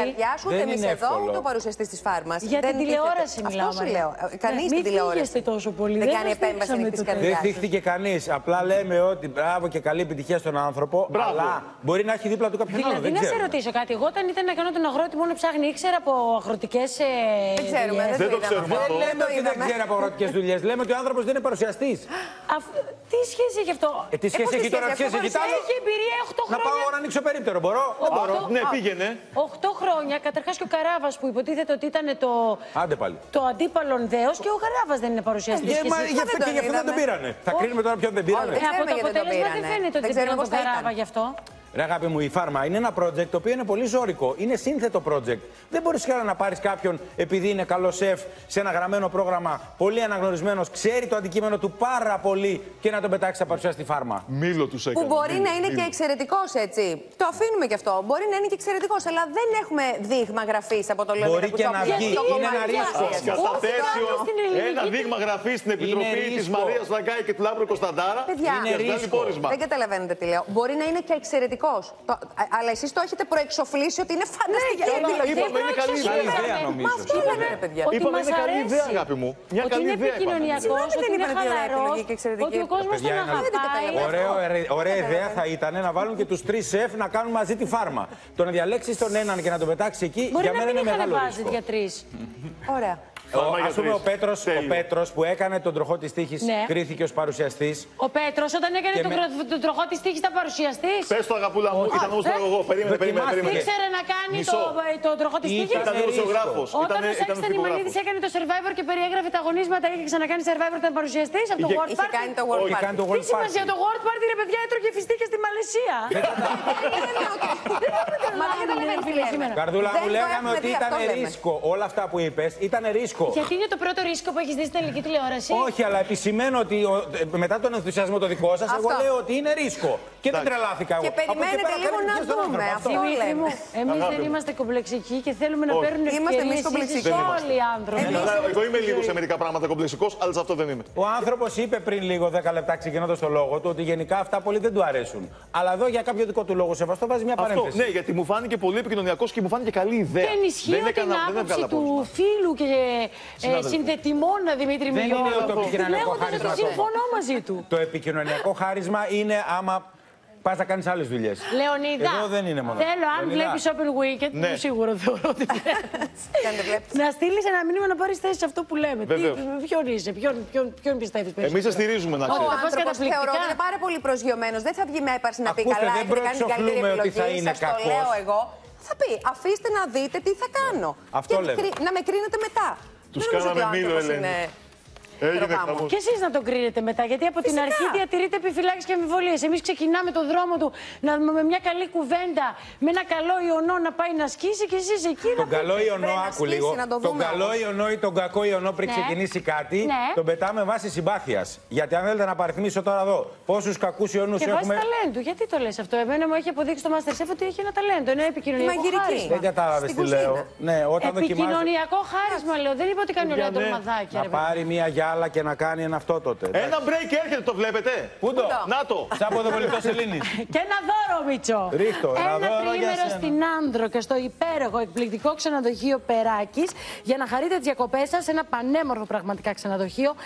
Εμείς εδώ, ούτε ο παρουσιαστής της φάρμας. Για την τηλεόραση μιλάμε. Ε, κανείς ναι, την τηλεόραση τόσο πολύ. Δεν, δεν κάνει επέμβαση ανοιχτή καρδιά. Δεν δείχθηκε κανείς. Απλά λέμε ότι μπράβο και καλή επιτυχία στον άνθρωπο. Μπράβο. Αλλά μπορεί να έχει δίπλα του κάποιον δηλαδή, άλλο. Δηλαδή, να σε ρωτήσω κάτι. Εγώ όταν ήταν να κάνω τον αγρότη, μόνο ψάχνει. Ήξερα από αγροτικές. Ε, δεν ξέρουμε. Δεν, δεν το ξέρουμε. Δεν λέμε ότι δεν ξέρει από αγροτικές δουλειές. Λέμε ότι ο άνθρωπος δεν είναι παρουσιαστής. Τι σχέση έχει αυτό; ε, Τι σχέση έχει τώρα, σχέση έχει τώρα. Έχει εμπειρία 8 χρόνια. Να πάω να ανοίξω περίπτερο. Μπορώ; Δεν μπορώ. Ναι, πήγαινε. 8 χρόνια, καταρχάς και ο Καράβας που υποτίθεται ότι ήταν το. Άντε πάλι. Το αντίπαλον δέος και ο Καράβας δεν είναι παρουσιαστή παρουσία. Ε, γι' αυτό δεν τον πήρανε. Θα κρίνουμε τώρα ποιον δεν πήρανε. Από το αποτέλεσμα δεν φαίνεται ότι πήραν τον Καράβα γι' αυτό. Ρε αγάπη μου, η φάρμα είναι ένα project το οποίο είναι πολύ ζώρικο. Είναι σύνθετο project. Δεν μπορείς χαρά να πάρεις κάποιον επειδή είναι καλό σεφ σε ένα γραμμένο πρόγραμμα, πολύ αναγνωρισμένος, ξέρει το αντικείμενο του πάρα πολύ και να τον πετάξεις να παρουσιάσει τη φάρμα. Μήλο τους έκανε. Που μπορεί μήλο, να είναι μήλο. και εξαιρετικός έτσι. Το αφήνουμε κι αυτό. Μπορεί να είναι και εξαιρετικός, αλλά δεν έχουμε δείγμα γραφής από το Λεωνίδα. Μπορεί και να βγει. Είναι ένα ρίσκο. Κατά ένα δείγμα γραφής στην επιτροπή της Μαρίας Βαγκάη και του Λάβρου Κωνσταντάρα. Παιδιά, δηλαδή δεν καταλαβαίνετε τι λέω. Μπορεί να είναι και εξαιρετικό τελικό. Αλλά εσείς το έχετε προεξοφλήσει ότι είναι φανταστική ναι, επιλογή. Ε, είπαμε είναι ε, καλή ε, ιδέα, νομίζω. Μα αυτό λένε, παιδιά. Είπαμε είναι καλή ιδέα, αγάπη μου. Μια καλή ιδέα. Ότι είναι επικοινωνιακός, ότι είναι χαλαρός, ότι ο κόσμος τον αγαπάει. Ωραία ιδέα θα ήταν να βάλουν και τους τρεις σεφ να κάνουν μαζί τη φάρμα. Το να διαλέξεις τον έναν και να τον πετάξεις εκεί για μένα είναι μεγάλο. Μπορεί να μην είχαν βάζει για τρεις. Ωραία. Α πούμε, ο Πέτρο ο Πέτρος που έκανε τον τροχό της τύχης ναι. κρίθηκε ως παρουσιαστής. Ο Πέτρος, όταν έκανε τον, με... τον τροχό της τύχης, ήταν παρουσιαστής; Πες το αγαπούλα μου, ήταν όμως. Ε, περίμενε, περίμενε. Δεν ήξερε να κάνει τον ε, τροχό της τύχης; Ήταν δημοσιογράφο. Όταν ο Σάξ Τανιμανίδη έκανε το survivor και περιέγραφε τα αγωνίσματα είχε ξανακάνει survivor, ήταν παρουσιαστής από το World Party; Είχε κάνει το World Party. Τι σημασία το World Party, ρε παιδιά, έτρωγε φιστή και στη Μαλαισία. Δεν Καρδούλα μου λέγανε ότι ήταν ρίσκο. Όλα αυτά που είπες ήταν ρίσκο ρίσκο. Γιατί είναι το πρώτο ρίσκο που έχεις δει στην ελληνική τηλεόραση; Όχι, αλλά επισημαίνω ότι ο, ε, μετά τον ενθουσιασμό το δικό σας, εγώ λέω ότι είναι ρίσκο. Και δεν τρελάθηκα εγώ. Και περιμένετε λίγο να δούμε. Αυτό. Εμείς δεν είμαστε κομπλεξικοί και θέλουμε να παίρνουν ευκαιρίε. Είμαστε εμείς κομπλεξικοί. Όλοι οι άνθρωποι. Εγώ είμαι λίγο σε μερικά πράγματα κομπλεξικός, αλλά σε αυτό δεν είμαι. Ο άνθρωπος είπε πριν λίγο 10 λεπτά ξεκινώντας το λόγο του ότι γενικά αυτά πολύ δεν του αρέσουν. Αλλά εδώ για κάποιο δικό του λόγο σεβαστό βάζει μια παρένθεση. Ναι, γιατί μου φάνηκε πολύ επικοινωνιακός και μου φάνηκε καλή ιδέα. Και ενισχύω την άποψη του φίλου και ε, συνδετημόνα Δημήτρη Δεν είναι το επικοινωνιακό ναι, χάρισμα. Συμφωνώ μαζί του. Το επικοινωνιακό χάρισμα είναι άμα Πας να κάνεις άλλες δουλειές. Λεωνίδα. Εδώ δεν είναι μόνο. Θέλω, αν βλέπεις Open Weekend, ναι. που θεωρώ ότι να στείλεις ένα μήνυμα να πάρεις θέση σε αυτό που λέμε. Τι, ποιον είσαι, ποιον, ποιον, ποιον πιστεύεις περισσότερο; Εμείς σε στηρίζουμε να ξέρεις. Ο άνθρωπος θεωρώ ότι είναι πάρα πολύ προσγειωμένος. Δεν θα βγει με έπαρση να πει Ακούστε, καλά. Δεν προεξοφλούμε ότι θα είναι κακός. λέω εγώ. Θα πει, αφήστε να δείτε τι θα κάνω. Ναι. Αυτό λέμε. να με κρίνετε μετά. Τους κάναμε μήλο, Ελένη. Είναι... Έγινε Και εσείς να τον κρίνετε μετά, γιατί από Φυσικά. την αρχή διατηρείτε επιφυλάξει και αμφιβολίες. Εμείς ξεκινάμε τον δρόμο του να, με μια καλή κουβέντα, με ένα καλό ιονό να πάει να σκίσει και εσείς εκεί τον να καλό ιονό, άκου λίγο. Τον, τον καλό ιονό ή τον κακό ιονό πριν ναι. ξεκινήσει κάτι, ναι. τον πετάμε βάση συμπάθειας. Γιατί αν θέλετε να παριθμίσω τώρα εδώ πόσους κακούς ιονούς έχουμε. Βάσει ταλέντου, γιατί το λες αυτό; Εμένα μου έχει αποδείξει το Masterchef ότι έχει ένα ταλέντο, ένα επικοινωνιακό. Δεν κατάλαβες τι λέω. Ναι, επικοινωνιακό χάρισμα λέω. Δεν είπα ότι κάνει ωραία ναι. ντορμαδάκια. Να πάρει μια γιά αλλά και να κάνει ένα αυτό τότε. Εντάξει. Ένα break έρχεται, το βλέπετε; Πού το; Να το. Σαν ποδοβολικό Σελήνη. και ένα δώρο, Μίτσο. Ρίχτο, ένα, ένα δώρο για σένα. στην Άνδρο και στο υπέροχο εκπληκτικό ξενοδοχείο Περάκης για να χαρείτε τις διακοπές σας. Ένα πανέμορφο πραγματικά ξενοδοχείο. Α,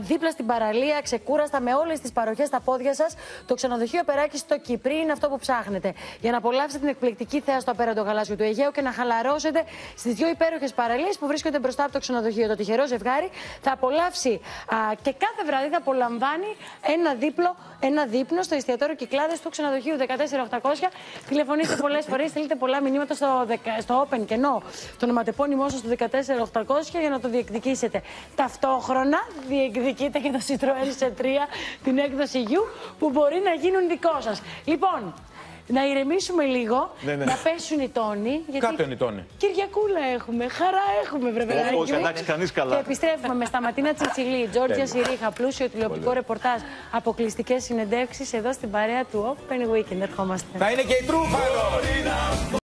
δίπλα στην παραλία, ξεκούραστα με όλες τις παροχές στα πόδια σας. Το ξενοδοχείο Περάκης στο Κυπρί είναι αυτό που ψάχνετε. Για να απολαύσετε την εκπληκτική θέα στο απέραντο γαλάσιο του Αιγαίου και να χαλαρώσετε στις δύο υπέροχες παραλίες που βρίσκονται μπροστά από το ξενοδοχείο. Το τυχερό ζευγάρι θα απολαύσει και κάθε βράδυ θα απολαμβάνει ένα δίπλο, ένα δείπνο στο εστιατόριο Κυκλάδες του ξενοδοχείου 14800. Τηλεφωνήστε πολλές φορές, στείλετε πολλά μηνύματα στο, στο Open κενό, το ονοματεπώνυμό σας του 14800 για να το διεκδικήσετε. Ταυτόχρονα διεκδικείτε και το Citroën σε 3 την έκδοση U που μπορεί να γίνουν δικό σας. Λοιπόν, να ηρεμήσουμε λίγο, Ναι, ναι. να πέσουν οι τόνοι. Γιατί Κάτω είναι η τόνη. Κυριακούλα έχουμε, χαρά έχουμε, βρε παιδάκι όχι, μου. εντάξει, κανείς καλά. Και επιστρέφουμε με Σταματίνα Τσιτσιλή, Τζόρτζια Τέλεια. Σιρίχα, πλούσιο τηλεοπτικό ρεπορτάζ, αποκλειστικές συνεντεύξεις εδώ στην παρέα του Open Weekend. Ερχόμαστε. Θα είναι και η Τρούφαλο.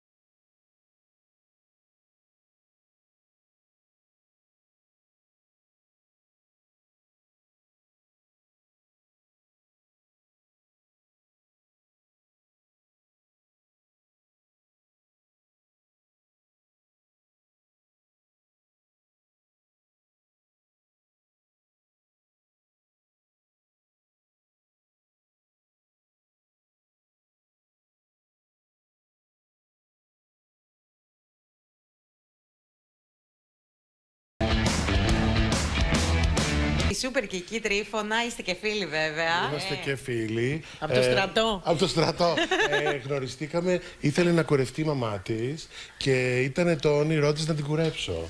Σούπερ και εκεί τρίφωνα, είστε και φίλοι βέβαια. Είμαστε Ε, και φίλοι. Από το στρατό. Από το στρατό. ε, γνωριστήκαμε, ήθελε να κουρευτεί η μαμά της και ήταν το όνειρό της να την κουρέψω.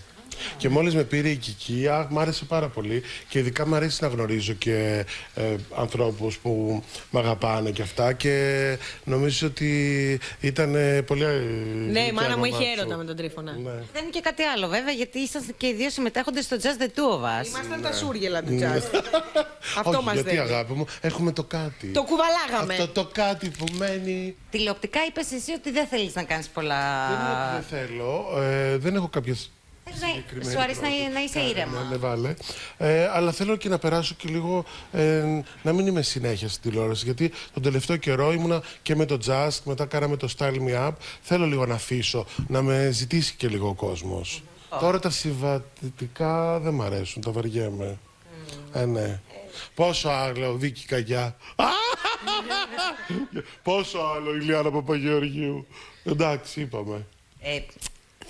Και μόλις με πήρε η Κική, α, μ' άρεσε πάρα πολύ. Και ειδικά μ' αρέσει να γνωρίζω και ε, ανθρώπους που με αγαπάνε και αυτά. Και νομίζω ότι ήταν ε, πολύ. Ναι, η μάνα μου έχει έρωτα με τον Τρίφωνα. Δεν είναι και κάτι άλλο βέβαια, γιατί ήσασταν και οι δύο συμμετέχοντες στο Just the Two of Us. Ήμασταν τα σούργελα του Ναι. τζαζ. Αυτό Όχι, μας γιατί δένει. αγάπη μου, έχουμε το κάτι. Το κουβαλάγαμε. Αυτό το κάτι που μένει. Τηλεοπτικά είπες εσύ ότι δεν θέλεις να κάνεις πολλά... Δεν είναι ότι δεν θέλω. Ε, δεν έχω κάποιες. Ναι, Σου αρέσει να, να είσαι ήρεμα. Ναι, ναι, βάλε. Ε, αλλά θέλω και να περάσω και λίγο ε, να μην είμαι συνέχεια στην τηλεόραση. Γιατί τον τελευταίο καιρό ήμουνα και με το jazz, μετά κάναμε το Style Me Up. Θέλω λίγο να αφήσω, να με ζητήσει και λίγο ο κόσμος. Τώρα τα συμβατικά δεν μ' αρέσουν, τα βαριέμαι. Ε, ναι. Πόσο άλλο, Βίκυ Καγιά. Πόσο άλλο, Ηλιάνα Παπαγεωργίου. Εντάξει, είπαμε.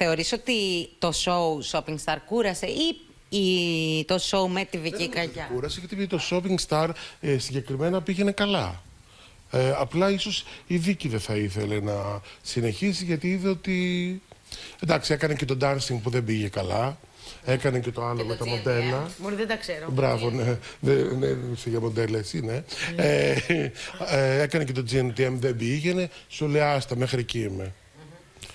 Ε, θεωρείς ότι το show Shopping Star κούρασε ή, ή το show με τη Βική Καγιά. Κούρασε γιατί το Shopping Star ε, συγκεκριμένα πήγαινε καλά. Ε, απλά ίσως η Βίκη δεν θα ήθελε να συνεχίσει γιατί είδε ότι... Εντάξει, έκανε και το dancing που δεν πήγε καλά. Έκανε και το άλλο με τα μοντέλα. Μωρή δεν τα ξέρω. Μπράβο, ναι. Δεν ναι, είσαι για μοντέλα εσύ, ναι. Ε, ε, έκανε και το GNTM, δεν πήγαινε. Σου λέει, άστα, μέχρι εκεί είμαι.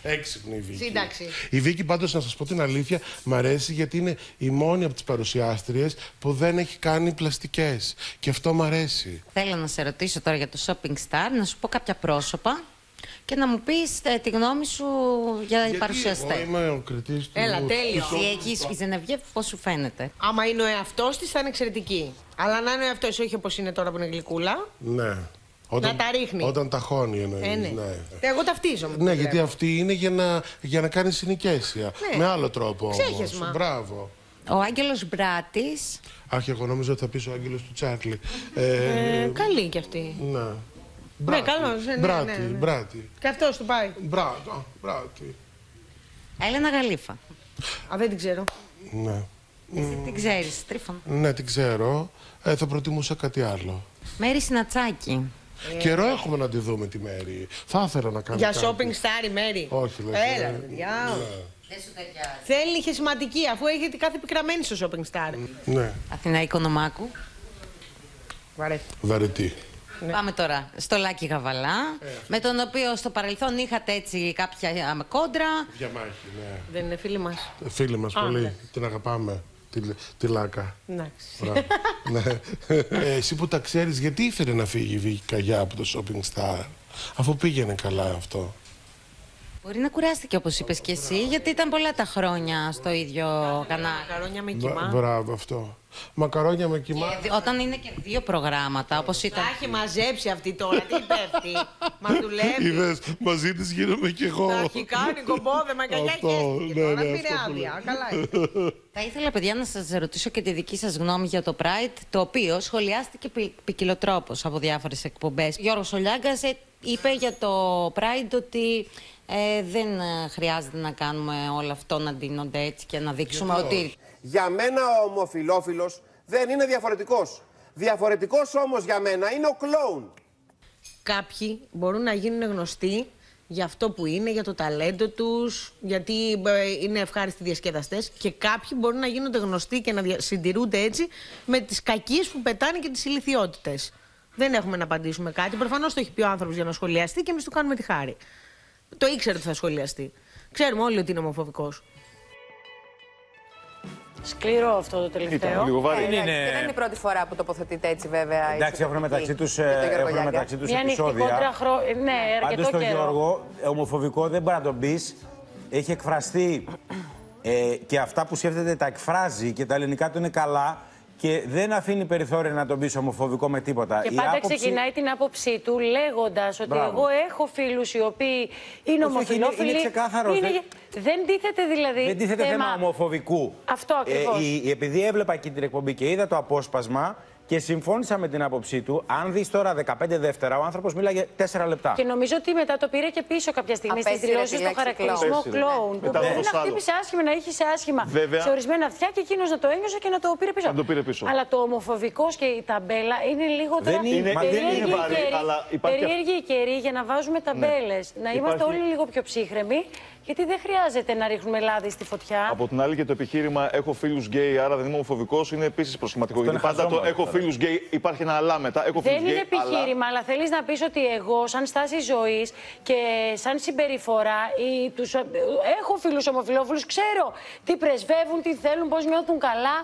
Έξυπνη η Βίκη. Σύνταξη. Η Βίκη πάντως να σας πω την αλήθεια μ' αρέσει γιατί είναι η μόνη από τις παρουσιάστριες που δεν έχει κάνει πλαστικές και αυτό μ' αρέσει. Θέλω να σε ρωτήσω τώρα για το Shopping Star, να σου πω κάποια πρόσωπα και να μου πεις ε, τη γνώμη σου για οι Εγώ παρουσιαστές. είμαι ο κριτής του... Έλα, τέλειο. Εσύ έχεις η Ζενεβιέφ, πώς σου φαίνεται; Άμα είναι ο εαυτός της, θα είναι εξαιρετική. Αλλά να είναι ο εαυτός, όχι όπως είναι τώρα που είναι γλυκούλα. Ναι. Να τα ρίχνει. Όταν τα χώνει εννοείς, Ε, ναι. ναι. Εγώ ταυτίζομαι. Ναι, που γιατί βλέπω. αυτή είναι για να, για να κάνει συνοικέσια. Ναι. Με άλλο τρόπο όμως. Ξέχεσμα. Μπράβο. Ο Άγγελος Μπράτης, Αχ, εγώ νόμιζα ότι θα πεις ο Άγγελος του Τσάρλι. Ε, Ε, καλή κι αυτή. ναι. Ναι, καλός, ναι, ναι, Μπράτη, ναι, ναι. μπράτη. Και αυτός του πάει. Μπράτο, μπράτη. Έλενα Γαλήφα. Α, δεν την ξέρω. Ναι. Εσύ την ξέρεις, Τρίφωνα. Ναι, την ξέρω. Ε, θα προτιμούσα κάτι άλλο. Μέρη Συνατσάκη. Καιρό έχουμε να τη δούμε τη Μέρη. Θα ήθελα να κάνω Για κάτι. shopping star η Μέρη. Όχι, λες, Έλα, ε, παιδιά. ναι. Θέλει χεσηματική, αφού έχετε κάθε πικραμένη στο shopping star. Ναι, Αθηνά Οικονομάκου. Βαρέθη. βαρετή. Ναι. Πάμε τώρα στο Λάκη Γαβαλά, με τον οποίο στο παρελθόν είχατε έτσι κάποια α, κόντρα. Διαμάχη, ναι. Δεν είναι φίλοι μας. Φίλη μας Α, πολύ. ναι. Την αγαπάμε. Τη, τη Λάκα. Εντάξει. Μπράβο. ναι. Ε, εσύ που τα ξέρεις, γιατί ήθελε να φύγει η Βίκη Καγιά από το Shopping Star, αφού πήγαινε καλά αυτό. Μπορεί να κουράστηκε όπως είπες και εσύ, γιατί ήταν πολλά τα χρόνια στο ίδιο κανάλι. Μακαρόνια με Μπρα- Μπράβο αυτό. Μακαρόνια με κοιμά. Και Όταν είναι και δύο προγράμματα, όπως ήταν. Τα έχει μαζέψει αυτή τώρα, τι πέφτει. Μα δουλεύει. Είδες, μαζί της γίνομαι κι εγώ. Τα έχει κάνει κομπόδεμα και για Αυτό, χέστηκε ναι, τώρα. ναι, Πήρε αυτό που άδεια. λέω. Καλά είναι. Θα ήθελα, παιδιά, να σας ρωτήσω και τη δική σας γνώμη για το Pride, το οποίο σχολιάστηκε ποι- ποικιλοτρόπως από διάφορες εκπομπές. Γιώργος Ολιάγκας ε, είπε για το Pride ότι ε, δεν ε, χρειάζεται να κάνουμε όλο αυτό να ντύνονται έτσι και να δείξουμε ότι Για μένα ο ομοφιλόφιλος δεν είναι διαφορετικός. Διαφορετικός όμως για μένα είναι ο κλόουν. Κάποιοι μπορούν να γίνουν γνωστοί για αυτό που είναι, για το ταλέντο τους, γιατί ε, είναι ευχάριστοι διασκεδαστές και κάποιοι μπορούν να γίνονται γνωστοί και να δια- συντηρούνται έτσι με τις κακίες που πετάνε και τις ηλικιότητες. Δεν έχουμε να απαντήσουμε κάτι. Προφανώς το έχει πει ο άνθρωπος για να σχολιαστεί και εμείς του κάνουμε τη χάρη. Το ήξερε ότι θα σχολιαστεί. Ξέρουμε όλοι ότι είναι ομοφοβικός. Σκληρό αυτό το τελευταίο. λίγο βαρύ. Ε, Είναι- εντάξει, και δεν είναι η πρώτη φορά που τοποθετείται έτσι βέβαια. η Εντάξει, έχουν συμμετοχή μεταξύ τους, με τον ε, Γιώργο έχουν Λιάγκα. μεταξύ τους Μια επεισόδια. νυχτικότερα χρο... Ναι, Πάντως αρκετό τον καιρό. Γιώργο, ε, ομοφοβικό δεν μπορεί να τον πεις. Έχει εκφραστεί ε, και αυτά που σκέφτεται τα εκφράζει και τα ελληνικά του είναι καλά και δεν αφήνει περιθώρια να τον πεις ομοφοβικό με τίποτα. Και Η πάντα άποψη- ξεκινάει την άποψή του λέγοντας ότι Μπράβο. εγώ έχω φίλους οι οποίοι είναι Όχι, όχι, ομοφυλόφιλοι. είναι- είναι ξεκάθαρος, δεν- Δεν τίθεται δηλαδή. Δεν τίθεται θέμα ομοφοβικού. Αυτό ακριβώς. Ε, η- η- επειδή έβλεπα εκεί την εκπομπή και είδα το απόσπασμα και συμφώνησα με την άποψή του, αν δεις τώρα 15 δεύτερα, ο άνθρωπος μίλαγε 4 λεπτά. Και νομίζω ότι μετά το πήρε και πίσω κάποια στιγμή στις Απέσυρε δηλώσεις τη του λέξη χαρακτηρισμό clown. Απέσυρε. κλόουν. Που Μετά μπορεί το να σάλο. χτύπησε άσχημα, να είχε άσχημα Βέβαια. σε ορισμένα αυτιά και εκείνος να το ένιωσε και να το πήρε πίσω. Να το πήρε πίσω. Αλλά το ομοφοβικός και η ταμπέλα είναι λίγο Δεν τώρα είναι- μα δεν περίεργη είναι η βαρύ, καιρή- αλλά υπάρχει Ναι. περίεργη η καιρή για να βάζουμε ταμπέλες. Να είμαστε Υπάρχει- όλοι λίγο πιο ψύχρεμοι, γιατί δεν χρειάζεται να ρίχνουμε λάδι στη φωτιά. Από την άλλη και το επιχείρημα έχω φίλους γκέι, άρα δεν είμαι ομοφοβικός, είναι επίσης προσχηματικό. Γιατί είναι πάντα το χαζόμαστε έχω τώρα. φίλους γκέι, υπάρχει ένα αλλά μετά. Έχω Δεν φίλους είναι γκέι, αλλά- επιχείρημα, αλλά θέλεις να πεις ότι εγώ, σαν στάση ζωής και σαν συμπεριφορά, ή τους, έχω φίλους ομοφυλόφιλους, ξέρω τι πρεσβεύουν, τι θέλουν, πώς νιώθουν καλά.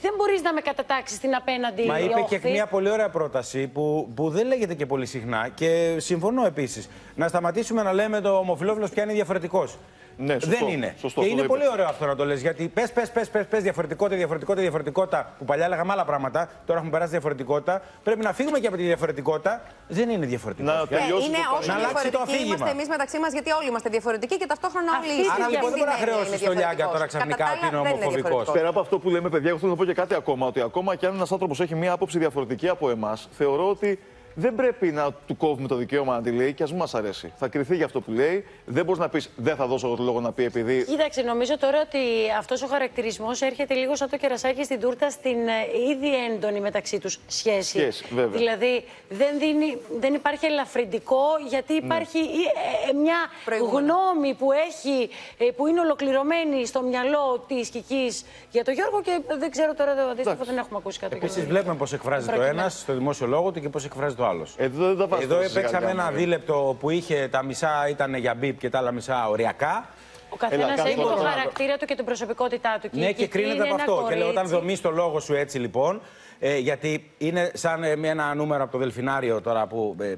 Δεν μπορείς να με κατατάξεις την απέναντι. Μα είπε και όχθη. μια πολύ ωραία πρόταση που, που δεν λέγεται και πολύ συχνά και συμφωνώ επίσης. Να σταματήσουμε να λέμε το ομοφυλόφιλος πια είναι διαφορετικός. Ναι, σωστό. δεν είναι. Σωστό, και αυτό είναι το πολύ είπες. ωραίο αυτό να το λες. Γιατί πες, πες, πες, πες, πες διαφορετικότητα, διαφορετικότητα, διαφορετικότητα. Που παλιά λέγαμε άλλα πράγματα, τώρα έχουμε περάσει διαφορετικότητα. Πρέπει να φύγουμε και από τη διαφορετικότητα. Δεν είναι διαφορετικό. Να πια. τελειώσει Είναι το όσο Να αλλάξει το διαφορετικοί αφήγημα. είμαστε εμείς μεταξύ μας, γιατί όλοι είμαστε διαφορετικοί και ταυτόχρονα όλοι Αυτή είστε. τη Άρα λοιπόν δεν μπορεί να Αυτή την έννοια χρεώσει είναι το Λιάγκα διαφορετικός. τώρα ξαφνικά Κατά τα ότι είναι άλλα, δεν ομοφοβικός. διαφορετικός. Πέρα από αυτό που λέμε, παιδιά, εγώ θέλω να πω και κάτι ακόμα. Ότι ακόμα και αν ένας άνθρωπος έχει μία άποψη διαφορετική από εμάς, θεωρώ ότι δεν πρέπει να του κόβουμε το δικαίωμα να τη λέει και ας μην μας αρέσει. Θα κρυθεί για αυτό που λέει. Δεν μπορείς να πεις, δεν θα δώσω εγώ το λόγο να πει επειδή. Κοίταξε, νομίζω τώρα ότι αυτός ο χαρακτηρισμός έρχεται λίγο σαν το κερασάκι στην τούρτα στην ε, ήδη έντονη μεταξύ τους σχέση. Σχέση, βέβαια. Δηλαδή δεν, δίνει, δεν υπάρχει ελαφρυντικό, γιατί υπάρχει ε, ε, μια Προηγούμενο. γνώμη που, έχει, ε, που είναι ολοκληρωμένη στο μυαλό της Κικής για τον Γιώργο και δεν ξέρω τώρα, το αντίστοιχο δεν έχουμε ακούσει κάτι. Επίσης, βλέπουμε πώς εκφράζεται το Προκειμένου. ένας στο δημόσιο λόγο του και πώς εκφράζεται το άλλος. Εδώ δεν τα βάζω Εδώ στα παίξαμε ζυγαριά, ένα μωρέ. δίλεπτο που είχε τα μισά ήταν για μπίπ και τα άλλα μισά οριακά. Ο καθένας Έλα, κάτσε έχει τώρα το να- χαρακτήρα του και την προσωπικότητά του. Ναι, η και Κική κρίνεται είναι από ένα αυτό. Και λέω, όταν κορίτσι. δομείς το λόγο σου έτσι λοιπόν, ε, γιατί είναι σαν ε, με ένα νούμερο από το Δελφινάριο τώρα που. Ε,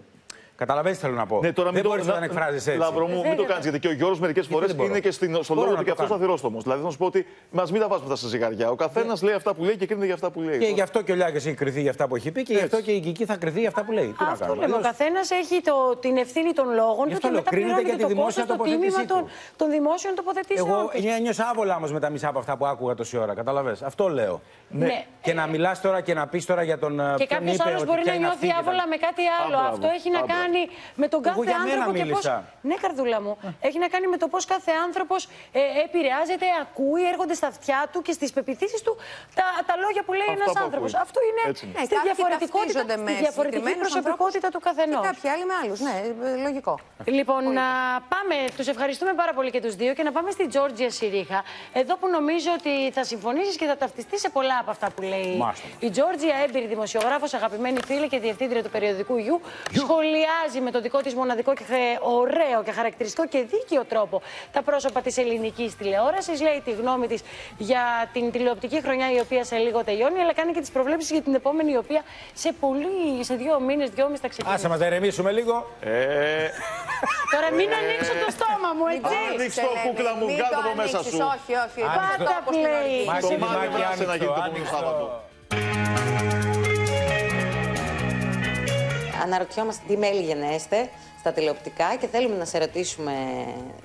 Καταλαβαίνεις τι θέλω να πω. Ναι, τώρα δεν μην μπορείς το, να τον εκφράζεις έτσι. Λαμπρο μου, μην το κάνεις γιατί και ο Γιώργος μερικές φορέ δεν μπορώ. είναι και στην, στο Μπορώ λόγο να του και το αυτός κάνω. αθυρόστομο. Δηλαδή θα σου πω ότι μας μην τα βάζουμε αυτά στα ζυγαριά. Ο καθένας λέει αυτά που λέει και κρίνεται για αυτά που λέει. Και γι' αυτό και ο Λιάκης έχει κρυθεί για αυτά που έχει πει και γι' αυτό και η Κική θα κρυθεί για αυτά που λέει. Τι να Αυτό κάνουμε. λέμε. Ο Αλλιώς- καθένας έχει το, την ευθύνη των λόγων Γι' του αυτό και λέω, μετά κρίνεται πληρώνει για και τη το δημόσια κόστος, το τοποθέτησή τίμημα των, του. των δημόσιων τοποθετήσεων. Εγώ τους. είναι νιώσα άβολα όμως με τα μισά από αυτά που άκουγα τόση ώρα. Καταλαβες; Αυτό λέω. Ναι. Και να μιλάς τώρα και να πεις τώρα για τον. ε, Και ποιον κάποιος είπε άλλος ότι μπορεί ποια να είναι νιώθει αυτή και τα- άβολα με κάτι άλλο. Α, μπράβο. Αυτό έχει να Α, μπράβο. Κάνει με τον κάθε για μένα άνθρωπο και πώ. μίλησα. Ναι, καρδούλα μου. Έχει να κάνει με το πώς κάθε άνθρωπος ε, επηρεάζεται, ακούει, έρχονται στα αυτιά του και στις πεπιθήσεις του τα, τα λόγια που λέει Αυτά ένας που άνθρωπος. ακούει. Αυτό είναι Έτσι είναι. Ναι, στη κάποιοι διαφορετικότητα, ταυτίζονται στη με διαφορετική συγκεκριμένους προσωπικότητα του καθενός. Και κάποιοι άλλοι με άλλους. Ναι, ε, λογικό. Λοιπόν, να πάμε. Τους ευχαριστούμε πάρα πολύ και τους δύο και να πάμε στην Τζόρτζια Σιρίχα. Εδώ που νομίζω ότι θα συμφωνήσεις και θα ταυτιστείς σε πολλά από αυτά που λέει Μάλιστα. η Τζόρτζια, έμπειρη δημοσιογράφος, αγαπημένη φίλη και διευθύντρια του περιοδικού You, σχολιάζει με το δικό της μοναδικό και χε- ωραίο και χαρακτηριστικό και δίκαιο τρόπο τα πρόσωπα της ελληνικής τηλεόρασης. Λέει τη γνώμη της για την τηλεοπτική χρονιά η οποία σε λίγο τελειώνει, αλλά κάνει και τις προβλέψεις για την επόμενη η οποία σε πολύ, σε δύο μήνες, δυόμιση θα ξεκινήσει. Άσε μας να ηρεμήσουμε λίγο. Ε, Τώρα μην ανοίξω το στόμα μου, έτσι. Ανοίξ το Ελένη, κούκλα μου, μην βγάλ' το το από μέσα ανοίξεις, σου. Όχι, όχι. Άνοιξε. Πάτα Play. play. Μάκη, Το μάκη, μάτι βράσε να άνοιξε γίνει το, Αναρωτιόμαστε τι μέλη γενέστε στα τηλεοπτικά και θέλουμε να σε ρωτήσουμε,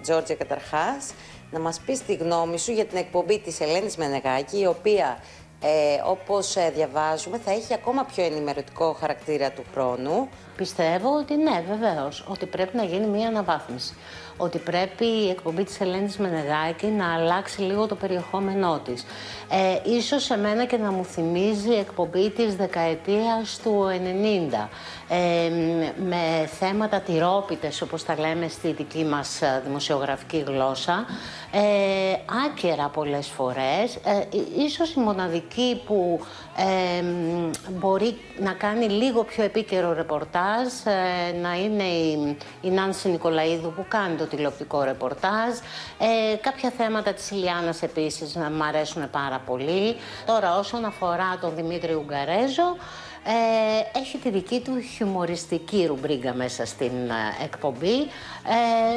Τζόρτζια, καταρχάς, να μας πεις τη γνώμη σου για την εκπομπή της Ελένης Μενεγάκη, η οποία, ε, όπως ε, διαβάζουμε, θα έχει ακόμα πιο ενημερωτικό χαρακτήρα του χρόνου. Πιστεύω ότι ναι, βεβαίως, ότι πρέπει να γίνει μία αναβάθμιση. Ότι πρέπει η εκπομπή της Ελένης Μενεγάκη να αλλάξει λίγο το περιεχόμενό της. Ε, ίσως σε μένα και να μου θυμίζει η εκπομπή της δεκαετίας του 90. Ε, μ, με θέματα τυρόπιτες, όπως τα λέμε στη δική μας ε, δημοσιογραφική γλώσσα. Ε, άκερα πολλές φορές. Ε, ί- ίσως η μοναδική εκεί που ε, μ, μπορεί να κάνει λίγο πιο επίκαιρο ρεπορτάζ, ε, να είναι η, η Νάνση Νικολαίδου που κάνει το τηλεοπτικό ρεπορτάζ. Ε, κάποια θέματα της Ιλιάνας επίσης να μ' αρέσουν πάρα πολύ. Τώρα όσον αφορά τον Δημήτρη Ουγγαρέζο, ε, έχει τη δική του χιουμοριστική ρουμπρίγκα μέσα στην ε, εκπομπή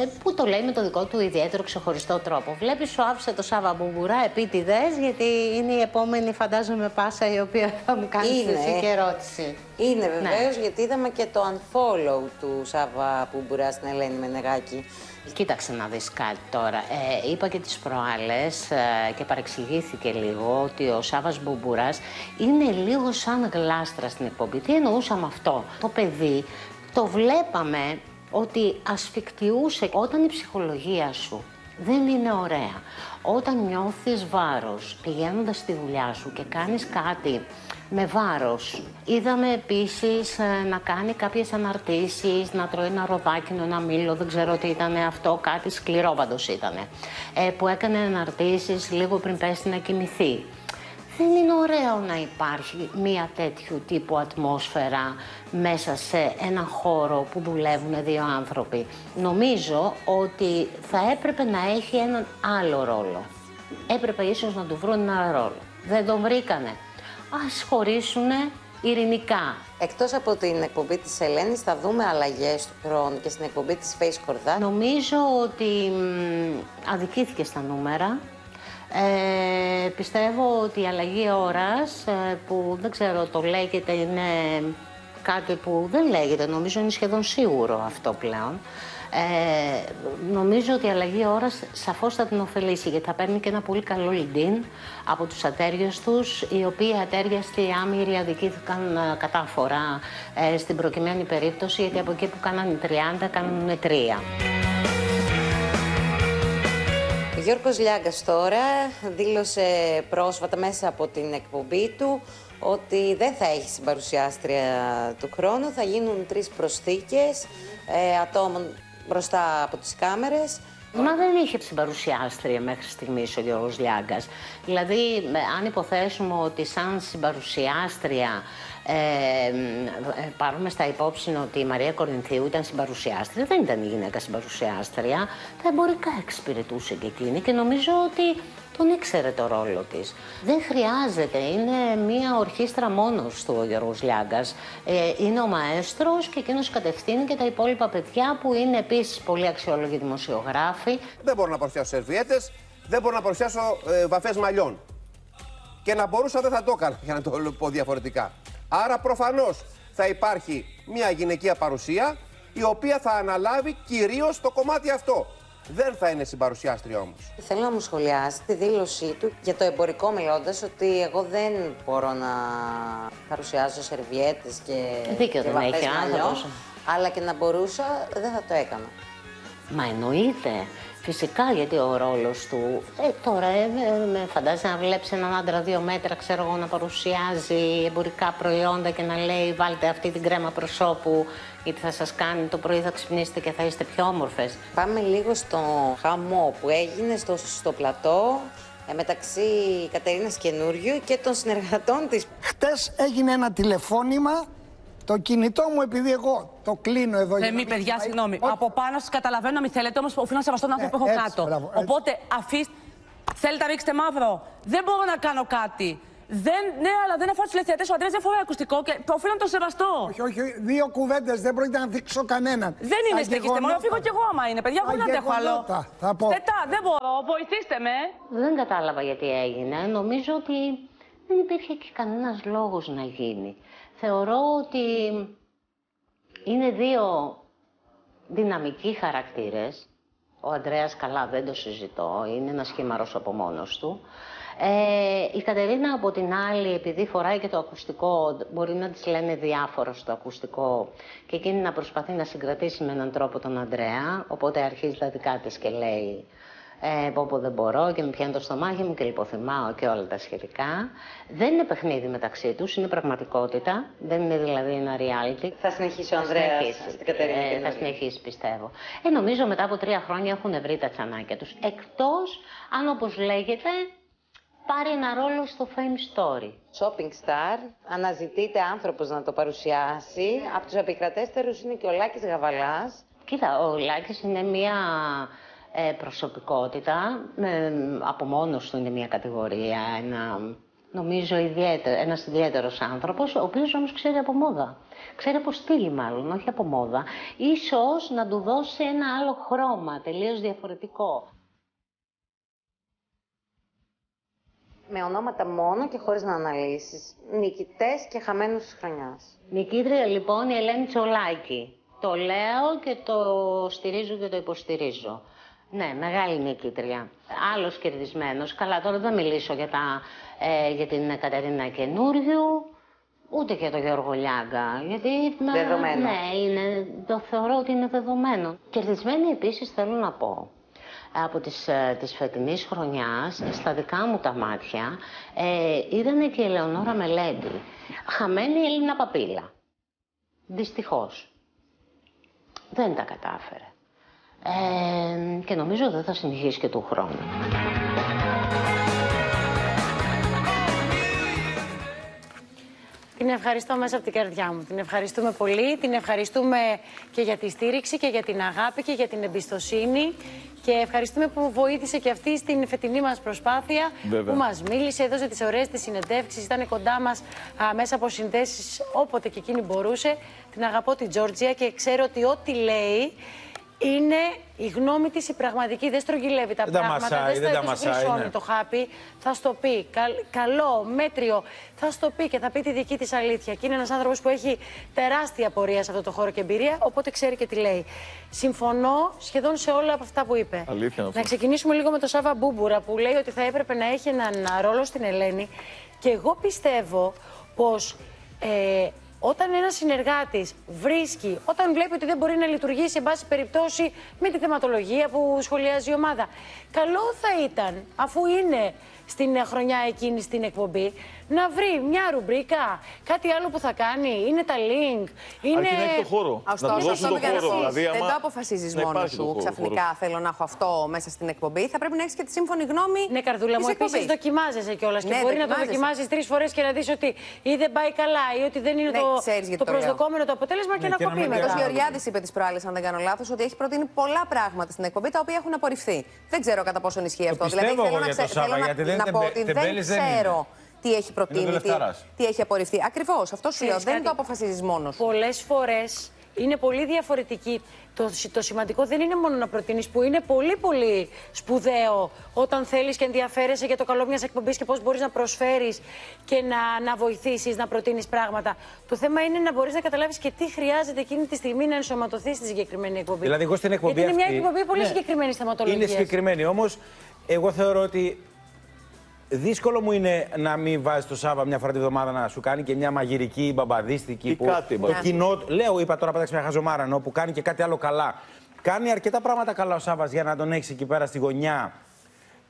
ε, που το λέει με το δικό του ιδιαίτερο ξεχωριστό τρόπο. Βλέπεις σου άφησε το Σάβα Μπουμπουρά επίτηδες γιατί είναι η επόμενη φαντάζομαι πάσα η οποία θα μου κάνεις Είναι. εσύ και ερώτηση. Είναι Ναι. βεβαίως, γιατί είδαμε και το unfollow του Σάβα που μπουρά στην Ελένη Μενεγάκη. Κοίταξε να δεις κάτι τώρα. Ε, είπα και τις προάλλες ε, και παρεξηγήθηκε λίγο ότι ο Σάβας Μπουμπουράς είναι λίγο σαν γλάστρα στην εκπομπή. Τι εννοούσα με αυτό; Το παιδί το βλέπαμε ότι ασφικτιούσε όταν η ψυχολογία σου δεν είναι ωραία. Όταν νιώθεις βάρος πηγαίνοντας στη δουλειά σου και κάνεις κάτι με βάρος. Είδαμε επίσης ε, να κάνει κάποιες αναρτήσεις, να τρώει ένα ροδάκινο, ένα μήλο, δεν ξέρω τι ήταν αυτό, κάτι σκληρό πάντως ήταν. Ε, που έκανε αναρτήσεις λίγο πριν πέσει να κοιμηθεί. Δεν είναι ωραίο να υπάρχει μία τέτοιου τύπου ατμόσφαιρα μέσα σε ένα χώρο που δουλεύουν δύο άνθρωποι. Νομίζω ότι θα έπρεπε να έχει έναν άλλο ρόλο. Έπρεπε ίσως να του βρουν ένα ρόλο. Δεν τον βρήκανε. Ας χωρίσουνε ειρηνικά. Εκτός από την εκπομπή της Ελένης θα δούμε αλλαγές του χρόνου και στην εκπομπή της Face Κορδά. Νομίζω ότι μ, αδικήθηκε στα νούμερα. Ε, πιστεύω ότι η αλλαγή ώρας, ε, που δεν ξέρω το λέγεται, είναι κάτι που δεν λέγεται, νομίζω είναι σχεδόν σίγουρο αυτό πλέον. Ε, νομίζω ότι η αλλαγή ώρας σαφώς θα την ωφελήσει γιατί θα παίρνει και ένα πολύ καλό λιντίν από τους ατέριες τους οι οποίοι ατέριαστοι άμυροι αδικήθηκαν ε, κατάφορα ε, στην προκειμένη περίπτωση γιατί από εκεί που κάνανε 30 κάνουν 3. Ο Γιώργος Λιάγκας τώρα δήλωσε πρόσφατα μέσα από την εκπομπή του ότι δεν θα έχει συμπαρουσιάστρια του χρόνου, θα γίνουν τρεις προσθήκες ε, ατόμων μπροστά από τις κάμερες. Μα δεν είχε συμπαρουσιάστρια μέχρι στιγμής ο Γιώργος Λιάγκας. Δηλαδή, ε, αν υποθέσουμε ότι σαν συμπαρουσιάστρια ε, ε, πάρουμε στα υπόψη ότι η Μαρία Κορινθίου ήταν συμπαρουσιάστρια, δεν ήταν η γυναίκα συμπαρουσιάστρια, τα εμπορικά εξυπηρετούσε και εκείνη και νομίζω ότι τον ήξερε το ρόλο της. Δεν χρειάζεται, είναι μία ορχήστρα μόνος του ο Γιώργος Λιάγκας. Ε, είναι ο μαέστρος και εκείνος κατευθύνει και τα υπόλοιπα παιδιά που είναι επίσης πολύ αξιόλογοι δημοσιογράφοι. Δεν μπορώ να παρουσιάσω σερβιέτες, δεν μπορώ να παρουσιάσω ε, βαφές μαλλιών. Και να μπορούσα δεν θα το έκανα, για να το πω διαφορετικά. Άρα προφανώς θα υπάρχει μια γυναικεία παρουσία η οποία θα αναλάβει κυρίως το κομμάτι αυτό. Δεν θα είναι συμπαρουσιάστρια όμως. Θέλω να μου σχολιάσει τη δήλωσή του για το εμπορικό μιλώντας ότι εγώ δεν μπορώ να παρουσιάζω σερβιέτες και, Δίκιο και δεν βαφές έχει ο μαλλιών, άνθρωπος. αλλά και να μπορούσα δεν θα το έκανα. Μα εννοείται. Φυσικά γιατί ο ρόλος του. Ε, τώρα ε, ε, με φαντάζεσαι να βλέπεις έναν άντρα δύο μέτρα, ξέρω εγώ, να παρουσιάζει εμπορικά προϊόντα και να λέει βάλτε αυτή την κρέμα προσώπου γιατί θα σας κάνει το πρωί θα ξυπνήσετε και θα είστε πιο όμορφες. Πάμε λίγο στο χαμό που έγινε στο, στο πλατό ε, μεταξύ Κατερίνας Καινούριου και των συνεργατών της. Χτες έγινε ένα τηλεφώνημα. Το κινητό μου, επειδή εγώ το κλείνω εδώ για να Θεμή, μην παιδιά, πάει- συγγνώμη. Ό- Από πάνω σας καταλαβαίνω να μην θέλετε, όμως οφείλω να σεβαστώ τον άνθρωπο που έχω έτσι, κάτω. μπράβο, έτσι. Οπότε αφήστε. Θέλετε να ρίξετε μαύρο. Δεν μπορώ να κάνω κάτι. Δεν, ναι, αλλά δεν αφορά τους ελευθερωτέ. Ο Αντρέας δεν φοράει ακουστικό και οφείλω να το σεβαστώ. Όχι, όχι, δύο κουβέντες δεν πρόκειται να δείξω κανέναν. Δεν είναι Τα στέκεστε μόνο, γεγονότα- φύγω κι εγώ άμα είναι. Παιδιά, εγώ Τα δεν αντέχω άλλο. γεγονότα, Θα πω. Στετά, δεν μπορώ. Βοηθήστε με. Δεν κατάλαβα γιατί έγινε. Νομίζω ότι δεν υπήρχε και κανένας λόγος να γίνει. Θεωρώ ότι είναι δύο δυναμικοί χαρακτήρες. Ο Ανδρέας καλά δεν το συζητώ, είναι ένας χήμαρος από μόνος του. Ε, η Κατερίνα από την άλλη, επειδή φοράει και το ακουστικό, μπορεί να της λένε διάφορα στο ακουστικό και εκείνη να προσπαθεί να συγκρατήσει με έναν τρόπο τον Ανδρέα, οπότε αρχίζει τα δικά της και λέει ε, πω πω δεν μπορώ και με πιάνει το στομάχι μου και λιποθυμάω και όλα τα σχετικά. Δεν είναι παιχνίδι μεταξύ τους, είναι πραγματικότητα, δεν είναι δηλαδή ένα reality. Θα συνεχίσει ο Θα Ανδρέας συνεχίσει. στην Κατερίνα Ε, θα Καινούριου. συνεχίσει πιστεύω. Ε, νομίζω μετά από τρία χρόνια έχουν βρει τα τσανάκια τους. Εκτός αν όπως λέγεται πάρει ένα ρόλο στο Fame Story. Shopping star, αναζητείται άνθρωπος να το παρουσιάσει. Από τους επικρατέστερους είναι και ο Λάκης Γαβαλάς. Κοίτα, ο Λάκης είναι μια ε, προσωπικότητα, ε, από μόνος του είναι μια κατηγορία, ένα, νομίζω ιδιαίτερο, ένας ιδιαίτερος άνθρωπος, ο οποίος όμως ξέρει από μόδα. Ξέρει από στήλη μάλλον, όχι από μόδα. Ίσως να του δώσει ένα άλλο χρώμα, τελείως διαφορετικό. Με ονόματα μόνο και χωρίς να αναλύσεις. Νικητές και χαμένους της χρονιάς. Νικήτρια λοιπόν η Ελένη Τσολάκη. Το λέω και το στηρίζω και το υποστηρίζω. Ναι, μεγάλη νικήτρια. Άλλος κερδισμένος. Καλά, τώρα δεν μιλήσω για, τα, ε, για την Κατερίνα Καινούριου, ούτε για τον Γιώργο Λιάγκα. Γιατί, μα, Δεδομένο. Ναι, είναι, το θεωρώ ότι είναι δεδομένο. Κερδισμένη επίσης θέλω να πω από τις, ε, της φετινής χρονιάς, στα δικά μου τα μάτια, ε, ήταν και η Ελεονόρα Μελέντη. Χαμένη η Έλληνα Παπίλα. Δυστυχώς. Δεν τα κατάφερε. Ε, και νομίζω δεν θα συνεχίσει και του χρόνου. Την ευχαριστώ μέσα από την καρδιά μου. Την ευχαριστούμε πολύ. Την ευχαριστούμε και για τη στήριξη και για την αγάπη και για την εμπιστοσύνη. Και ευχαριστούμε που βοήθησε και αυτή στην φετινή μας προσπάθεια. Βέβαια. Που μας μίλησε, έδωσε τις ωραίες της συνεντεύξεις, ήταν κοντά μας α, μέσα από συνδέσεις όποτε και εκείνη μπορούσε. Την αγαπώ την Τζόρτζια και ξέρω ότι ό,τι λέει είναι η γνώμη της η πραγματική. Δεν στρογγυλεύει τα Δεν τα πράγματα, μασάει, δεν τα δεν στο μασάει, ναι. το χάπι. Θα στο πει. Καλ- καλό, μέτριο. Θα στο πει και θα πει τη δική της αλήθεια. Και είναι ένας άνθρωπος που έχει τεράστια πορεία σε αυτό το χώρο και εμπειρία, οπότε ξέρει και τι λέει. Συμφωνώ σχεδόν σε όλα από αυτά που είπε. Αλήθεια αυτό. Να ξεκινήσουμε λίγο με το Σάβα Μπούμπουρα που λέει ότι θα έπρεπε να έχει έναν ρόλο στην Ελένη. Και εγώ πιστεύω πως ε, όταν ένας συνεργάτης βρίσκει, όταν βλέπει ότι δεν μπορεί να λειτουργήσει, εν πάση περιπτώσει, με τη θεματολογία που σχολιάζει η ομάδα, καλό θα ήταν, αφού είναι στην ε, χρονιά εκείνη στην εκπομπή, να βρει μια ρουμπρίκα, κάτι άλλο που θα κάνει. Είναι τα link, είναι. Αρκεί να έχει το χώρο. Να Ωστόσο, του δώσουν αυτό το που χώρο. κάνεις, Δηλαδή, δεν άμα το αποφασίζεις να μόνος υπάρχει το σου. χώρο- Ξαφνικά χώρος. θέλω να έχω αυτό μέσα στην εκπομπή. Θα πρέπει να έχεις και τη σύμφωνη γνώμη. Ναι, καρδούλα μου, της επίσης εκπομπής. δοκιμάζεσαι κιόλας. Και Ναι, μπορεί να το δοκιμάζεσαι. δοκιμάζει τρεις φορές και να δεις ότι ή δεν πάει καλά ή ότι δεν είναι Ναι, το, ξέρεις γιατί το το λέω. προσδοκόμενο το αποτέλεσμα και Ναι, να και να κοπεί μην μετά. Ο Γεωργιάδης είπε τι προάλλε, αν δεν κάνω λάθος, ότι έχει προτείνει πολλά πράγματα στην εκπομπή τα οποία έχουν απορριφθεί. Δεν ξέρω κατά πόσο ισχύει αυτό. Δηλαδή, πιστεύω θέλω εγώ να, για το ξε- Σάβα, θέλω να- γιατί δεν να είναι πω τεμπε- ότι δεν τεμπέλης δεν ξέρω είναι. Τι έχει προτείνει, τι, λεφτάρας. τι έχει απορριφθεί. Ακριβώς. Αυτός σου λέω. Ξέρεις Δεν κάτι; το αποφασίζεις μόνος σου. Πολλές φορές είναι πολύ διαφορετική. Το, το σημαντικό δεν είναι μόνο να προτείνεις, που είναι πολύ πολύ σπουδαίο όταν θέλεις και ενδιαφέρεσαι για το καλό μιας εκπομπής και πώς μπορείς να προσφέρεις και να, να βοηθήσεις να προτείνεις πράγματα. Το θέμα είναι να μπορείς να καταλάβεις και τι χρειάζεται εκείνη τη στιγμή να ενσωματωθείς στη συγκεκριμένη εκπομπή. Δηλαδή, εγώ στην εκπομπή Γιατί είναι αυτή- μια εκπομπή πολύ Ναι. συγκεκριμένη θεματολογία. Είναι συγκεκριμένη. Όμως, εγώ θεωρώ ότι δύσκολο μου είναι να μην βάζεις το Σάβα μια φορά τη βδομάδα να σου κάνει και μια μαγειρική μπαμπαδίστικη. Ή που κάτι, το μπα. κοινό. Λέω, είπα τώρα πέταξε μια χαζομάρα ενώ που κάνει και κάτι άλλο καλά. Κάνει αρκετά πράγματα καλά ο Σάβας για να τον έχεις εκεί πέρα στη γωνιά.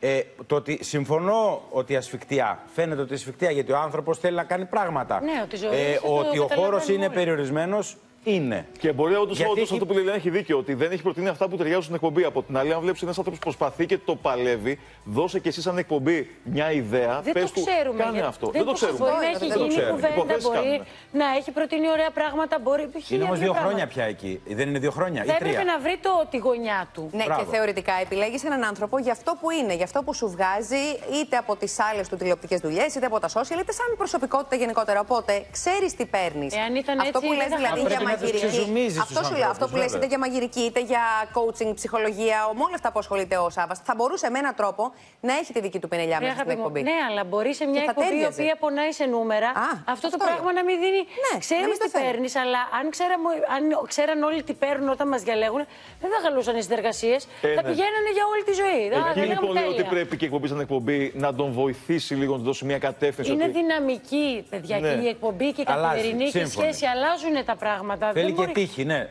Ε, το ότι συμφωνώ ότι ασφικτία. Φαίνεται ότι ασφικτία γιατί ο άνθρωπος θέλει να κάνει πράγματα. Ναι, ότι ζωή ε, το ότι ο χώρος καταλαβαίνουμε είναι όλοι. περιορισμένος είναι. Και μπορεί όντως Γιατί αυτό εκεί- που λέει να έχει δίκιο, ότι δεν έχει προτείνει αυτά που ταιριάζουν στην εκπομπή. Από την άλλη, αν βλέπεις ένας άνθρωπος που προσπαθεί και το παλεύει, δώσε και εσύ σαν εκπομπή μια ιδέα. Δεν πες το του, ξέρουμε. Κάνε γιατί- αυτό. Δεν, το ξέρουμε. Μπορεί να έχει Δεν το γίνει ξέρουμε. κουβέντα, Υποθέσεις μπορεί κάνουμε. να έχει προτείνει ωραία πράγματα, μπορεί. Είναι χίλια όμως δύο δύο πράγματα. χρόνια πια εκεί. Δεν είναι δύο χρόνια Θα ή τρία. έπρεπε να βρει το, τη γωνιά του. Ναι, Μπράβο. και θεωρητικά επιλέγεις έναν άνθρωπο για αυτό που είναι, για αυτό που σου βγάζει, είτε από τις άλλες του τηλεοπτικές δουλειές, είτε από τα social, είτε σαν προσωπικότητα γενικότερα. Οπότε ξέρεις τι παίρνεις. Εάν ήταν αυτό έτσι, που λες δεν θα δηλαδή Θα για πρέπει να τους μαγειρική. ξεζουμίζεις Αυτό τους σου λέω. Αυτό ανθρώπους, που λες βέβαια. είτε για μαγειρική, είτε για coaching, ψυχολογία, με όλα αυτά που ασχολείται ο Σάβα, θα μπορούσε με έναν τρόπο να έχει τη δική του πινελιά Ρε, μέσα στην αγάπη μου, εκπομπή. Ναι, αλλά μπορεί σε μια Και θα εκπομπή η τέριαζε. οποία πονάει σε νούμερα αυτό, το αυτό πράγμα λέω. να μην δίνει. Ναι, να Ξέρεις μην το τι θέλει. παίρνεις, αλλά αν, ξέραμε, αν ξέραν όλοι τι παίρνουν όταν μας διαλέγουν, δεν θα γαλούσαν οι συνεργασίες. Ε, θα ναι. πηγαίνανε για όλη τη ζωή. Θα- θα Εκεί λέγαμε λοιπόν λέω ότι τέλεια. πρέπει και η εκπομπή σαν εκπομπή να τον βοηθήσει λίγο, να του δώσει μια κατεύθυνση. Είναι ότι... δυναμική, παιδιά, Ναι. και η εκπομπή και η Αλλάζει, καθημερινή και η σύμφωνοι. σχέση αλλάζουν τα πράγματα. Θέλει Δεν και μπορεί- τύχη, ναι.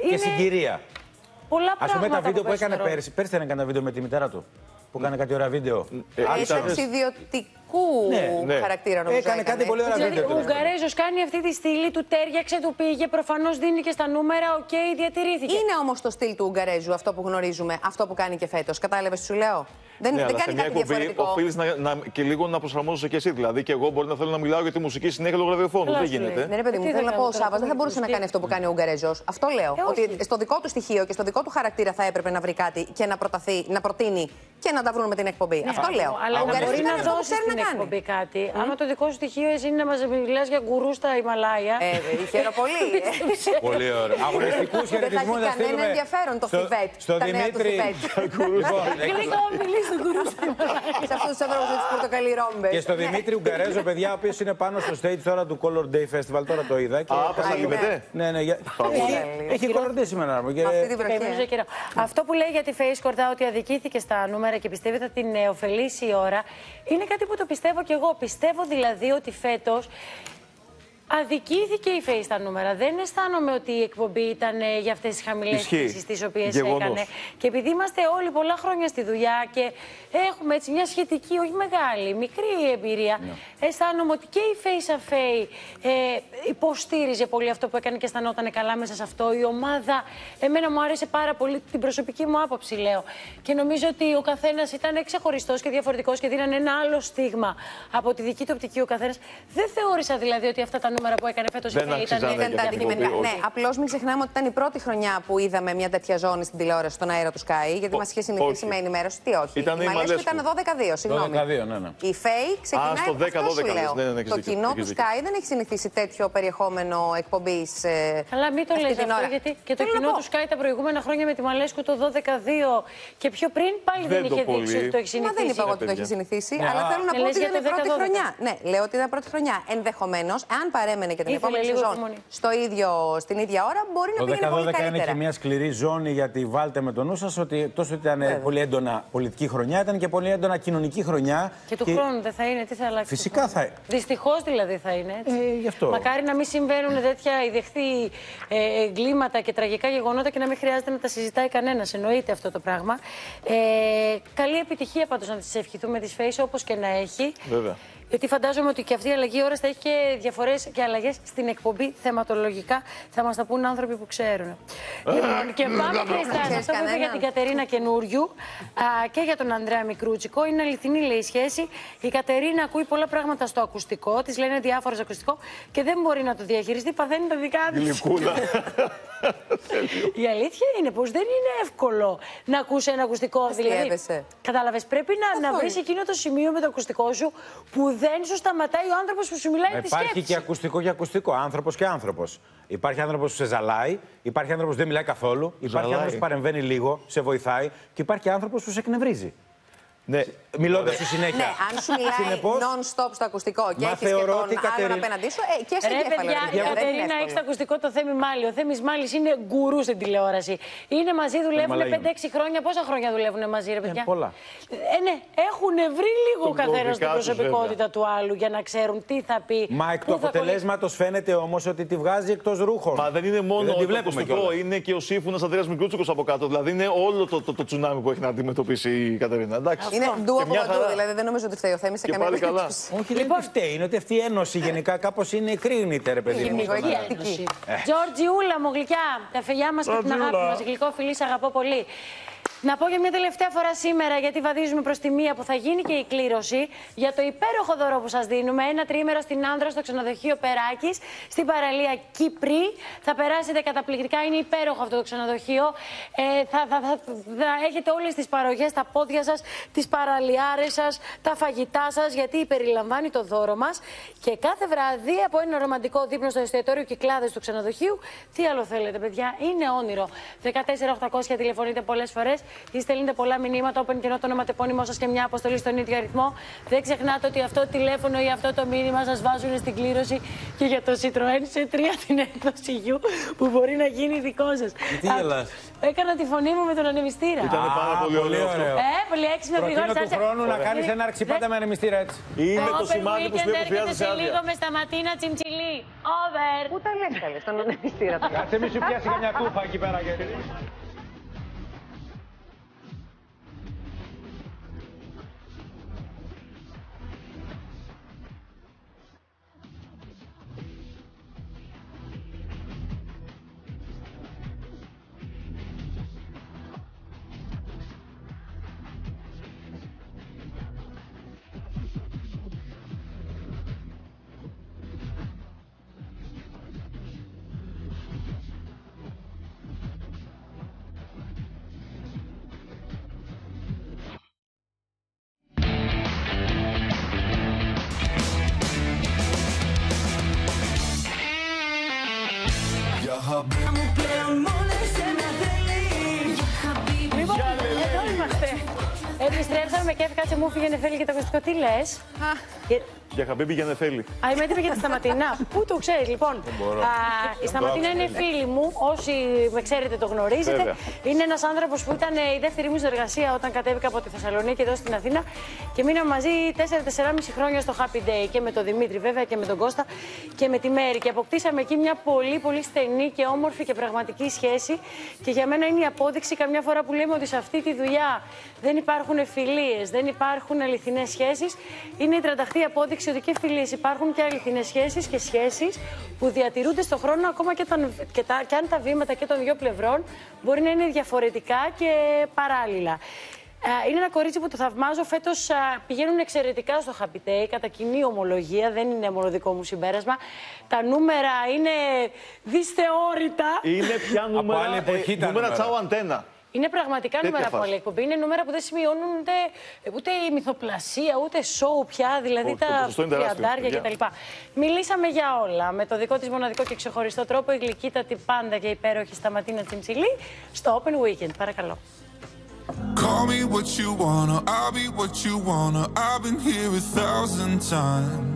Και Είναι- συγκυρία. Πολλά Α πούμε πράγματα. τα βίντεο που παίζουν έκανε ρόλο. πέρσι. Πέρσι δεν έκανε ένα βίντεο με τη μητέρα του. Που έκανε κάτι ωραία βίντεο. Ε, Έχει ήταν- ταξιδιωτικού κωμικού Ναι, ναι. χαρακτήρα νομίζω. Έκανε κάτι πολύ ωραίο Δηλαδή, βίντεο. ο τέλος πάντων. Ουγγαρέζος κάνει αυτή τη στήλη, του ταίριαξε, του πήγε, προφανώς δίνει και στα νούμερα, οκ, διατηρήθηκε. Είναι όμως το στυλ του Ουγγαρέζου αυτό που γνωρίζουμε, αυτό που κάνει και φέτος. Κατάλαβες τι σου λέω; Δεν, Ναι, δεν αλλά σε κάνει μια κάτι εκπομπή διαφορετικό. οφείλεις να, να, και λίγο να προσαρμόζεσαι και εσύ. Δηλαδή, και εγώ μπορεί να θέλω να μιλάω για τη μουσική συνέχεια λόγω ραδιοφώνου. Καλά Δεν σου λέει. γίνεται. Ναι, ρε παιδί μου, Τι θέλω θα να πω, ο κάνω τώρα, Σάββας δεν θα που μπορούσε να δεν κάνει αυτό που κάνει ο Ουγγαρέζος. Αυτό λέω. Ε, όχι. ότι στο δικό του στοιχείο και στο δικό του χαρακτήρα θα έπρεπε να βρει κάτι και να, προταθεί, να προτείνει και να τα βρουν με την εκπομπή. αυτό λέω. Ναι, Αλλά ο να Ουγγαρέζος μπορεί να κάνει αυτό που δώσει ξέρει στην να κάνει. εκπομπή κάτι. Άμα το δικό σου στοιχείο εσύ είναι να μας μιλάς για γκουρούς στα Ιμαλάια. Ε, χαίρομαι πολύ. Πολύ ωραίο. Αγωνιστικούς Δεν θα χαιρετισμούς έχει κανένα ενδιαφέρον το στο- Θιβέτ. Στο τα νέα του Δημήτρη. Θιβέτ. Λοιπόν, Γλυκό, μιλή στον γκουρούς στα Ιμαλάια. Σε αυτούς τους ανθρώπους με τι πορτοκαλί ρόμπες. Και στο Δημήτρη Ουγγαρέζο, παιδιά, ο οποίος είναι πάνω στο stage τώρα του Color Day Festival, τώρα το είδα. Και Α, κάνει- προσαλύμεται. Ναι, ναι. για- Έχει- Έχει Color Day σήμερα. μου, και- Αυτή την βροχή. Καημένος καιρό. Αυτό που λέει για τη Face Κορδά ότι αδικήθηκε στα νούμερα και πιστεύει θα την ε, ωφελήσει η ώρα, είναι κάτι που το πιστεύω κι εγώ. Πιστεύω δηλαδή ότι φέτος Αδικήθηκε η Face στα νούμερα. Δεν αισθάνομαι ότι η εκπομπή ήταν ε, για αυτές τις χαμηλές Ισχύει. πτήσει τις οποίες Γεγονός. έκανε. Και επειδή είμαστε όλοι πολλά χρόνια στη δουλειά και έχουμε έτσι μια σχετική, όχι μεγάλη, μικρή εμπειρία, αισθάνομαι ότι και η Face Afay ε, υποστήριζε πολύ αυτό που έκανε και αισθανόταν καλά μέσα σε αυτό. Η ομάδα, εμένα μου άρεσε πάρα πολύ την προσωπική μου άποψη, λέω. Και νομίζω ότι ο καθένας ήταν ξεχωριστός και διαφορετικός και δίνανε ένα άλλο στίγμα από τη δική του οπτική ο καθένας. Δεν θεώρησα δηλαδή ότι αυτά τα νούμερα που έκανε φέτος η Δεν Φέη ήταν. άξιζαν Ήταν για τα την αντικειμενικά. εκπομπή, Ναι, όχι. απλώς μην ξεχνάμε ότι ήταν η πρώτη χρονιά που είδαμε μια τέτοια ζώνη στην τηλεόραση στον αέρα του Sky. Γιατί Ο- μας είχε συνηθίσει όχι. με ενημέρωση. Τι όχι. Ήταν η η Μαλέσκου Μαλέσκου. ήταν 12-2, συγγνώμη. 12-2, ναι, ναι. Η Φέη ξεκινάει στο από 10-12 αυτό σου λες. λέω. Ναι, ναι, ναι, έχεις Το δίκιο, κοινό του έχεις δίκιο. Sky δεν έχει συνηθίσει τέτοιο περιεχόμενο εκπομπής. Ε, Καλά, μην το αυτή λες την αυτό, ώρα. γιατί και το Θέλω να κοινό πω. του Sky τα προηγούμενα χρόνια με τη Μαλέσκου το 12-2 και πιο πριν πάλι δεν, Δεν το είχε πολύ. δείξει ότι το έχει Μα συνηθίσει. δεν είπα εγώ ότι το παιδιά. έχει συνηθίσει, Ναι, αλλά α. θέλω να Ναι, πω λες ότι για ήταν το η πρώτη 10-12. χρονιά. Ναι, λέω ότι ήταν πρώτη χρονιά. Ενδεχομένως, αν παρέμενε και την Ήθελε επόμενη λίγο σεζόν υπομονή. στο ίδιο, στην ίδια ώρα, μπορεί να Το πήγαινε πολύ 10-12 είναι καλύτερα. και μια σκληρή ζώνη γιατί βάλτε με το νου σας ότι τόσο ότι ήταν πολύ έντονα πολιτική χρονιά, ήταν και πολύ έντονα κοινωνική χρονιά. Και του χρόνου δεν θα είναι, τι θα αλλάξει. Φυσικά θα Δυστυχώς δηλαδή θα είναι έτσι. Ε, γι' αυτό. Μακάρι να μην συμβαίνουν τέτοια ιδεχθή ε, εγκλήματα και τραγικά γεγονότα και να μην χρειάζεται να τα συζητάει κανένας. Εννοείται αυτό το πράγμα. Ε, καλή επιτυχία πάντως να τη ευχηθούμε τη Face όπως και να έχει. Βέβαια. Γιατί φαντάζομαι ότι και αυτή η αλλαγή ώρα θα έχει και διαφορές και αλλαγές στην εκπομπή θεματολογικά. Θα μας τα πούν άνθρωποι που ξέρουν. λοιπόν, και πάμε και στα Ξέρεις αυτό που είπε κανέναν; για την Κατερίνα Καινούριου α, και για τον Ανδρέα Μικρούτσικο. Είναι αληθινή, λέει, η σχέση. Η Κατερίνα ακούει πολλά πράγματα στο ακουστικό, της λένε διάφορα στο ακουστικό και δεν μπορεί να το διαχειριστεί. Παθαίνει τα δικά της. Γλυκούλα. Η αλήθεια είναι πως δεν είναι εύκολο να ακούσει ένα ακουστικό. Δηλαδή, Αστείευεσαι. κατάλαβες, πρέπει να, να βρεις εκείνο το σημείο με το ακουστικό σου που δεν σου σταματάει ο άνθρωπος που σου μιλάει τη Υπάρχει σκέψη. και ακουστικό και ακουστικό. Άνθρωπος και άνθρωπος. Υπάρχει άνθρωπος που σε ζαλάει, υπάρχει άνθρωπος που δεν μιλάει καθόλου, υπάρχει Ζαλάει. άνθρωπος που παρεμβαίνει λίγο, σε βοηθάει και υπάρχει άνθρωπος που σε εκνευρίζει. Ναι. Μιλώντας σου συνέχεια. Ναι, αν σου μιλάει Συνεπώς, non-stop στο ακουστικό και Μα έχεις και θεωρώ τον ότι η άλλον Κατερίνα- απέναντί σου, ε, και στο Ρε εγκέφαλο. παιδιά, ρε η παιδιά, δεν είναι Κατερίνα έχει εύκολο. στο ακουστικό το Θέμη Μάλι. Ο Θέμης Μάλι είναι γκουρού στην τηλεόραση. Είναι μαζί, δουλεύουν Μαλάι είναι. 5-6 χρόνια. Πόσα χρόνια δουλεύουν μαζί, ρε παιδιά; πολλά. Ε, ναι, έχουν βρει λίγο ο Τον καθένας την κωδικά τους, προσωπικότητα του άλλου για να ξέρουν τι θα πει. Μα εκ πού του θα αποτελέσματος φαίνεται όμως ότι τη βγάζει εκτός ρούχων. Μα δεν είναι μόνο Δεν τη το βλέπουμε ακουστικό, κιόλας. είναι και ο σύμφωνα Αντρέα Μικρούτσικο από κάτω. Δηλαδή είναι όλο το, το, το τσουνάμι που έχει να αντιμετωπίσει η Κατερίνα. Εντάξει. Είναι ντου Και από μια παντού, χαρά. δηλαδή δεν νομίζω ότι φταίει ο Θέμης σε Και καμία πάλι καλά. περίπτωση. Όχι, δεν λοιπόν, φταίει. Είναι ότι αυτή η ένωση γενικά κάπως είναι εκρήγνητε, ρε παιδί μου. Λίγο στον αέρα. εγκυατική. Τζορτζιούλα μου γλυκιά, τα φιλιά μας και την αγάπη μας. Γλυκό φιλί, σ' αγαπώ πολύ. Να πω για μια τελευταία φορά σήμερα, γιατί βαδίζουμε προς τη μία που θα γίνει και η κλήρωση για το υπέροχο δώρο που σας δίνουμε. Ένα τρίμερο στην Άνδρα στο ξενοδοχείο Περάκης, στην παραλία Κύπρη. Θα περάσετε καταπληκτικά, είναι υπέροχο αυτό το ξενοδοχείο. Ε, θα, θα, θα, θα έχετε όλες τις παρογέ στα πόδια σας, τις παραλιάρες σας, τα φαγητά σας, γιατί περιλαμβάνει το δώρο μας. Και κάθε βράδυ από ένα ρομαντικό δείπνο στο εστιατόριο Κυκλάδες του ξενοδοχείου. Τι άλλο θέλετε, παιδιά, είναι όνειρο. 14800 τηλεφωνείτε πολλές φορές ή στέλνετε πολλά μηνύματα, όπεν και το ονοματεπώνυμό σας και μια αποστολή στον ίδιο αριθμό. Δεν ξεχνάτε ότι αυτό το τηλέφωνο ή αυτό το μήνυμα σας βάζουν στην κλήρωση και για το Citroën σε 3 την έκδοση γιου που μπορεί να γίνει δικό σας. Τι γελάς; Έκανα τη φωνή μου με τον ανεμιστήρα. Ήταν πάρα πολύ ωραίο. αυτό. Ε, πολύ έξυπνο Προτείνω γρήγορα. του χρόνου να κάνεις ένα αρξιπάτα με ανεμιστήρα έτσι. Είναι το Open σημάδι που σου λέει weekend που χρειάζεται έρχεται σε άδεια. λίγο με σταματίνα τσιμτσιλί. Over. Πού τα λες καλές, στον ανεμιστήρα τα Κάτσε μη σου πιάσει καμιά κούφα εκεί πέρα. γιατί- ακουστικό. Τι λε. Για χαμπίμπι για νεφέλη. Α, είμαι έτοιμη για τη Σταματίνα. Πού το ξέρεις, λοιπόν; μπορώ. Α, η Σταματίνα είναι φίλη μου. Όσοι με ξέρετε, το γνωρίζετε. Βέβαια. Είναι ένας άνθρωπος που ήταν η δεύτερη μου συνεργασία όταν κατέβηκα από τη Θεσσαλονίκη εδώ στην Αθήνα. Και μείναμε μαζί 4-4,5 χρόνια στο Happy Day. Και με τον Δημήτρη, βέβαια, και με τον Κώστα και με τη Μέρη. Και αποκτήσαμε εκεί μια πολύ, πολύ στενή και όμορφη και πραγματική σχέση. Και για μένα είναι η απόδειξη καμιά φορά που λέμε ότι σε αυτή τη δουλειά δεν υπάρχουν φιλίες, δεν υπάρχουν αληθινές σχέσεις. Είναι η τρανταχτή απόδειξη ότι και φιλίε υπάρχουν και αληθινές σχέσεις και σχέσεις που διατηρούνται στον χρόνο ακόμα και, όταν, και, τα, και αν τα βήματα και των δύο πλευρών μπορεί να είναι διαφορετικά και παράλληλα. Ε, Είναι ένα κορίτσι που το θαυμάζω. Φέτος πηγαίνουν εξαιρετικά στο Happy Day, κατά κοινή ομολογία. Δεν είναι μόνο δικό μου συμπέρασμα. Τα νούμερα είναι δυσθεώρητα. Είναι πια νούμερα, άλλη εποχή ε, τα νούμερα νούμερα. τσάου αντένα. Είναι πραγματικά Τέτοια νούμερα από φάση. άλλη εκπομπή. Είναι νούμερα που δεν σημειώνουν ούτε, ούτε η μυθοπλασία, ούτε σοου πια, δηλαδή Όχι, το τα ποσοστό είναι τεράστιο, τριαντάρια παιδιά. κτλ. Μιλήσαμε για όλα. Με το δικό της μοναδικό και ξεχωριστό τρόπο, η γλυκύτατη πάντα και υπέροχη Σταματίνα Τσιμψιλή στο Open Weekend. Παρακαλώ. Call me what you wanna, I'll be what you wanna. I've been here a thousand times.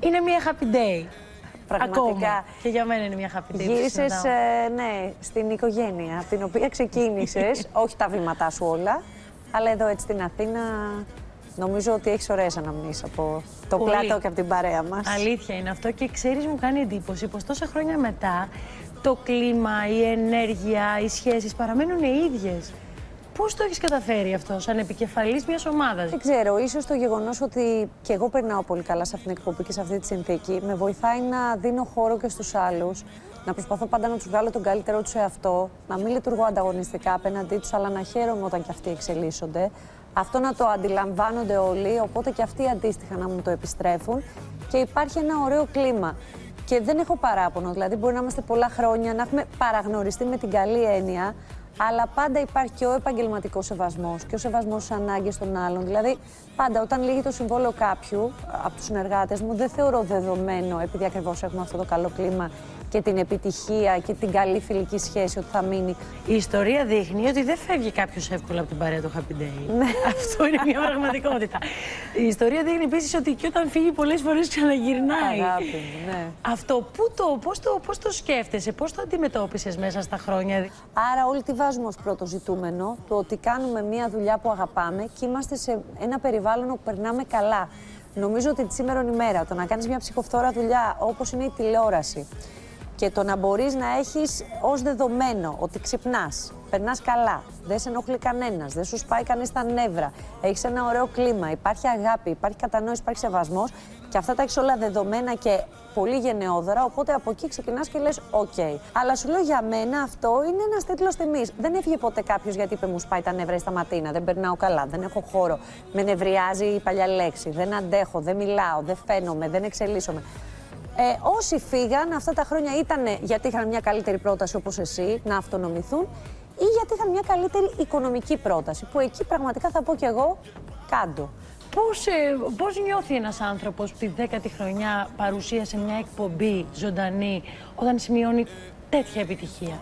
Είναι μια happy day. Πραγματικά. Ακόμα. Και για μένα είναι μια happy day. που Γύρισε, συναντάω. ναι, στην οικογένεια, από την οποία ξεκίνησες. όχι τα βήματά σου όλα, αλλά εδώ έτσι στην Αθήνα. Νομίζω ότι έχεις ωραίες αναμνήσεις από το Πολύ. πλάτο και από την παρέα μας. Αλήθεια είναι αυτό και ξέρεις μου κάνει εντύπωση πως τόσα χρόνια μετά το κλίμα, η ενέργεια, οι σχέσεις παραμένουν οι ίδιες. Πώς το έχεις καταφέρει αυτό σαν επικεφαλής μιας ομάδας; Δεν ξέρω, ίσως το γεγονός ότι και εγώ περνάω πολύ καλά σε αυτήν την εκπομπή και σε αυτή τη συνθήκη με βοηθάει να δίνω χώρο και στους άλλους, να προσπαθώ πάντα να τους βγάλω τον καλύτερό τους εαυτό, να μην λειτουργώ ανταγωνιστικά απέναντί τους, αλλά να χαίρομαι όταν και αυτοί εξελίσσονται. Αυτό να το αντιλαμβάνονται όλοι, οπότε και αυτοί αντίστοιχα να μου το επιστρέφουν και υπάρχει ένα ωραίο κλίμα. Και δεν έχω παράπονο, δηλαδή μπορεί να είμαστε πολλά χρόνια, να έχουμε παραγνωριστεί με την καλή έννοια, αλλά πάντα υπάρχει και ο επαγγελματικός σεβασμός και ο σεβασμός στις ανάγκες των άλλων. Δηλαδή, πάντα όταν λύγει το συμβόλαιο κάποιου από τους συνεργάτες μου, δεν θεωρώ δεδομένο, επειδή ακριβώς έχουμε αυτό το καλό κλίμα και την επιτυχία και την καλή φιλική σχέση, ότι θα μείνει. Η ιστορία δείχνει ότι δεν φεύγει κάποιος εύκολα από την παρέα του Happy Day. Ναι. Αυτό είναι μια πραγματικότητα. Η ιστορία δείχνει επίσης ότι και όταν φύγει πολλές φορές ξαναγυρνάει. Αγάπη μου, ναι. Αυτό πού το, πώς το, πώς το σκέφτεσαι, πώς το αντιμετώπισες μέσα στα χρόνια; Άρα, όλοι τι βάζουμε ως πρώτο ζητούμενο, το ότι κάνουμε μια δουλειά που αγαπάμε και είμαστε σε ένα περιβάλλον όπου περνάμε καλά. Νομίζω ότι τη σήμερα ημέρα το να κάνεις μια ψυχοφθόρα δουλειά όπως είναι η τηλεόραση και το να μπορείς να έχεις ως δεδομένο ότι ξυπνάς, περνάς καλά, δεν σε ενοχλεί κανένας, δεν σου σπάει κανείς τα νεύρα, έχεις ένα ωραίο κλίμα, υπάρχει αγάπη, υπάρχει κατανόηση, υπάρχει σεβασμός και αυτά τα έχεις όλα δεδομένα και πολύ γενναιόδωρα. Οπότε από εκεί ξεκινάς και λες: Οκ. Αλλά σου λέω για μένα αυτό είναι ένας τίτλος τιμής. Δεν έφυγε ποτέ κάποιος γιατί είπε: Μου σπάει τα νεύρα η Σταματίνα, δεν περνάω καλά, δεν έχω χώρο. Με νευριάζει η παλιά λέξη. Δεν αντέχω, δεν μιλάω, δεν φαίνομαι, δεν εξελίσσομαι. Ε, όσοι φύγαν αυτά τα χρόνια ήταν γιατί είχαν μια καλύτερη πρόταση όπως εσύ να αυτονομηθούν ή γιατί είχαν μια καλύτερη οικονομική πρόταση που εκεί πραγματικά θα πω κι εγώ κάντο. Πώς, ε, πώς νιώθει ένας άνθρωπος που τη δέκατη χρονιά παρουσία σε μια εκπομπή ζωντανή όταν σημειώνει τέτοια επιτυχία;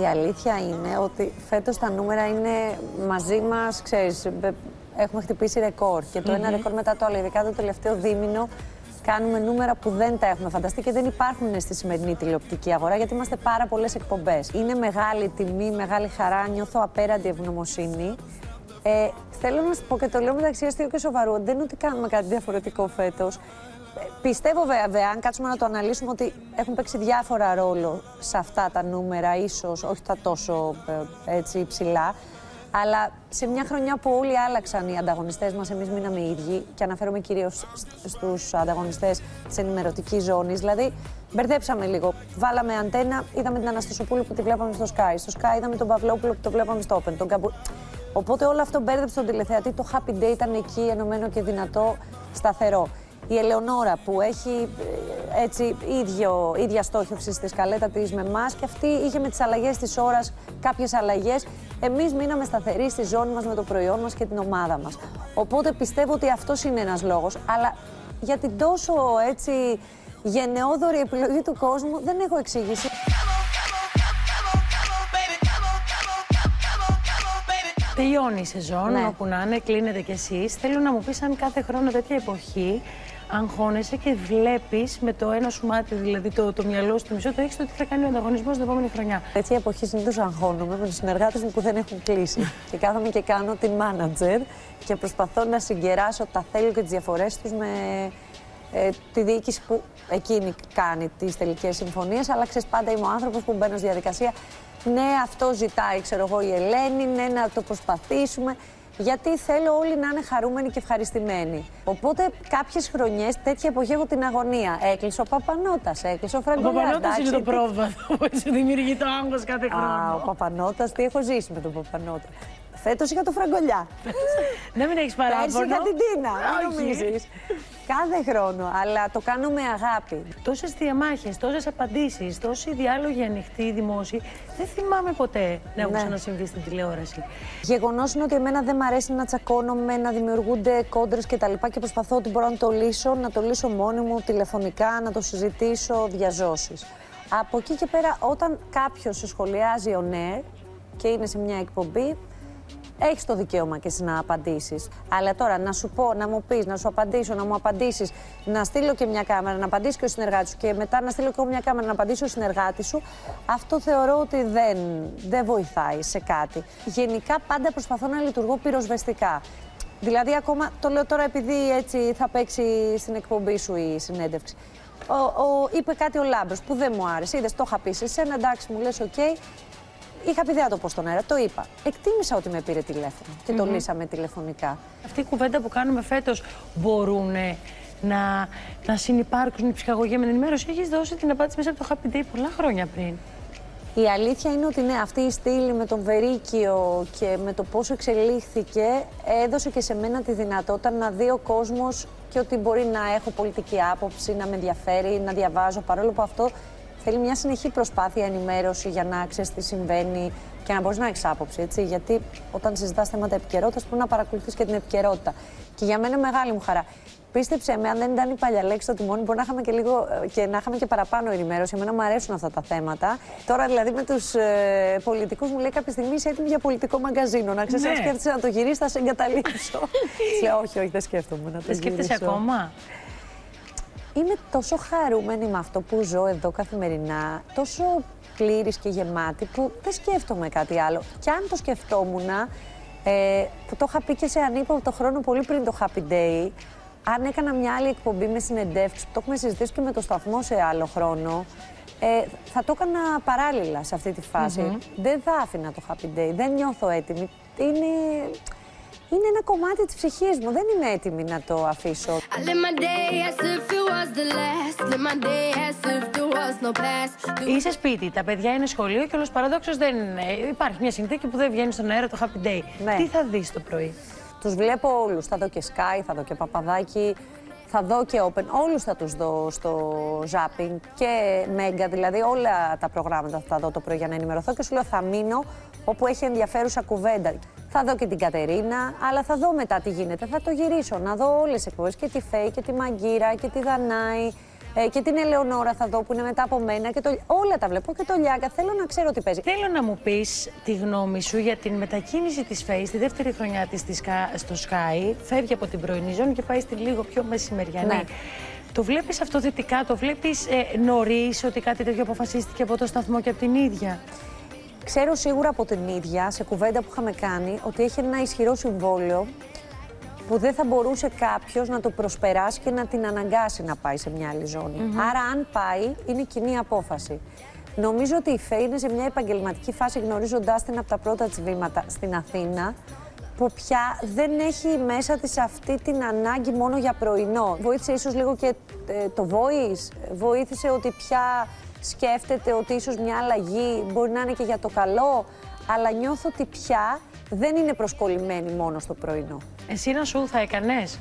Η αλήθεια είναι ότι φέτος τα νούμερα είναι μαζί μας, ξέρεις, ε, έχουμε χτυπήσει ρεκόρ και το ένα Μμμ. ρεκόρ μετά το άλλο, ειδικά το τελευταίο δίμηνο, κάνουμε νούμερα που δεν τα έχουμε φανταστεί και δεν υπάρχουν στη σημερινή τηλεοπτική αγορά γιατί είμαστε πάρα πολλές εκπομπές. Είναι μεγάλη τιμή, μεγάλη χαρά, νιώθω απέραντη ευγνωμοσύνη. Ε, θέλω να σου πω και το λέω μεταξύ αστείου και σοβαρού, ότι δεν είναι ότι κάνουμε κάτι διαφορετικό φέτος. Ε, Πιστεύω βέβαια, αν κάτσουμε να το αναλύσουμε, ότι έχουν παίξει διάφορα ρόλο σε αυτά τα νούμερα, ίσως όχι τα τόσο ε, έτσι υψηλά. Αλλά σε μια χρονιά που όλοι άλλαξαν οι ανταγωνιστές μας, εμείς μείναμε οι ίδιοι και αναφέρομαι κυρίως σ- στους ανταγωνιστές της ενημερωτικής ζώνης. Δηλαδή, μπερδέψαμε λίγο. Βάλαμε αντένα, είδαμε την Αναστασοπούλου που τη βλέπαμε στο Sky. Στο Sky είδαμε τον Παυλόπουλο που το βλέπαμε στο Open. Τον Καμπου... Οπότε όλο αυτό μπέρδεψε τον τηλεθεατή. Το Happy Day ήταν εκεί ενωμένο και δυνατό, σταθερό. Η Ελεονόρα που έχει ε, έτσι ίδιο, ίδια στόχευση στη σκαλέτα της με εμάς και αυτή είχε με τις αλλαγές της ώρας κάποιες αλλαγές. Εμείς μείναμε σταθεροί στη ζώνη μας με το προϊόν μας και την ομάδα μας. Οπότε πιστεύω ότι αυτός είναι ένας λόγος. Αλλά για την τόσο έτσι γενναιόδορη επιλογή του κόσμου δεν έχω εξήγηση. Τελειώνει η σεζόν, Ναι. όπου να είναι, κλείνετε κι εσείς. Θέλω να μου πεις αν κάθε χρόνο τέτοια εποχή αγχώνεσαι και βλέπεις με το ένα σου μάτι, δηλαδή το, το μυαλό σου, το μισό, το έχεις το τι θα κάνει ο ανταγωνισμός την επόμενη χρονιά. Τέτοια εποχή συνήθως αγχώνομαι με τους συνεργάτες μου που δεν έχουν κλείσει. και κάθομαι και κάνω την manager και προσπαθώ να συγκεράσω τα θέλη και τις διαφορές τους με ε, τη διοίκηση που εκείνη κάνει τις τελικές συμφωνίες. Αλλά ξέρεις, πάντα είμαι ο άνθρωπος που μπαίνω στη διαδικασία. Ναι, αυτό ζητάει, ξέρω εγώ, η Ελένη, ναι, να το προσπαθήσουμε. Γιατί θέλω όλοι να είναι χαρούμενοι και ευχαριστημένοι. Οπότε κάποιες χρονιές, τέτοια εποχή έχω την αγωνία. Έκλεισε ο Παπανότας, έκλεισε ο Ο Φραγκολιά. Παπανότας είναι εντάξει, το τι- πρόβατο που σου δημιουργεί το άγχος κάθε χρόνο. Α, ο Παπανότας, τι έχω ζήσει με τον Παπανότα. Φέτος είχα το Φραγκολιά. Να μην έχεις Πέρσι παράπονο. είχα την Τίνα, Όχι. μην νομίζεις. Κάθε χρόνο, αλλά το κάνω με αγάπη. Τόσες διαμάχες, τόσες απαντήσεις, τόσοι διάλογοι ανοιχτοί, δημόσιοι. Δεν θυμάμαι ποτέ να έχουν Ναι. ξανασυμβεί στην τηλεόραση. Γεγονός είναι ότι εμένα δεν μ' αρέσει να τσακώνομαι, να δημιουργούνται κόντρες κτλ. Και, και προσπαθώ ότι μπορώ να το λύσω, να το λύσω μόνη μου, τηλεφωνικά, να το συζητήσω, διαζώσεις. Από εκεί και πέρα, όταν κάποιος σε σχολιάζει ο ναι και είναι σε μια εκπομπή, έχεις το δικαίωμα και εσύ να απαντήσεις. Αλλά τώρα να σου πω, να μου πεις, να σου απαντήσω, να μου απαντήσεις, να στείλω και μια κάμερα, να απαντήσει και ο συνεργάτης σου και μετά να στείλω και εγώ μια κάμερα να απαντήσει ο συνεργάτης σου, αυτό θεωρώ ότι δεν, δεν βοηθάει σε κάτι. Γενικά πάντα προσπαθώ να λειτουργώ πυροσβεστικά. Δηλαδή, ακόμα το λέω τώρα επειδή έτσι θα παίξει στην εκπομπή σου η συνέντευξη. Ο, ο, είπε κάτι ο Λάμπρος που δεν μου άρεσε. Είδες, το είχα πει σε εσένα, εντάξει, μου λες, οκ. Είχα πει δεν θα το πω στον αέρα, το είπα. Εκτίμησα ότι με πήρε τηλέφωνο και το Μμμ. λύσαμε τηλεφωνικά. Αυτή η κουβέντα που κάνουμε φέτος μπορούν να, να συνεπάρξουν η ψυχαγωγία με την ενημέρωση; Έχεις δώσει την απάντηση μέσα από το Happy Day πολλά χρόνια πριν. Η αλήθεια είναι ότι ναι, αυτή η στήλη με τον Βερίκιο και με το πόσο εξελίχθηκε έδωσε και σε μένα τη δυνατότητα να δει ο κόσμος και ότι μπορεί να έχω πολιτική άποψη, να με ενδιαφέρει, να διαβάζω, παρόλο που αυτό θέλει μια συνεχή προσπάθεια ενημέρωση για να ξέρεις τι συμβαίνει και να μπορείς να έχεις άποψη. Έτσι, γιατί όταν συζητάς θέματα επικαιρότητας, πρέπει να παρακολουθείς και την επικαιρότητα. Και για μένα μεγάλη μου χαρά. Πίστεψε με, αν δεν ήταν η παλιά λέξη στο τιμόνι, μπορεί να είχαμε και λίγο ε, και να είχαμε και παραπάνω ενημέρωση. Εμένα μου αρέσουν αυτά τα θέματα. Τώρα δηλαδή με τους ε, πολιτικούς μου λέει κάποια στιγμή είσαι έτοιμη για πολιτικό μαγκαζίνο. Να ξέρεις, Ναι. αν σκέφτεσαι να το γυρίσεις, θα σε εγκαταλείψω. Της λέω, όχι, όχι, δεν σκέφτομαι να το Δεν σκέφτεσαι γυρίσω. ακόμα; Είμαι τόσο χαρούμενη με αυτό που ζω εδώ καθημερινά, τόσο πλήρης και γεμάτη που δεν σκέφτομαι κάτι άλλο. Και αν το σκεφτόμουν, ε, που το είχα πει και σε ανύποπτο χρόνο πολύ πριν το Happy Day, αν έκανα μια άλλη εκπομπή με συνεντεύξεις, που το έχουμε συζητήσει και με το σταθμό σε άλλο χρόνο, ε, θα το έκανα παράλληλα σε αυτή τη φαση Μμμ. Δεν θα άφηνα το Happy Day, δεν νιώθω έτοιμη. Είναι, είναι ένα κομμάτι της ψυχής μου, δεν είμαι έτοιμη να το αφήσω. I live my day as if it was the last. Live my day as if there was no past. Είσαι σπίτι, τα παιδιά είναι σχολείο και όλος παραδόξως δεν είναι. Υπάρχει μια συνθήκη που δεν βγαίνει στον αέρα το Happy Day. Ναι. Τι θα δεις το πρωί; Τους βλέπω όλους. Θα δω και Sky, θα δω και Παπαδάκη, θα δω και Open. Όλους θα τους δω στο Zapping και Mega, δηλαδή όλα τα προγράμματα θα δω το πρωί για να ενημερωθώ και σου λέω θα μείνω όπου έχει ενδιαφέρουσα κουβέντα. Θα δω και την Κατερίνα, αλλά θα δω μετά τι γίνεται. Θα το γυρίσω, να δω όλες τις εκπομπές και τη Φέη και τη Μαγκύρα και τη Δανάη ε, και την Ελεονόρα θα δω που είναι μετά από μένα και το... όλα τα βλέπω και το Λιάγκα. Θέλω να ξέρω τι παίζει. Θέλω να μου πεις τη γνώμη σου για την μετακίνηση της Φέη στη δεύτερη χρονιά της στο Sky. Φεύγει από την πρωινή ζώνη και πάει στη λίγο πιο μεσημεριανή. Ναι. Το βλέπεις αυτό θετικά, το βλέπεις ε, νωρίς ότι κάτι τέτοιο αποφασίστηκε από το σταθμό και από την ίδια; Ξέρω σίγουρα από την ίδια, σε κουβέντα που είχαμε κάνει, ότι έχει ένα ισχυρό συμβόλαιο που δεν θα μπορούσε κάποιος να το προσπεράσει και να την αναγκάσει να πάει σε μια άλλη ζώνη. Μμμ. Άρα, αν πάει, είναι κοινή απόφαση. Νομίζω ότι η Φέη είναι σε μια επαγγελματική φάση, γνωρίζοντάς την από τα πρώτα της βήματα στην Αθήνα, που πια δεν έχει μέσα της αυτή την ανάγκη μόνο για πρωινό. Βοήθησε ίσως λίγο και ε, το voice, βοήθησε ότι πια σκέφτεται ότι ίσως μια αλλαγή μπορεί να είναι και για το καλό, αλλά νιώθω ότι πια δεν είναι προσκολλημένη μόνο στο πρωινό. Εσύ να σου θα έκανες;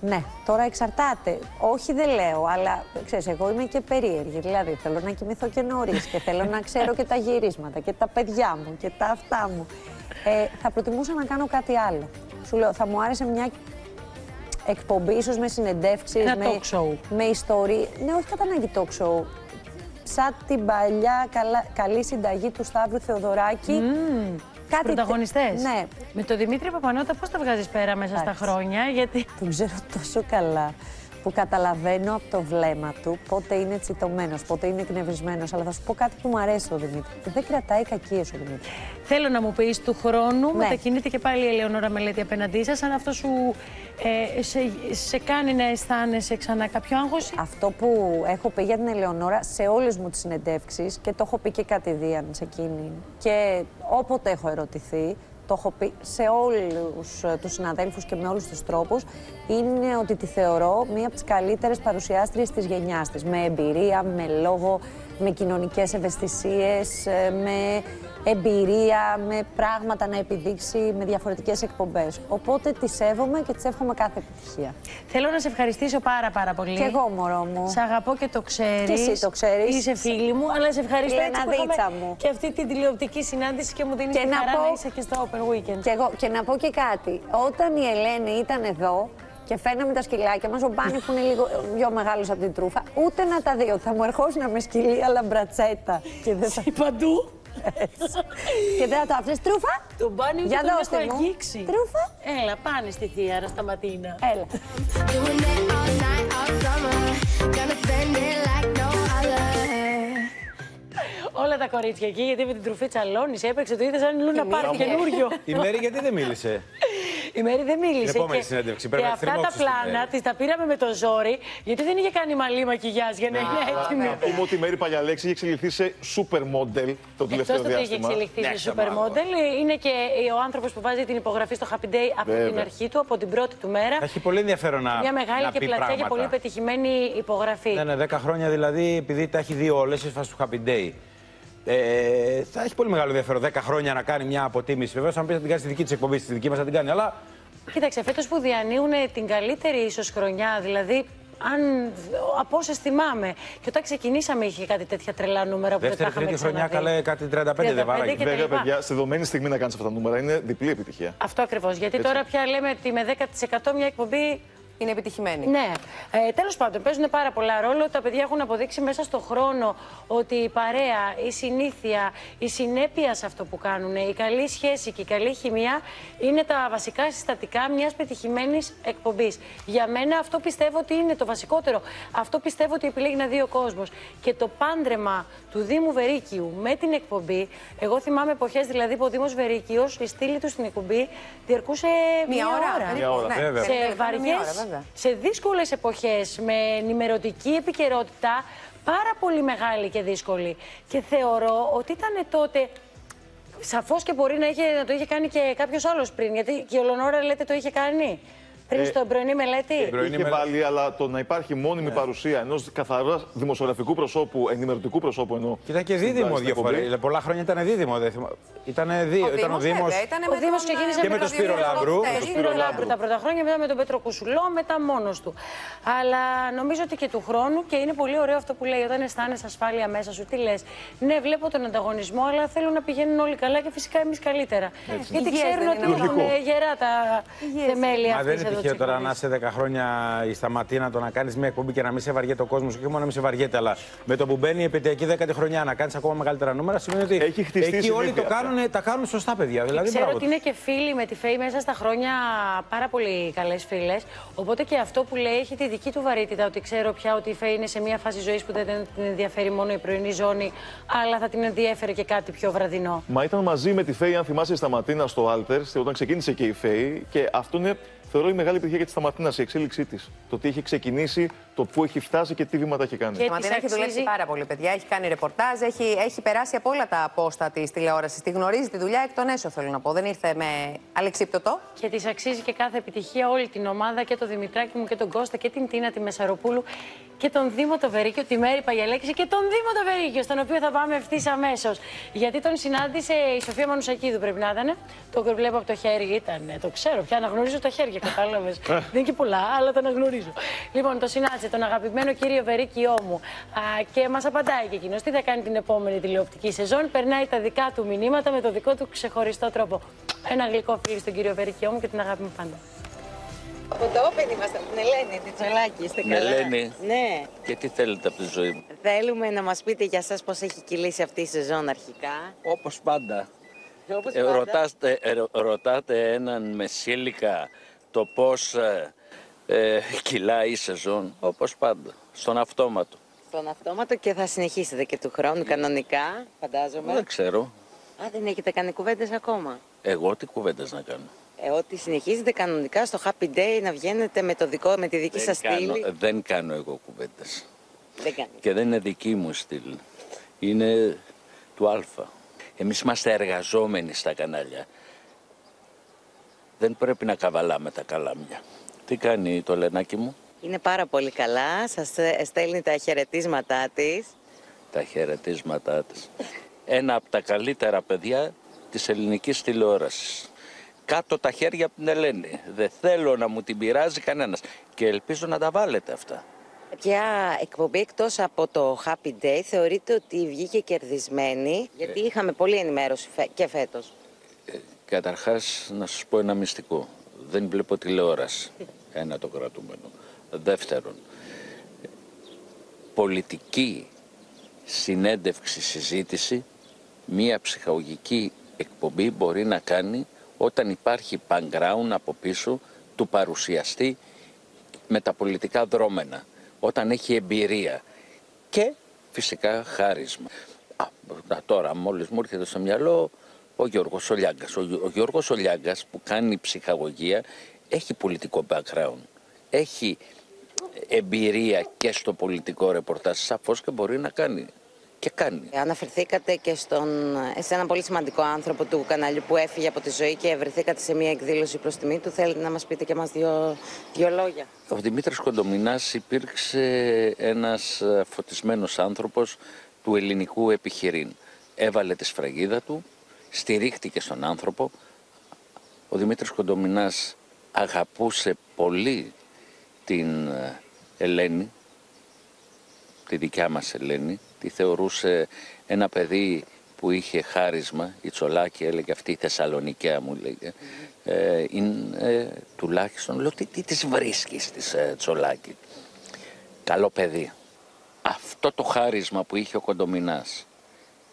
Ναι, τώρα εξαρτάται. Όχι δεν λέω, αλλά ξέρεις, εγώ είμαι και περίεργη. Δηλαδή θέλω να κοιμηθώ και νωρίς και θέλω να ξέρω και τα γυρίσματα και τα παιδιά μου και τα αυτά μου. Ε, θα προτιμούσα να κάνω κάτι άλλο. Σου λέω, θα μου άρεσε μια εκπομπή, ίσως με συνεντεύξεις, Ένα με, talk show. με ιστορία. Ναι, όχι κατά ανάγκη talk show. Σαν την παλιά καλά- καλή συνταγή του Σταύρου Θεοδωράκη. Κάτι. τε- Πρωταγωνιστές. Ναι. Με τον Δημήτρη Παπανότα, πώς τα βγάζεις πέρα μέσα στα Εντάξει. χρόνια, γιατί. Τον ξέρω τόσο καλά που καταλαβαίνω από το βλέμμα του πότε είναι τσιτωμένος, πότε είναι εκνευρισμένος. Αλλά θα σου πω κάτι που μου αρέσει το Δημήτρη. Δεν κρατάει κακίες ο Δημήτρης. Θέλω να μου πεις του χρόνου, Ναι. μετακινείται και πάλι η Ελεονόρα Μελέτη απέναντί σας, αν αυτό σου ε, σε, σε κάνει να αισθάνεσαι ξανά κάποιο άγχος; Αυτό που έχω πει για την Ελεονόρα σε όλες μου τις συνεντεύξεις και το έχω πει και κατηδίαν σε εκείνη και όποτε έχω ερωτηθεί, το έχω πει σε όλους ε, τους συναδέλφους και με όλους τους τρόπους, είναι ότι τη θεωρώ μία από τις καλύτερες παρουσιάστριες της γενιάς της. Με εμπειρία, με λόγο, με κοινωνικές ευαισθησίες, ε, με εμπειρία, με πράγματα να επιδείξει, με διαφορετικές εκπομπές. Οπότε τη σέβομαι και της εύχομαι κάθε επιτυχία. Θέλω να σε ευχαριστήσω πάρα πάρα πολύ. Κι εγώ, μωρό μου. Σε αγαπώ και το ξέρεις. Και εσύ το ξέρεις. Είσαι φίλη μου, αλλά σε ευχαριστώ Η έτσι που Λεναδίτσα είχαμε μου. και αυτή την τηλεοπτική συνάντηση και μου δίνεις Και τη να χαρά πω- να είσαι και στο Open Weekend. Και, εγώ, και να πω και κάτι. Όταν η Ελένη ήταν εδώ και φαίναμε τα σκυλάκια μας, ο Μπάνι που είναι λίγο πιο μεγάλο από την τρούφα, ούτε να τα δει ότι θα μου ερχόσουν με σκυλί, αλλά μπρατσέτα. Και δεν θα... παντού. και δεν θα το άφηνε τρούφα; Το μπάνι Για ούτε τον δώστε έχω μου. αγγίξει. Τρούφα; Έλα, πάνε στη θεία στα ματίνα. Έλα. Όλα τα κορίτσια εκεί, γιατί με την τρουφίτσα Λόνης έπαιξε, το είδες σαν Λούνα Πάρκ καινούριο. Η Μέρη γιατί δεν μίλησε; Η Μέρη δεν μίλησε. Την επόμενη και, συνέντευξη, και πρέπει να αυτά τα θρηνώξεις τη πλάνα Μέρη. της τα πήραμε με το ζόρι, γιατί δεν είχε κάνει μαλλί μακιγιάζ για να είναι έτοιμη. Να πούμε ότι η Μέρη Παλιαλέξη έχει εξελιχθεί σε super model το Εκτός τελευταίο του ότι έχει διάστημα. εξελιχθεί Ναι, σε super model, είναι και ο άνθρωπος που βάζει την υπογραφή στο Happy Day από Βέβαια. την αρχή του, από την πρώτη του μέρα. Θα έχει πολύ ενδιαφέρον να Μια μεγάλη να και πει πλατιά και πράγματα. πολύ πετυχημένη υπογραφή. Ναι, ναι, 10 χρόνια δηλαδή, επειδή τα έχει δει όλες, σε φάση του Happy Day. Ε, θα έχει πολύ μεγάλο ενδιαφέρον 10 χρόνια να κάνει μια αποτίμηση. Βεβαίως, αν πεις να την κάνεις στη δική της εκπομπή, στη δική μας θα την κάνει. Αλλά Κοίταξε, φέτος που διανύουν την καλύτερη ίσως χρονιά, δηλαδή. Αν, από όσε θυμάμαι. Και όταν ξεκινήσαμε είχε κάτι τέτοια τρελά νούμερα που δεν τα δεύτερη, είχαμε τρίτη χρονιά, ξαναδεί. καλέ κάτι 35 δεν 35 βάραγε. και τα Βέβαια, λοιπά. παιδιά, στη δεδομένη στιγμή να κάνεις αυτά τα νούμερα είναι διπλή επιτυχία. Αυτό ακριβώς. Γιατί Έτσι. τώρα πια λέμε ότι με 10% μια εκπομπή. Είναι επιτυχημένη. Ναι. Ε, Τέλος πάντων, παίζουν πάρα πολλά ρόλο. Τα παιδιά έχουν αποδείξει μέσα στον χρόνο ότι η παρέα, η συνήθεια, η συνέπεια σε αυτό που κάνουν, η καλή σχέση και η καλή χημεία είναι τα βασικά συστατικά μιας πετυχημένης εκπομπής. Για μένα αυτό πιστεύω ότι είναι το βασικότερο. Αυτό πιστεύω ότι επιλέγει να δει ο κόσμος. Και το πάντρεμα του Δήμου Βερίκιου με την εκπομπή, εγώ θυμάμαι εποχές δηλαδή που ο Δήμος Βερίκιος, η στήλη του στην εκπομπή, διαρκούσε μία, Μία ώρα, ώρα. περίπου. Μία ώρα, Ναι, βέβαια. Σε περίπου μία βαριές, ώρα, βέβαια. σε δύσκολες εποχές, με ενημερωτική επικαιρότητα, πάρα πολύ μεγάλη και δύσκολη. Και θεωρώ ότι ήταν τότε Σαφώς και μπορεί να, είχε, να το είχε κάνει και κάποιος άλλος πριν. Γιατί και η Ολονόρα λέτε το είχε κάνει. Πριν Ε, στο πρωινή μελέτη. Είχε βάλει, αλλά το να υπάρχει μόνιμη Ναι. παρουσία ενός καθαρά δημοσιογραφικού προσώπου, ενημερωτικού προσώπου εννοώ. Και ήταν και στην- δίδυμο στην δύο εκπομπή. φορές. Πολλά χρόνια ήταν δίδυμο. δεν θυμά- Ήταν δύο. Ο ήταν ο Δήμος, Δήμο. βέβαια, ήταν Ο με Δήμος τον, ξεκίνησε ε, Και με τον Σπύρο Λάμπρου. Με Με τον τον Σπύρο Σπύρο Λάμπρου τα πρώτα χρόνια, μετά με τον Πέτρο Κουσουλό, μετά μόνος του. Αλλά νομίζω ότι και του χρόνου και είναι πολύ ωραίο αυτό που λέει. Όταν αισθάνεσαι ασφάλεια μέσα σου, τι λες. Ναι, βλέπω τον ανταγωνισμό, αλλά θέλω να πηγαίνουν όλοι καλά και φυσικά εμείς καλύτερα. Γιατί Υγιές ξέρουν δεν ότι είναι έχουν αυτό. γερά τα θεμέλια Μα δεν αυτής είναι εδώ τυχαίο της τώρα εκπομπής. να είσαι 10 χρόνια η σταματίνα το να κάνεις μια εκπομπή και να μην σε βαριέται ο κόσμος. Και όχι μόνο να μην σε βαριέται, αλλά με το που μπαίνει η επαιτειακή 10η χρονιά να κάνεις ακόμα μεγαλύτερα νούμερα σημαίνει ότι Έχει χτιστεί εκεί όλοι το συνήθεια αυτό. κάνουν, τα κάνουν σωστά, παιδιά. Δηλαδή, Ξέρω μπράβο ότι τους. είναι και φίλοι με τη Φέη μέσα στα χρόνια πάρα πολύ καλές φίλες. Οπότε και αυτό που λέει έχει τη δική του βαρύτητα. Ότι ξέρω πια ότι η Φέη είναι σε μια φάση ζωής που δεν την ενδιαφέρει μόνο η πρωινή ζώνη, αλλά θα την ενδιαφέρει και κάτι πιο βραδινό. Μα ήταν μαζί με τη Φέη, αν θυμάσαι, στα Ματίνα στο Άλτερ, όταν ξεκίνησε και η Φέη. Και αυτό είναι, θεωρώ, η μεγάλη επιτυχία για τη Σταματίνα, η εξέλιξή της. Το τι έχει ξεκινήσει, το πού έχει φτάσει και τι βήματα έχει κάνει. Η Ματίνα έχει δουλέψει πάρα πολύ, παιδιά. Έχει κάνει ρεπορτάζ, έχει, έχει περάσει από όλα τα πόστα της τηλεόρασης. Τη γνωρίζει τη δουλειά εκ των έσω, θέλω να πω. Δεν ήρθε με αλεξίπτωτο. Και της αξίζει και κάθε επιτυχία όλη την ομάδα και τον Δημητράκη μου και τον Κώστα και την Τίνα τη Μεσαροπούλου και τον Δήμο το Βερίκιο, τη Μέρη Παγιαλέξη και τον Δήμο το Βερίκιο, στον οποίο θα πάμε ευθύς αμέσως. Γιατί τον συνάντησε η Σοφία Μανουσακίδου, πρέπει να ήταν. Το βλέπω από το χέρι, ήταν. Το ξέρω πια, αναγνωρίζω τα χέρια, κατάλαβες. Δεν είναι και πολλά, αλλά τα αναγνωρίζω. Λοιπόν, το συνάντησε τον αγαπημένο κύριο Βερίκιό μου Α, και μας απαντάει και εκείνος τι θα κάνει την επόμενη τηλεοπτική σεζόν. Περνάει τα δικά του μηνύματα με το δικό του ξεχωριστό τρόπο. Ένα γλυκό φίλο στον κύριο Βερίκιό μου και την αγάπη μου πάντα. Από το Open είμαστε, από την Ελένη, την Τσολάκη, είστε Με καλά; Ελένη. Ναι. Και τι θέλετε από τη ζωή μου; Θέλουμε να μας πείτε για σας πώς έχει κυλήσει αυτή η σεζόν αρχικά. Όπως πάντα. Ε, ρωτάτε, ε, ρω- ρωτάτε έναν μεσήλικα το πώς ε, ε, κυλάει η σεζόν, όπως πάντα, στον αυτόματο. Στον αυτόματο και θα συνεχίσετε και του χρόνου κανονικά, φαντάζομαι. Δεν ξέρω. Α, δεν έχετε κάνει κουβέντες ακόμα; Εγώ τι κουβέντες να κάνω. Ε, ότι συνεχίζετε κανονικά στο Happy Day να βγαίνετε με, το δικό, με τη δική σας δεν, κάνω, στήλη. δεν κάνω εγώ κουβέντες. Δεν κάνει. Και δεν είναι δική μου στυλ. Είναι του Α. Εμείς είμαστε εργαζόμενοι στα κανάλια. Δεν πρέπει να καβαλάμε τα καλάμια. Τι κάνει το Λενάκι μου; Είναι πάρα πολύ καλά. Σας ε, στέλνει τα χαιρετίσματά της. τα χαιρετίσματά της. Ένα από τα καλύτερα παιδιά της ελληνικής τηλεόρασης. Κάτω τα χέρια από την Ελένη. Δεν θέλω να μου την πειράζει κανένας. Και ελπίζω να τα βάλετε αυτά. Ποια εκπομπή εκτός από το Happy Day θεωρείτε ότι βγήκε κερδισμένη, γιατί είχαμε πολλή ενημέρωση φε- και φέτος. Καταρχάς, να σας πω ένα μυστικό. Δεν βλέπω τηλεόραση. Ένα το κρατούμενο. Δεύτερον, πολιτική συνέντευξη, συζήτηση, μία ψυχαγωγική εκπομπή μπορεί να κάνει όταν υπάρχει background από πίσω του παρουσιαστή με τα πολιτικά δρόμενα, όταν έχει εμπειρία και φυσικά χάρισμα. Α, να, τώρα μόλις μου έρχεται στο μυαλό ο Γιώργος Ολιάγκας. Ο, Γιώ- ο Γιώργος Ολιάγκας που κάνει ψυχαγωγία έχει πολιτικό background, έχει εμπειρία και στο πολιτικό ρεπορτάζ, σαφώς και μπορεί να κάνει και κάνει. Αναφερθήκατε και στον, σε έναν πολύ σημαντικό άνθρωπο του καναλιού που έφυγε από τη ζωή και βρεθήκατε σε μια εκδήλωση προς τιμή του. Θέλετε να μας πείτε και μας δύο, δύο λόγια. Ο Δημήτρης Κοντομινάς υπήρξε ένας ε, φωτισμένος άνθρωπος του ελληνικού επιχειρήν. Έβαλε τη σφραγίδα του, στηρίχτηκε στον άνθρωπο. Ο Δημήτρης Κοντομινάς αγαπούσε πολύ την ε, Ελένη, τη δικιά μας Ελένη. Τη θεωρούσε ένα παιδί που είχε χάρισμα, η Τσολάκη έλεγε αυτή η Θεσσαλονικαία μου λέγε. Ε, είναι ε, τουλάχιστον, λέω τι, τι της βρίσκεις της ε, Τσολάκη; Καλό παιδί. Αυτό το χάρισμα που είχε ο Κοντομινάς,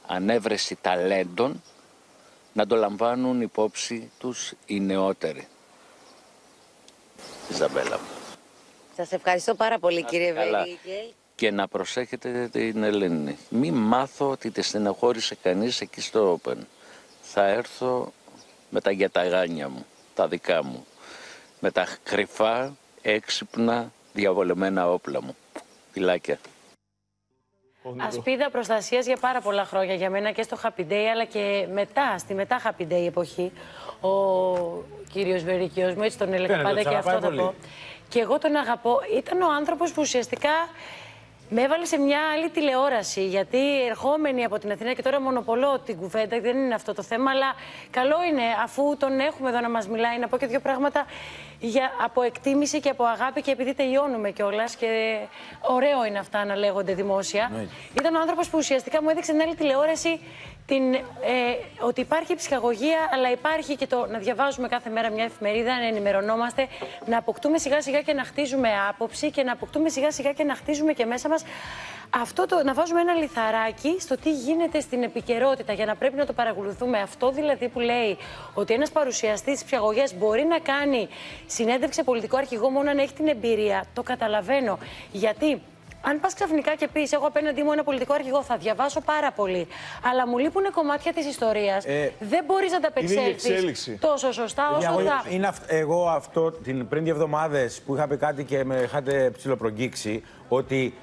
ανέβρεση ταλέντων, να το λαμβάνουν υπόψη τους οι νεότεροι. Ιζαμπέλα μου. Σας ευχαριστώ πάρα πολύ κύριε καλά. Βελίκη. Και να προσέχετε την Ελένη. Μη μάθω ότι τη στεναχώρησε κανείς εκεί στο Open. Θα έρθω με τα γιαταγάνια μου, τα δικά μου. Με τα κρυφά, έξυπνα, διαβολεμένα όπλα μου. Φιλάκια. Ασπίδα προστασίας για πάρα πολλά χρόνια για μένα και στο Happy Day, αλλά και μετά, στη μετά Happy Day εποχή. Ο κύριος Βερικιός μου, έτσι τον έλεγα Φαίνεται, πάντα τον και αγαπάει αυτό θα πολύ. πω. Και εγώ τον αγαπώ. Ήταν ο άνθρωπος που ουσιαστικά με έβαλε σε μια άλλη τηλεόραση. Γιατί ερχόμενοι από την Αθήνα και τώρα μονοπολώ την κουβέντα, δεν είναι αυτό το θέμα, αλλά καλό είναι αφού τον έχουμε εδώ να μας μιλάει να πω και δύο πράγματα για, από εκτίμηση και από αγάπη και επειδή τελειώνουμε κιόλας. Και ωραίο είναι αυτά να λέγονται δημόσια. Ήταν ο άνθρωπος που ουσιαστικά μου έδειξε την άλλη τηλεόραση την, ε, ότι υπάρχει ψυχαγωγία, αλλά υπάρχει και το να διαβάζουμε κάθε μέρα μια εφημερίδα, να ενημερωνόμαστε, να αποκτούμε σιγά σιγά και να χτίζουμε άποψη και να αποκτούμε σιγά σιγά και να χτίζουμε και μέσα μας αυτό το, να βάζουμε ένα λιθαράκι στο τι γίνεται στην επικαιρότητα για να πρέπει να το παρακολουθούμε. Αυτό δηλαδή που λέει ότι ένας παρουσιαστής της ψυχαγωγίας μπορεί να κάνει συνέντευξη σε πολιτικό αρχηγό μόνο αν έχει την εμπειρία, το καταλαβαίνω. Γιατί αν πας ξαφνικά και πεις: Εγώ απέναντί μου ένα πολιτικό αρχηγό, θα διαβάσω πάρα πολύ. Αλλά μου λείπουν κομμάτια της ιστορίας. Ε, δεν μπορείς να τα είναι η απεξέλθεις εξέλιξη. τόσο σωστά Παιδιά, όσο εγώ- θα. είναι αυ- εγώ αυτό την, πριν δύο εβδομάδες που είχα πει κάτι και με είχατε ψιλοπρογγίξει ότι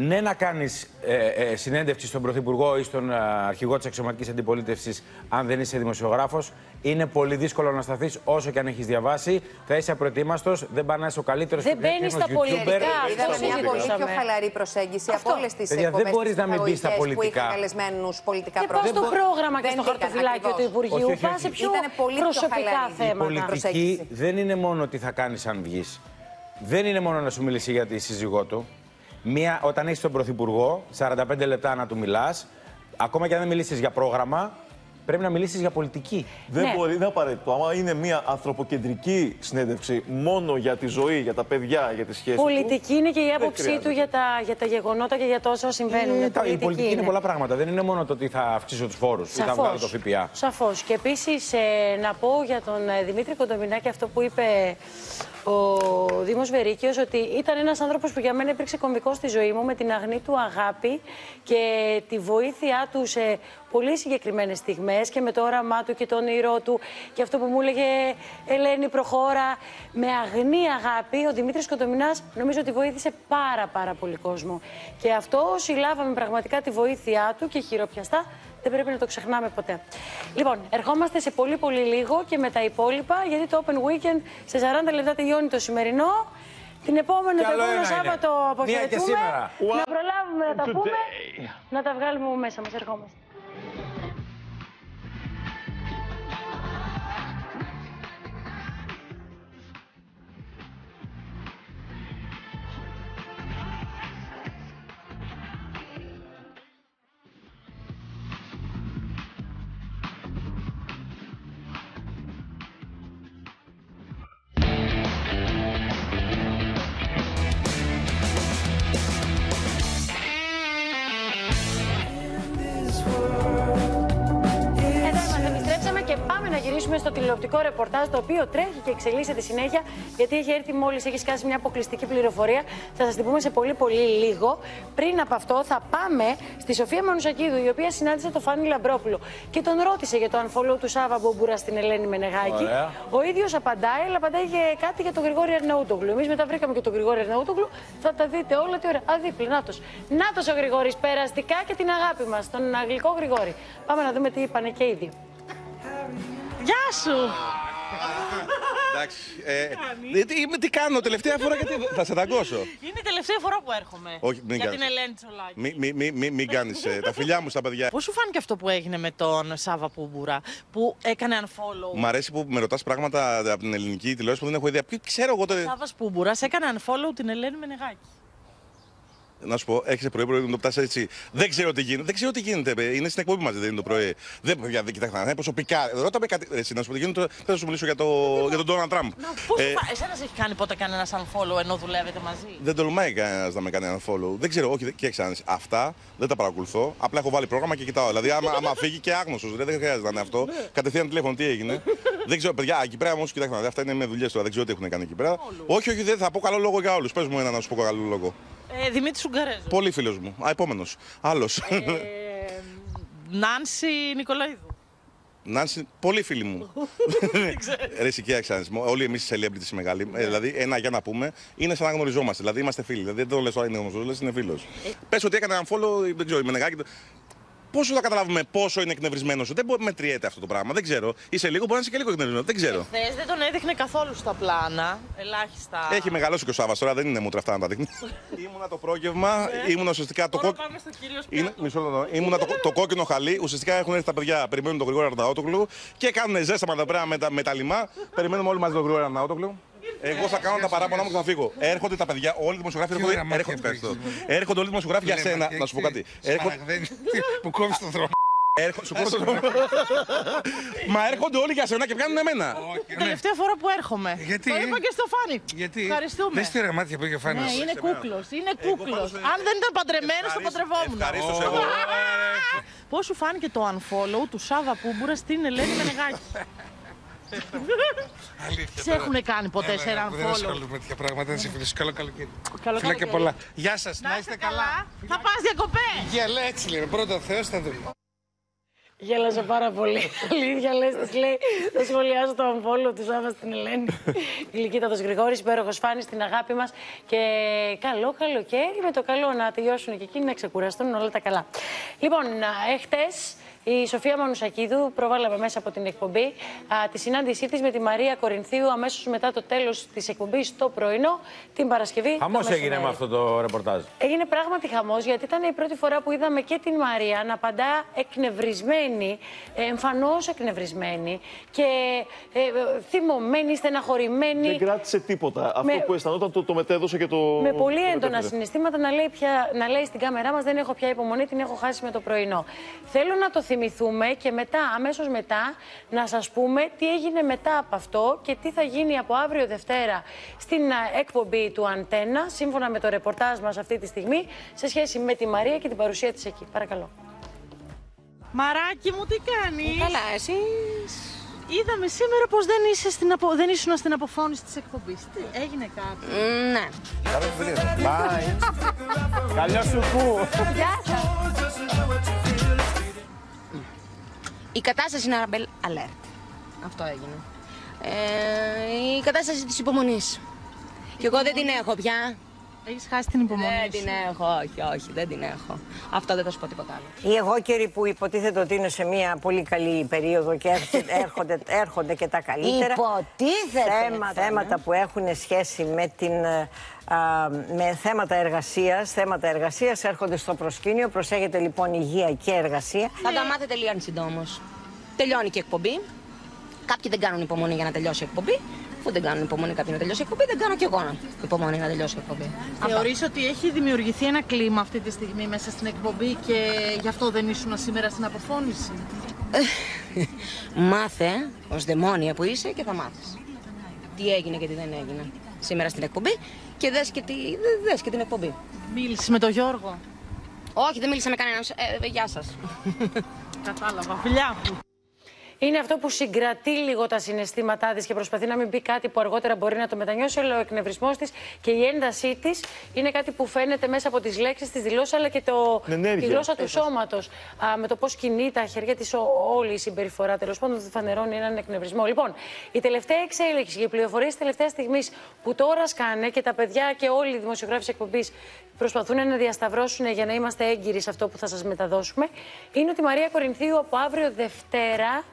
ναι να κάνεις ε, ε, συνέντευξη στον Πρωθυπουργό ή στον ε, αρχηγό της αξιωματική αντιπολίτευσης, αν δεν είσαι δημοσιογράφος, είναι πολύ δύσκολο να σταθείς όσο και αν έχεις διαβάσει. Θα είσαι απροετοίμαστος, δεν πάει να είσαι ο καλύτερος Δεν μπαίνεις στα πολιτικά, αυτό Είδαμε μια πολύ συζητούσαμε. πιο χαλαρή προσέγγιση Αυτό. από όλες τις Παιδιά, δεν εκπομπές μπορείς να μην μπεις στα που πολιτικά. είχαν καλεσμένους πολιτικά Και πας στο πρόσωπα. πρόγραμμα και Δεν στο μπήκαν, χαρτοφυλάκιο ακριβώς. του Υπουργείου, Όχι, όχι, πας σε όχι. πιο Ήτανε πολύ πιο προσωπικά χαλαρή. Η θέματα. πολιτική δεν είναι μόνο τι θα κάνεις αν βγεις. Δεν είναι μόνο να σου μιλήσει για τη σύζυγό του. Μία, όταν έχεις τον Πρωθυπουργό, 45 λεπτά να του μιλάς, ακόμα και αν δεν μιλήσεις για πρόγραμμα, Πρέπει να μιλήσεις για πολιτική. Δεν Ναι. μπορεί, δεν είναι απαραίτητο. Άμα είναι μια ανθρωποκεντρική συνέντευξη μόνο για τη ζωή, για τα παιδιά, για τη σχέση. Πολιτική είναι και η άποψή χρειάζεται. του για τα, για τα γεγονότα και για τόσα συμβαίνουν. Ε, τα- η πολιτική είναι πολλά πράγματα. Δεν είναι μόνο το ότι θα αυξήσω τους φόρους ή θα Σαφώς. βγάλω το ΦΠΑ. Σαφώς. Και επίσης να πω για τον ε, Δημήτρη Κοντομινάκη αυτό που είπε ο Δήμος Βερίκιος, ότι ήταν ένας άνθρωπος που για μένα υπήρξε κομβικός στη ζωή μου με την αγνή του αγάπη και τη βοήθειά του σε πολύ συγκεκριμένες στιγμές και με το όραμά του και το όνειρό του και αυτό που μου έλεγε Ελένη, προχώρα. Με αγνή αγάπη, ο Δημήτρης Κοντομινά νομίζω ότι βοήθησε πάρα πάρα πολύ κόσμο. Και αυτό όσοι λάβαμε πραγματικά τη βοήθειά του και χειροπιαστά, δεν πρέπει να το ξεχνάμε ποτέ. Λοιπόν, ερχόμαστε σε πολύ πολύ λίγο και με τα υπόλοιπα, γιατί το Open Weekend σε 40 λεπτά τελειώνει το σημερινό. Την επόμενη, το Καλό επόμενο ένα είναι. Σάββατο Μία και αποχαιρετούμε. σήμερα. Να προλάβουμε να τα πούμε, να τα βγάλουμε μέσα μας. Ερχόμαστε. Να γυρίσουμε στο τηλεοπτικό ρεπορτάζ το οποίο τρέχει και εξελίσσεται συνέχεια γιατί έχει έρθει μόλις, έχει σκάσει μια αποκλειστική πληροφορία. Θα σας την πούμε σε πολύ πολύ λίγο. Πριν από αυτό, θα πάμε στη Σοφία Μανουσακίδου, η οποία συνάντησε τον Φάνη Λαμπρόπουλο και τον ρώτησε για το unfollow του Σάβα Μπομπούρα στην Ελένη Μενεγάκη. Ωραία. Ο ίδιος απαντάει, αλλά απαντάει και κάτι για τον Γρηγόρη Αρναούτογλου. Εμείς μετά βρήκαμε και τον Γρηγόρη Αρναούτογλου. Θα τα δείτε όλα τι ωραία. Α, δίπλα, νάτος. Νάτος ο Γρηγόρης, περαστικά και την αγάπη μας, τον αγγλικό Γρηγόρη. Πάμε να δούμε τι είπανε και οι δύο. Γεια σου! Εντάξει. Ε, τι, τι- τι κάνω τελευταία φορά γιατί θα σε δαγκώσω. Είναι η τελευταία φορά που έρχομαι. Όχι, μην για κάνεις. την Ελένη Τσολάκη. Μη, μη, μη, μη, μην κάνεις τα φιλιά μου στα παιδιά. Πώς σου φάνηκε αυτό που έγινε με τον Σάβα Πούμπουρα που έκανε unfollow; Μ' αρέσει που με ρωτάς πράγματα από την ελληνική τηλεόραση που δεν έχω ιδέα. Ποιο- Ξέρω εγώ Ο τότε. Σάβας Πούμπουρας έκανε unfollow την Ελένη Μενεγάκη. Να σου πω, έρχεσαι πρωί-πρωί να το πτάσει έτσι. Δεν ξέρω τι γίνεται. Δεν ξέρω τι γίνεται. ε, Είναι στην εκπομπή μαζί, δεν είναι το πρωί. Δεν, παιδιά, δεν κοιτάξτε, είναι προσωπικά. Ρώτα με κάτι. Έτσι, να σου πω τι γίνεται. Δεν θα σου μιλήσω για, το, για τον Ντόναλντ Τραμπ. Πώς Ε, σου φάνηκε, Εσένα έχει κάνει ποτέ κανένας unfollow ενώ δουλεύετε μαζί; Δεν τολμάει κανένας να με κάνει ένα follow. Δεν ξέρω, όχι, και ξέρεις, Αυτά δεν τα παρακολουθώ. Απλά έχω βάλει πρόγραμμα και κοιτάω. Δηλαδή, άμα, άμα φύγει και άγνωστος, δεν χρειάζεται να είναι αυτό. Κατευθείαν τηλέφωνο, τι έγινε. δεν ξέρω, παιδιά, εκεί πέρα όμως, κοιτάξτε, να δείτε, αυτά είναι με δουλειές τώρα. Δεν ξέρω τι έχουν κάνει εκεί πέρα. Όχι, όχι, δεν θα πω καλό λόγο για όλους. Πες μου ένα να σου πω καλό λόγο. Ε, Δημήτρης Σουγκαρέζο. Πολύ φίλος μου. Α, επόμενος. Άλλος. Ε, Νάνση Νικολαίδου. Νάνση, πολύ φίλοι μου. Ρε, εσύ κοίταξε, να δεις, όλοι εμείς οι celebrities οι μεγάλοι, ε, δηλαδή ένα για να πούμε, είναι σαν να γνωριζόμαστε. Δηλαδή είμαστε φίλοι. Δηλαδή δεν το λες τώρα είναι γνωστό, λες είναι φίλος. Πες ότι έκανε ένα follow, δεν ξέρω, η Μενεγάκη. Πόσο θα καταλάβουμε πόσο είναι εκνευρισμένος; Δεν μπορεί να μετριέται αυτό το πράγμα. Δεν ξέρω. Είσαι λίγο, μπορεί να είσαι και λίγο εκνευρισμένος. Δεν ξέρω. Χθε δεν τον έδειχνε καθόλου στα πλάνα. Ελάχιστα. Έχει μεγαλώσει και ο Σάβα τώρα, δεν είναι μούτρα αυτά να τα δείχνει. ήμουνα το πρόγευμα, ήμουνα ουσιαστικά το Τώρα κόκκινο. πάμε στο κύριο Είναι, μισό λεπτό. Ήμουνα το, το κόκκινο χαλί. Ουσιαστικά έχουν έρθει τα παιδιά, περιμένουν τον Γρηγόρη Αρναότογλου και κάνουν ζέσταμα εδώ πέρα με τα, με τα λιμά. Περιμένουμε όλοι μαζί τον Γρηγόρη Αρναότογλου. Εγώ θα κάνω τα παράπονα μου και θα φύγω. Έρχονται τα παιδιά, όλοι οι δημοσιογράφοι Τι έρχονται. ωραία μάτια Έρχονται, που έχεις, ευχαριστώ. λοιπόν. έρχονται όλοι οι δημοσιογράφοι για Λέμε, σένα. και Να σου πω έχεις κάτι. Έρχονται. Σμαραγδένη που κόβεις τον δρόμο. Έρχονται, σου κόβω τον δρόμο. Μα έρχονται όλοι για σένα και πιάνουν εμένα. Την τελευταία φορά που έρχομαι. Γιατί; Το είπα και στο Φάνη. Γιατί; Ευχαριστούμε. Δες τι ωραία μάτια που έχει ο Φάνης. Ναι, είναι κούκλος. Είναι κούκλος. Αν δεν ήταν παντρεμένος, το παντρευόμουν. Ευχαρίστως εγώ. Πώς σου φάνηκε το unfollow του Σάβα Πούμπουρα στην Ελένη Μενεγάκη. Σε έχουν κάνει ποτέ σε έναν Δεν follow; ασχολούμαι με τέτοια πράγματα. Δεν σε φίλε. Καλό καλοκαίρι. Καλό Φιλάκια καλοκαίρι. πολλά. Γεια σας. Να είστε καλά. Θα πας διακοπές. Γεια, λέει έτσι λέει. Πρώτα ο Θεός θα δούμε. Γέλασα πάρα πολύ. Αλήθεια λες, της λέει, θα σχολιάσω το αμφόλο του Σάβα στην Ελένη. Γλυκύτατος Γρηγόρης, υπέροχος Φάνης, την αγάπη μας. Και καλό καλοκαίρι με το καλό να τελειώσουν και εκείνοι να ξεκουραστούν όλα τα καλά. Λοιπόν, έχτες η Σοφία Μανουσακίδου προβάλαμε μέσα από την εκπομπή α, τη συνάντησή της με τη Μαρία Κορινθίου αμέσως μετά το τέλος της εκπομπής το πρωινό την Παρασκευή. το Χαμός έγινε μεσημέρι. με αυτό το ρεπορτάζ. Έγινε πράγματι χαμός γιατί ήταν η πρώτη φορά που είδαμε και την Μαρία να απαντά εκνευρισμένη, εμφανώς εκνευρισμένη και ε, ε, θυμωμένη, στεναχωρημένη. Δεν κράτησε τίποτα. Αυτό Με- που αισθανόταν το, το μετέδωσε και το. Με πολύ το έντονα μετέφερε. συναισθήματα να λέει, πια, να λέει στην κάμερά μας: Δεν έχω πια υπομονή, την έχω χάσει με το πρωινό. Θέλω να το θυμίσω θυμηθούμε και μετά, αμέσως μετά, να σας πούμε τι έγινε μετά από αυτό και τι θα γίνει από αύριο Δευτέρα στην α, εκπομπή του Αντένα, σύμφωνα με το ρεπορτάζ μας αυτή τη στιγμή, σε σχέση με τη Μαρία και την παρουσία της εκεί. Παρακαλώ. Μαράκι μου, τι κάνεις; Καλά, εσείς; Είδαμε σήμερα πως δεν, είσαι στην απο... δεν ήσουν στην αποφώνηση της εκπομπής. Τι, έγινε κάτι; Ναι. Bye. Καλό σου που. Γεια σας. Η κατάσταση είναι ραμπέλ alert. Αυτό έγινε. Ε, η κατάσταση της υπομονής. Και εγώ δεν την έχω πια. Έχεις χάσει την υπομονή Δεν την έχω, όχι, όχι, δεν την έχω. Αυτό δεν θα σου πω τίποτα άλλο. Οι εγώκεροι που υποτίθεται ότι είναι σε μια πολύ καλή περίοδο και έρχονται, έρχονται, έρχονται και τα καλύτερα. Υποτίθεται, Θέματα, ναι. θέματα που έχουν σχέση με, την, ε, α, με θέματα εργασίας. Θέματα εργασίας έρχονται στο προσκήνιο. Προσέχετε λοιπόν υγεία και εργασία. Θα τα μάθετε λίγο συντόμως. Τελειώνει και η εκπομπή. Κάποιοι δεν κάνουν υπομονή για να τελειώσει η εκπομπή. Αφού δεν κάνουν υπομονή κάποιοι να τελειώσει η εκπομπή, δεν κάνω κι εγώ να- υπομονή να τελειώσει η εκπομπή. Θεωρείς ότι έχει δημιουργηθεί ένα κλίμα αυτή τη στιγμή μέσα στην εκπομπή και γι' αυτό δεν ήσουν σήμερα στην αποφώνηση; Μάθε ως δαιμόνια που είσαι και θα μάθεις. Τι έγινε και τι δεν έγινε σήμερα στην εκπομπή και δες και, τη, δε- δες και την εκπομπή. Μίλησες με τον Γιώργο; Όχι, δεν μίλησα με κανέναν. Ε, ε, γεια σας. Κατάλαβα. Φιλιά. Είναι αυτό που συγκρατεί λίγο τα συναισθήματά της και προσπαθεί να μην πει κάτι που αργότερα μπορεί να το μετανιώσει, αλλά ο εκνευρισμός της και η έντασή της είναι κάτι που φαίνεται μέσα από τις λέξεις τη δηλώσεις, αλλά και το, Την ενέργεια. τη γλώσσα του Ένταση. σώματος. Με το πώς κινεί τα χέρια της, όλη η συμπεριφορά τέλος πάντων φανερώνει έναν εκνευρισμό. Λοιπόν, η τελευταία εξέλιξη και οι πληροφορίες της τελευταίας στιγμής που τώρα σκάνε και τα παιδιά και όλοι οι δημοσιογράφοι της εκπομπής προσπαθούν να διασταυρώσουν για να είμαστε έγκυροι σε αυτό που θα σας μεταδώσουμε, είναι ότι η Μαρία Κορινθίου από αύριο Δευτέρα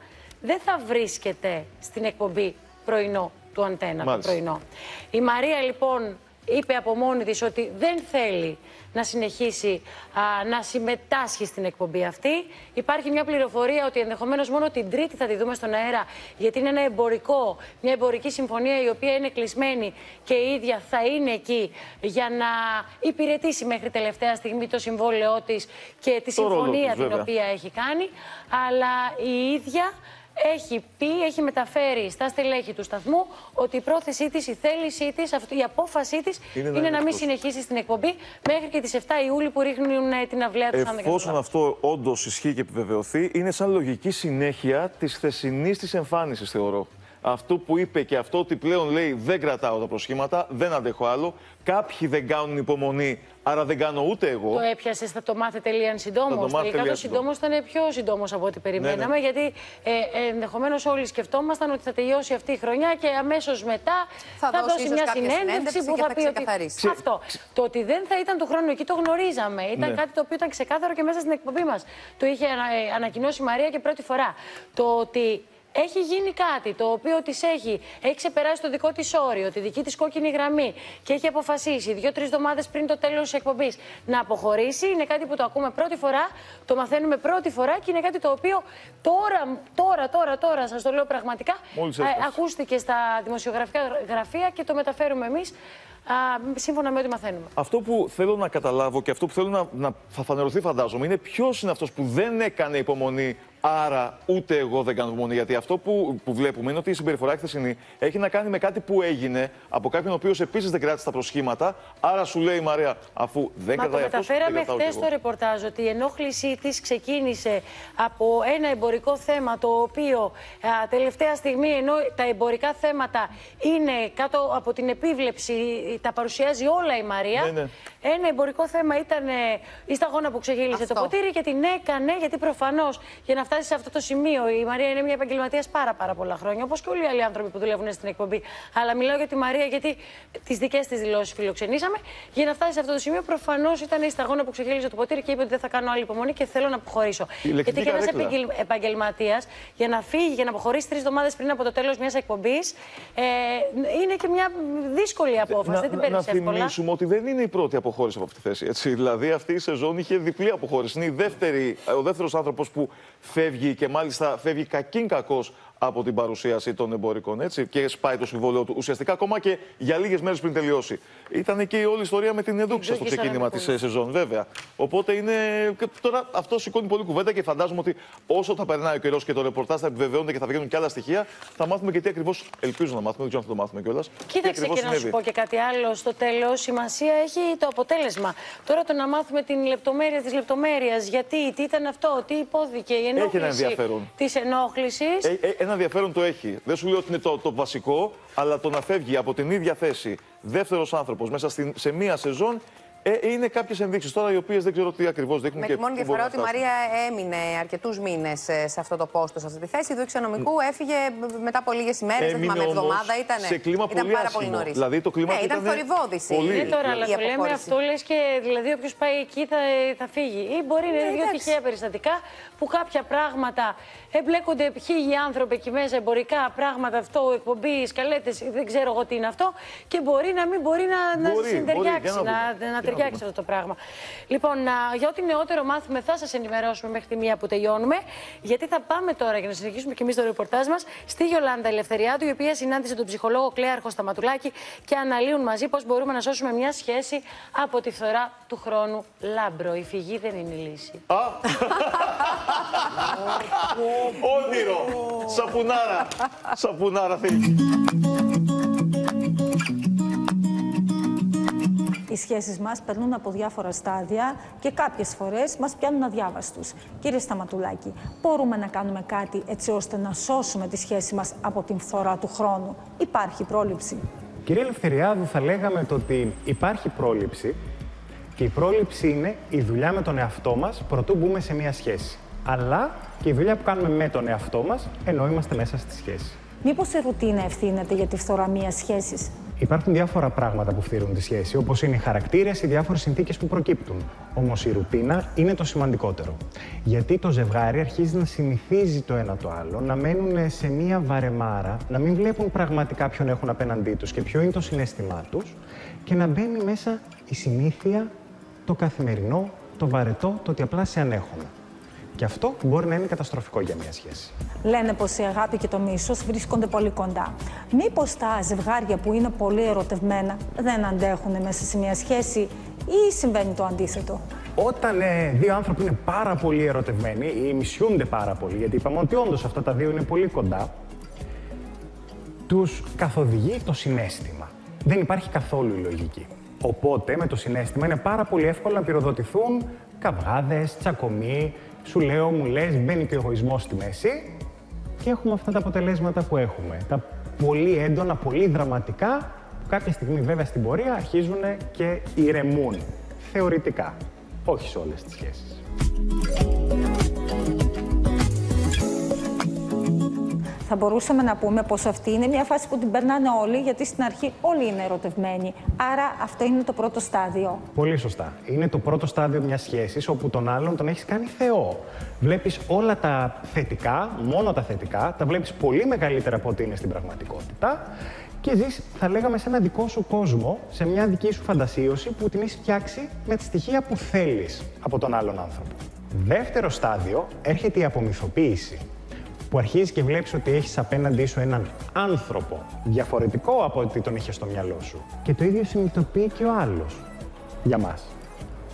δεν θα βρίσκεται στην εκπομπή πρωινό του Αντένα, το Μάλιστα. πρωινό. Η Μαρία λοιπόν είπε από μόνη της ότι δεν θέλει να συνεχίσει α, να συμμετάσχει στην εκπομπή αυτή. Υπάρχει μια πληροφορία ότι ενδεχομένως μόνο την Τρίτη θα τη δούμε στον αέρα, γιατί είναι ένα εμπορικό, μια εμπορική συμφωνία η οποία είναι κλεισμένη και η ίδια θα είναι εκεί για να υπηρετήσει μέχρι τελευταία στιγμή το συμβόλαιό της και τη Το ρόλο συμφωνία της, την βέβαια. οποία έχει κάνει. Αλλά η ίδια έχει πει, έχει μεταφέρει στα στελέχη του σταθμού ότι η πρόθεσή της, η θέλησή της, η απόφασή της Είναι είναι, να είναι να μην εκτός. συνεχίσει στην εκπομπή μέχρι και τις 7 Ιούλη που ρίχνουν ε, την αυλαία τους. Εφόσον αυτό όντως ισχύει και επιβεβαιωθεί, είναι σαν λογική συνέχεια της χθεσινής της εμφάνισης, θεωρώ. Αυτό που είπε και αυτό ότι πλέον λέει δεν κρατάω τα προσχήματα, δεν αντέχω άλλο. Κάποιοι δεν κάνουν υπομονή, άρα δεν κάνω ούτε εγώ. Το έπιασες, θα το μάθετε λίγο συντόμως. Θα το μάθετε Τελικά λίγα το συντόμως ήταν πιο συντόμως από ό,τι περιμέναμε, ναι. γιατί ε, ε, ενδεχομένως όλοι σκεφτόμασταν ότι θα τελειώσει αυτή η χρονιά και αμέσως μετά Θα δώσει δώσει ίσως μια κάποια συνέντευξη συνέντευξη που και θα θα πει ότι. ξεκαθαρίσει. Αυτό. Το ότι δεν θα ήταν του χρόνου εκεί το γνωρίζαμε. Ήταν Ναι. κάτι το οποίο ήταν ξεκάθαρο και μέσα στην εκπομπή μας. Το είχε ανα- ε, ανακοινώσει η Μαρία και πρώτη φορά. Το ότι έχει γίνει κάτι το οποίο της έχει, έχει ξεπεράσει το δικό της όριο, τη δική της κόκκινη γραμμή και έχει αποφασίσει δύο-τρεις εβδομάδες πριν το τέλος της εκπομπής να αποχωρήσει. Είναι κάτι που το ακούμε πρώτη φορά, το μαθαίνουμε πρώτη φορά και είναι κάτι το οποίο τώρα, τώρα, τώρα, τώρα, σας το λέω πραγματικά, Μόλις ε, έφτασε. ακούστηκε στα δημοσιογραφικά γραφεία και το μεταφέρουμε εμείς σύμφωνα με ό,τι μαθαίνουμε. Αυτό που θέλω να καταλάβω και αυτό που θέλω να, να θα φανερωθεί, φαντάζομαι, είναι ποιος είναι αυτός που δεν έκανε υπομονή. Άρα ούτε εγώ δεν κάνω υπομονή. Γιατί αυτό που, που βλέπουμε είναι ότι η συμπεριφορά χθεσινή έχει να κάνει με κάτι που έγινε από κάποιον ο οποίος επίσης δεν κράτησε τα προσχήματα. Άρα σου λέει η Μαρία, αφού δεν Μα το κρατάει αυτός. δεν μεταφέραμε κρατάω κι χθες εγώ. στο ρεπορτάζ ότι η ενόχλησή της ξεκίνησε από ένα εμπορικό θέμα το οποίο α, τελευταία στιγμή ενώ τα εμπορικά θέματα είναι κάτω από την επίβλεψη, τα παρουσιάζει όλα η Μαρία. Ναι, ναι. Ένα εμπορικό θέμα ήταν ε, η σταγόνα που ξεχύλισε το ποτήρι και την έκανε γιατί προφανώς για να φτάσει σε αυτό το σημείο η Μαρία είναι μια επαγγελματία πάρα, πάρα πολλά χρόνια όπως και όλοι οι άλλοι άνθρωποι που δουλεύουν στην εκπομπή. Αλλά μιλάω για τη Μαρία γιατί τις δικές της δηλώσεις φιλοξενήσαμε. Για να φτάσει σε αυτό το σημείο προφανώς ήταν η σταγόνα που ξεχύλισε το ποτήρι και είπε ότι δεν θα κάνω άλλη υπομονή και θέλω να αποχωρήσω. Ηλεκτρική Γιατί και ένας καρέκλα. επαγγελματίας για να φύγει, για να αποχωρήσει τρεις εβδομάδες πριν από το τέλος μιας εκπομπής ε, είναι και μια δύσκολη απόφαση. δεν την να, να παίρνεις εύκολα. θυμίσουμε ότι δεν είναι η πρώτη αποχώρηση από αυτή τη θέση. Έτσι. Δηλαδή αυτή η σεζόν είχε διπλή αποχώρηση. Είναι η δεύτερη, ο δεύτερος άνθρωπος που φεύγει και μάλιστα φεύγει κακήν κακός από την παρουσίαση των εμπορικών έτσι, και σπάει το συμβόλαιο του ουσιαστικά ακόμα και για λίγες μέρες πριν τελειώσει. Ήταν και η όλη ιστορία με την Εδούξα στο Τουρκία ξεκίνημα της Σαραντοπούλου. σεζόν, βέβαια. Οπότε είναι. και Τώρα αυτό σηκώνει πολύ κουβέντα και φαντάζομαι ότι όσο θα περνάει ο καιρός και το ρεπορτάζ θα επιβεβαιώνεται και θα βγαίνουν και άλλα στοιχεία, θα μάθουμε και τι ακριβώς. Ελπίζω να μάθουμε, δεν ξέρω αν θα το μάθουμε κιόλας. Κοίταξε και να σου πω και κάτι άλλο στο τέλος. Σημασία έχει το αποτέλεσμα. Τώρα το να μάθουμε την λεπτομέρεια της λεπτομέρειας. Γιατί, τι ήταν αυτό, τι υπόθηκε, η ένα ενόχληση ενδιαφέρον. της ενόχλησης. Ε, ε, ένα ενδιαφέρον το έχει. Δεν σου λέω ότι είναι το, το βασικό, αλλά το να φεύγει από την ίδια θέση δεύτερος άνθρωπος μέσα στην, σε μία σεζόν ε, είναι κάποιες ενδείξεις τώρα οι οποίες δεν ξέρω τι ακριβώς δείχνουν. Με και τη μόνη πού μπορεί διαφορά να ότι η φτάσουν. Μαρία έμεινε αρκετούς μήνες σε αυτό το πόστο, σε αυτή τη θέση. Η δόξη νομικού έφυγε μετά από λίγες ημέρες, δεν Έμεινε θυμάμαι, όμως εβδομάδα ήταν. σε κλίμα ήταν πολύ πάρα πολύ άσχημο. νωρίς. Δηλαδή, το κλίμα ναι, του ήταν ήταν θορυβόδηση. πολύ. Ναι, τώρα, αλλά η το λέμε αποχώρηση. αυτό λες και δηλαδή όποιος πάει εκεί θα, θα φύγει. Ή μπορεί να Ναι, είναι δύο εντάξει. τυχαία περιστατικά που κάποια πράγματα εμπλέκονται χίλιοι άνθρωποι εκεί μέσα, εμπορικά πράγματα, αυτό, εκπομπή, σκαλέτες, δεν ξέρω εγώ τι είναι αυτό. Και μπορεί να μην μπορεί να, να Μπορεί, συντεριάξει, μπορεί, για να να, δούμε. να, Για να ταιριάξει δούμε. αυτό το πράγμα. Λοιπόν, να, για ό,τι νεότερο μάθουμε θα σας ενημερώσουμε μέχρι τη μία που τελειώνουμε. Γιατί θα πάμε τώρα για να συνεχίσουμε και εμείς το ρεπορτάζ μας στη Γιολάντα Ελευθεριάδου, η οποία συνάντησε τον ψυχολόγο Κλέαρχο Σταματουλάκη και αναλύουν μαζί πώς μπορούμε να σώσουμε μια σχέση από τη φθορά του χρόνου. Λάμπρο, η φυγή δεν είναι η λύση. Όνειρο! Σαπουνάρα! Σαπουνάρα θέλει. Οι σχέσεις μας περνούν από διάφορα στάδια και κάποιες φορές μας πιάνουν αδιάβαστους. Κύριε Σταματουλάκη, μπορούμε να κάνουμε κάτι έτσι ώστε να σώσουμε τη σχέση μας από την φθορά του χρόνου; Υπάρχει πρόληψη. Κύριε Ελευθεριάδου, θα λέγαμε το ότι υπάρχει πρόληψη και η πρόληψη είναι η δουλειά με τον εαυτό μας προτού μπούμε σε μια σχέση. Αλλά και η δουλειά που κάνουμε με τον εαυτό μας ενώ είμαστε μέσα στη σχέση. Μήπως η ρουτίνα ευθύνεται για τη φθορά μιας σχέσης; Υπάρχουν διάφορα πράγματα που φτύρουν τη σχέση, όπως είναι οι χαρακτήρες, οι διάφορες συνθήκες που προκύπτουν. Όμως η ρουτίνα είναι το σημαντικότερο. Γιατί το ζευγάρι αρχίζει να συνηθίζει το ένα το άλλο, να μένουν σε μία βαρεμάρα, να μην βλέπουν πραγματικά ποιον έχουν απέναντί τους και ποιο είναι το συνέστημά τους και να μπαίνει μέσα η συνήθεια, το καθημερινό, το βαρετό, το ότι απλά σε ανέχομαι. Και αυτό μπορεί να είναι καταστροφικό για μια σχέση. Λένε πως η αγάπη και το μίσος βρίσκονται πολύ κοντά. Μήπως τα ζευγάρια που είναι πολύ ερωτευμένα δεν αντέχουν μέσα σε μια σχέση ή συμβαίνει το αντίθετο; Όταν ε, δύο άνθρωποι είναι πάρα πολύ ερωτευμένοι ή μισιούνται πάρα πολύ, γιατί είπαμε ότι όντως αυτά τα δύο είναι πολύ κοντά, τους καθοδηγεί το συνέστημα. Δεν υπάρχει καθόλου η λογική. Οπότε με το συνέστημα είναι πάρα πολύ εύκολο να πυροδοτηθούν καυγάδες, τσακωμοί, σου λέω, μου λες, μπαίνει και ο εγωισμός στη μέση και έχουμε αυτά τα αποτελέσματα που έχουμε. Τα πολύ έντονα, πολύ δραματικά, που κάποια στιγμή βέβαια στην πορεία αρχίζουν και ηρεμούν. Θεωρητικά. Όχι σε όλες τις σχέσεις. Θα μπορούσαμε να πούμε πως αυτή είναι μια φάση που την περνάνε όλοι, γιατί στην αρχή όλοι είναι ερωτευμένοι. Άρα αυτό είναι το πρώτο στάδιο. Πολύ σωστά. Είναι το πρώτο στάδιο μιας σχέσης όπου τον άλλον τον έχεις κάνει Θεό. Βλέπεις όλα τα θετικά, μόνο τα θετικά, τα βλέπεις πολύ μεγαλύτερα από ό,τι είναι στην πραγματικότητα και ζεις, θα λέγαμε, σε ένα δικό σου κόσμο, σε μια δική σου φαντασίωση που την έχεις φτιάξει με τη στοιχεία που θέλεις από τον άλλον άνθρωπο. Δεύτερο στάδιο έρχεται η απομυθοποίηση. Που αρχίζει και βλέπει ότι έχεις απέναντί σου έναν άνθρωπο διαφορετικό από ό,τι τον είχες στο μυαλό σου. Και το ίδιο συνειδητοποιεί και ο άλλος για μας.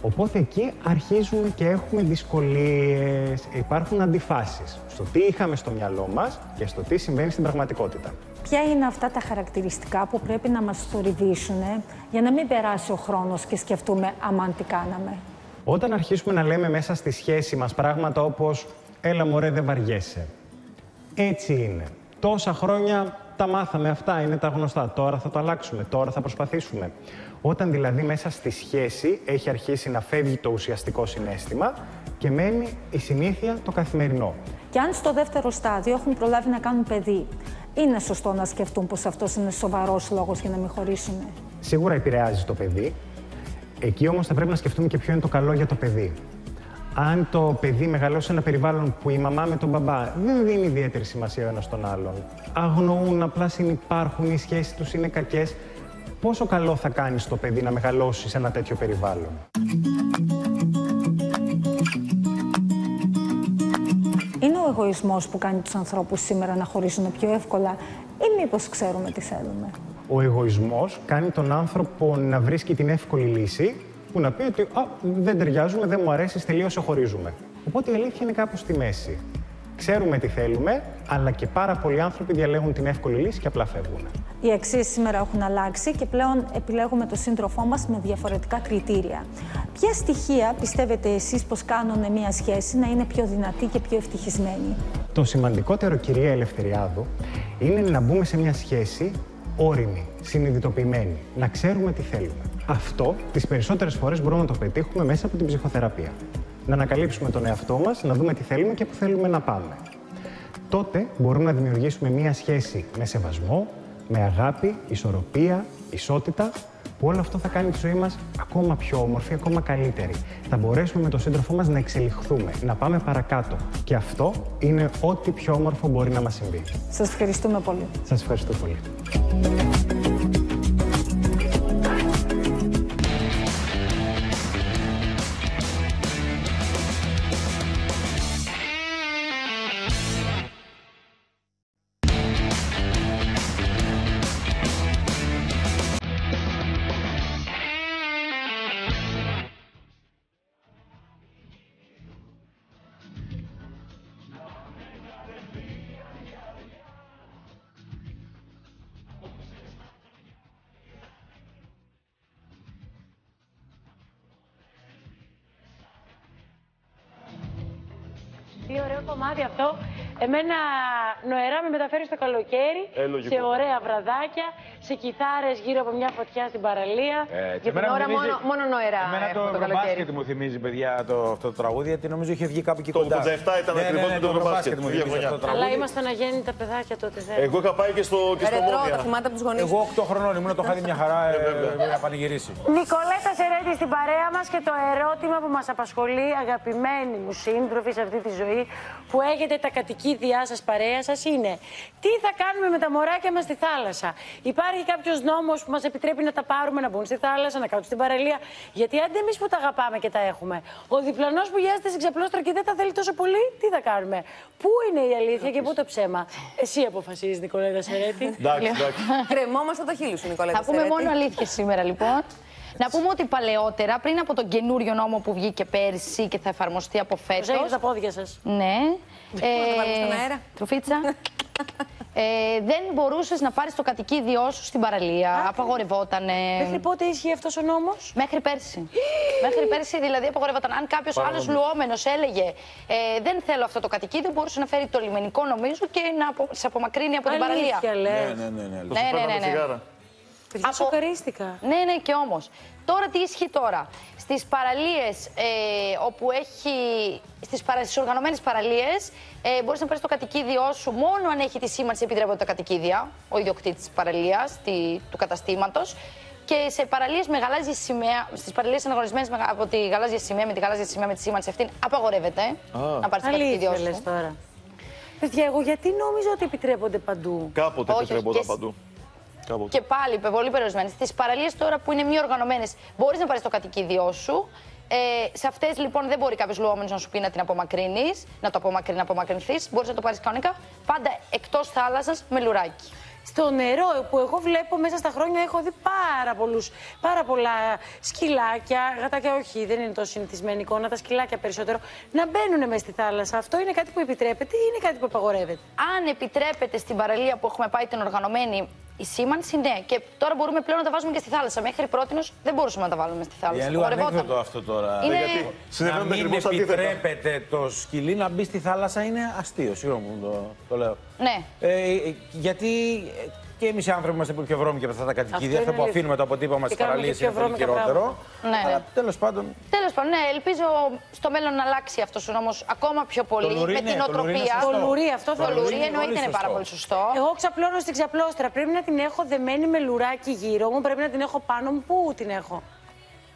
Οπότε εκεί αρχίζουμε και έχουμε δυσκολίες, υπάρχουν αντιφάσεις στο τι είχαμε στο μυαλό μας και στο τι συμβαίνει στην πραγματικότητα. Ποια είναι αυτά τα χαρακτηριστικά που πρέπει να μας θορυβήσουν για να μην περάσει ο χρόνος και σκεφτούμε αμάν τι κάναμε. Όταν αρχίσουμε να λέμε μέσα στη σχέση μας πράγματα όπως «Έλα μωρέ δεν βαριέσαι», έτσι είναι. Τόσα χρόνια τα μάθαμε αυτά, είναι τα γνωστά. Τώρα θα το αλλάξουμε, τώρα θα προσπαθήσουμε. Όταν δηλαδή μέσα στη σχέση έχει αρχίσει να φεύγει το ουσιαστικό συνέστημα και μένει η συνήθεια το καθημερινό. Και αν στο δεύτερο στάδιο έχουν προλάβει να κάνουν παιδί, είναι σωστό να σκεφτούν πως αυτός είναι σοβαρός λόγος για να μην χωρίσουν; Σίγουρα επηρεάζει το παιδί. Εκεί όμως θα πρέπει να σκεφτούμε και ποιο είναι το καλό για το παιδί. Αν το παιδί μεγαλώσει σε ένα περιβάλλον που η μαμά με τον μπαμπά δεν δίνει ιδιαίτερη σημασία ο ένας τον άλλον, αγνοούν, απλά συνυπάρχουν, οι σχέσεις τους είναι κακές, πόσο καλό θα κάνεις το παιδί να μεγαλώσει σε ένα τέτοιο περιβάλλον; Είναι ο εγωισμός που κάνει τους ανθρώπους σήμερα να χωρίζουν πιο εύκολα, ή μήπως ξέρουμε τι θέλουμε; Ο εγωισμός κάνει τον άνθρωπο να βρίσκει την εύκολη λύση που να πει ότι Α, δεν ταιριάζουμε, δεν μου αρέσει, τελείωσε, χωρίζουμε. Οπότε η αλήθεια είναι κάπου στη μέση. Ξέρουμε τι θέλουμε, αλλά και πάρα πολλοί άνθρωποι διαλέγουν την εύκολη λύση και απλά φεύγουν. Οι αξίε σήμερα έχουν αλλάξει και πλέον επιλέγουμε τον σύντροφό μας με διαφορετικά κριτήρια. Ποια στοιχεία πιστεύετε εσείς πως κάνουν μια σχέση να είναι πιο δυνατή και πιο ευτυχισμένη; Το σημαντικότερο, κυρία Ελευθεριάδου, είναι να μπούμε σε μια σχέση όρημη, συνειδητοποιημένη, να ξέρουμε τι θέλουμε. Αυτό τις περισσότερες φορές μπορούμε να το πετύχουμε μέσα από την ψυχοθεραπεία. Να ανακαλύψουμε τον εαυτό μας, να δούμε τι θέλουμε και που θέλουμε να πάμε. Τότε μπορούμε να δημιουργήσουμε μια σχέση με σεβασμό, με αγάπη, ισορροπία, ισότητα, που όλο αυτό θα κάνει τη ζωή μας ακόμα πιο όμορφη, ακόμα καλύτερη. Θα μπορέσουμε με τον σύντροφό μας να εξελιχθούμε, να πάμε παρακάτω. Και αυτό είναι ό,τι πιο όμορφο μπορεί να μας συμβεί. Σας ευχαριστούμε πολύ. Σας ευχαριστώ πολύ. Κομμάτι αυτό. Εμένα νοερά με μεταφέρει στο καλοκαίρι, Ε, λογικό. σε ωραία βραδάκια, σε κιθάρες γύρω από μια φωτιά στην παραλία. Ε, και Για την εμένα μου ώρα θυμίζει- μόνο, μόνο νοερά Εμένα έχουμε το το καλοκαίρι. Ευρωμπάσκετ μου θυμίζει, παιδιά, το, αυτό το τραγούδι, γιατί νομίζω είχε βγει κάπου εκεί Το κοντά. 87 ήταν ναι, ακριβώς ναι, με ναι, το το Ευρωμπάσκετ Ευρωμπάσκετ, μου τη θυμίζει χρονιά. αυτό το Αλλά τραγούδι. ήμασταν αγέννητα παιδάκια τότε. δεν. Εγώ είχα πάει και στο, και στο Ρετρό, Μόρια. τα θυμάται από τους γονείς. Εγώ 8 χρονών ήμουν, το είχα δει μια χαρά ε, ε, να πανηγυρίσει. Νικολέτα Σερέτη στην παρέα μας και το ερώτημα που μας απασχολεί, αγαπημένοι μου σύντροφοι σε αυτή τη ζωή, που έχετε τα κατοικίδια σας παρέα σας, είναι τι θα κάνουμε με τα μωράκια μας στη θάλασσα. Υπάρχει κάποιος νόμος που μας επιτρέπει να τα πάρουμε, να μπουν στη θάλασσα, να κάτσουν στην παραλία; Γιατί αν εμείς που τα αγαπάμε και τα έχουμε, ο διπλανός που γιάζεται στην ξαπλώστρα και δεν τα θέλει τόσο πολύ, τι θα κάνουμε; Πού είναι η αλήθεια και πού το ψέμα; Εσύ αποφασίζεις, Νικολέτα Σερέτη. Εντάξει, εντάξει. Κρεμόμαστε το χείλο σου, Νικολέτα. Θα πούμε Σερέτη. μόνο αλήθεια σήμερα λοιπόν. Να πούμε ότι παλαιότερα, πριν από τον καινούριο νόμο που βγήκε πέρσι και θα εφαρμοστεί από φέτο. Προσέχετε τα πόδια σας. Ναι. τα βάλουμε στον αέρα. Τροφίτσα. Ε, δεν μπορούσες να πάρεις το κατοικίδιό σου στην παραλία. Απαγορευόταν. Μέχρι πότε ίσχυε αυτός ο νόμος, Μέχρι πέρσι. Μέχρι πέρσι δηλαδή απαγορευόταν. Αν κάποιος άλλος λουόμενος έλεγε ε, Δεν θέλω αυτό το κατοικίδιο, μπορούσε να φέρει το λιμενικό νομίζω και να απο... σε απομακρύνει από την παραλία. Αλήθεια, λες. Ναι, ναι, ναι. ναι. Ναι, ναι, ναι, ναι. Παιδιά, Από- σοκαρίστηκα. Ναι, ναι, και όμως. Τώρα τι ισχύει τώρα; Στις παραλίες ε, όπου έχει. Στις παρα... οργανωμένες παραλίες ε, μπορείς να πάρει το κατοικίδιό σου μόνο αν έχει τη σήμανση επιτρέπονται τα κατοικίδια, ο ιδιοκτήτης της παραλίας, του καταστήματος. Και σε παραλίες με γαλάζια σημαία, στις παραλίες αναγνωρισμένε από τη γαλάζια σημαία, με τη γαλάζια σημαία με τη σήμανση αυτή, απαγορεύεται να πάρεις το κατοικίδιό Αλήθεια σου. λες τώρα. Παιδιά, εγώ γιατί νόμιζα ότι επιτρέπονται παντού; Κάποτε Όχι, επιτρέπονταν και- παντού. Κάποτε. Και πάλι πολύ περιορισμένες. Στις παραλίες τώρα που είναι μη οργανωμένες, μπορείς να πάρεις το κατοικίδιό σου. Ε, σε αυτές λοιπόν δεν μπορεί κάποιος λουόμενος να σου πει να την απομακρύνεις, να το απομακρύνει, να απομακρυνθείς. Μπορείς να το πάρεις κανονικά. Πάντα εκτός θάλασσας με λουράκι. Στο νερό που εγώ βλέπω μέσα στα χρόνια έχω δει πάρα, πολλούς, πάρα πολλά σκυλάκια, γατάκια όχι, δεν είναι τόσο συνηθισμένη εικόνα, τα σκυλάκια περισσότερο, να μπαίνουν μέσα στη θάλασσα. Αυτό είναι κάτι που επιτρέπεται ή είναι κάτι που απαγορεύεται; Αν επιτρέπεται στην παραλία που έχουμε πάει την οργανωμένη η σήμανση, ναι. Και τώρα μπορούμε πλέον να τα βάζουμε και στη θάλασσα. Μέχρι πρώτη δεν μπορούσαμε να τα βάλουμε στη θάλασσα. Είναι λίγο Απαγορευόταν. ανέκδοτο αυτό τώρα. Είναι- Γιατί να Συνδέονται μην ακριβώς αντίθετα. επιτρέπεται το σκυλί να μπει στη θάλασσα είναι αστείο. Συγγνώμη που το, το λέω. Ναι. Ε, ε, γιατί ε, και εμείς οι άνθρωποι είμαστε πολύ πιο βρώμικοι από αυτά τα κατοικίδια. Αυτό Αυτά είναι που αλήθεια. αφήνουμε το αποτύπωμα Και στι κάνουμε παραλίε και πιο είναι πολύ βρώμικα χειρότερο. Ναι, Αλλά ναι. τέλος πάντων. Τέλος πάντων, ναι, ελπίζω στο μέλλον να αλλάξει αυτός ο νόμος ακόμα πιο πολύ. λουρί, με ναι, την το λουρί είναι οτροπία. σωστό. Το λουρί, αυτό Το θα λουρί είναι εννοείται πολύ είναι πάρα σωστό. πολύ σωστό. Εγώ ξαπλώνω στην ξαπλώστρα. Πρέπει να την έχω δεμένη με λουράκι γύρω μου, πρέπει να την έχω πάνω μου. Πού την έχω;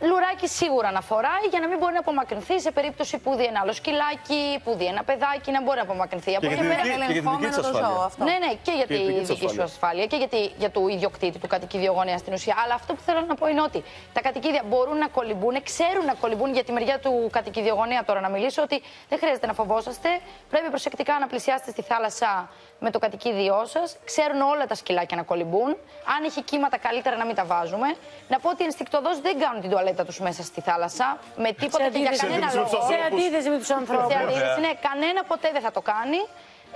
Λουράκι σίγουρα να φοράει για να μην μπορεί να απομακρυνθεί σε περίπτωση που δει ένα άλλο σκυλάκι, που δει ένα παιδάκι, να μπορεί να απομακρυνθεί. Και για τη δική- και για τη δική της ασφάλεια. Ναι, ναι, και για Και τη για τη δική της δική σου ασφάλεια. ασφάλεια και για, τη, για του ιδιοκτήτη, του κατοικίδιου γονέα στην ουσία. Αλλά αυτό που θέλω να πω είναι ότι τα κατοικίδια μπορούν να κολυμπούν, ξέρουν να κολυμπούν για τη μεριά του κατοικίδιου γονέα τώρα να μιλήσω ότι δεν χρειάζεται να φοβόσαστε. Πρέπει προσεκτικά να πλησιάσετε στη θάλασσα με το κατοικίδιό σας. Ξέρουν όλα τα σκυλάκια να κολυμπούν. Αν έχει κύματα, καλύτερα να μην τα βάζουμε. Να πω ότι ενστικτωδώς δεν κάνουν την τουαλέτα τους μέσα στη θάλασσα με τίποτα Σε και για αντίθεση κανένα με τους λόγο. ανθρώπους. Σε αντίθεση με τους ανθρώπους. Σε αντίθεση, Βέβαια. ναι, κανένα ποτέ δεν θα το κάνει.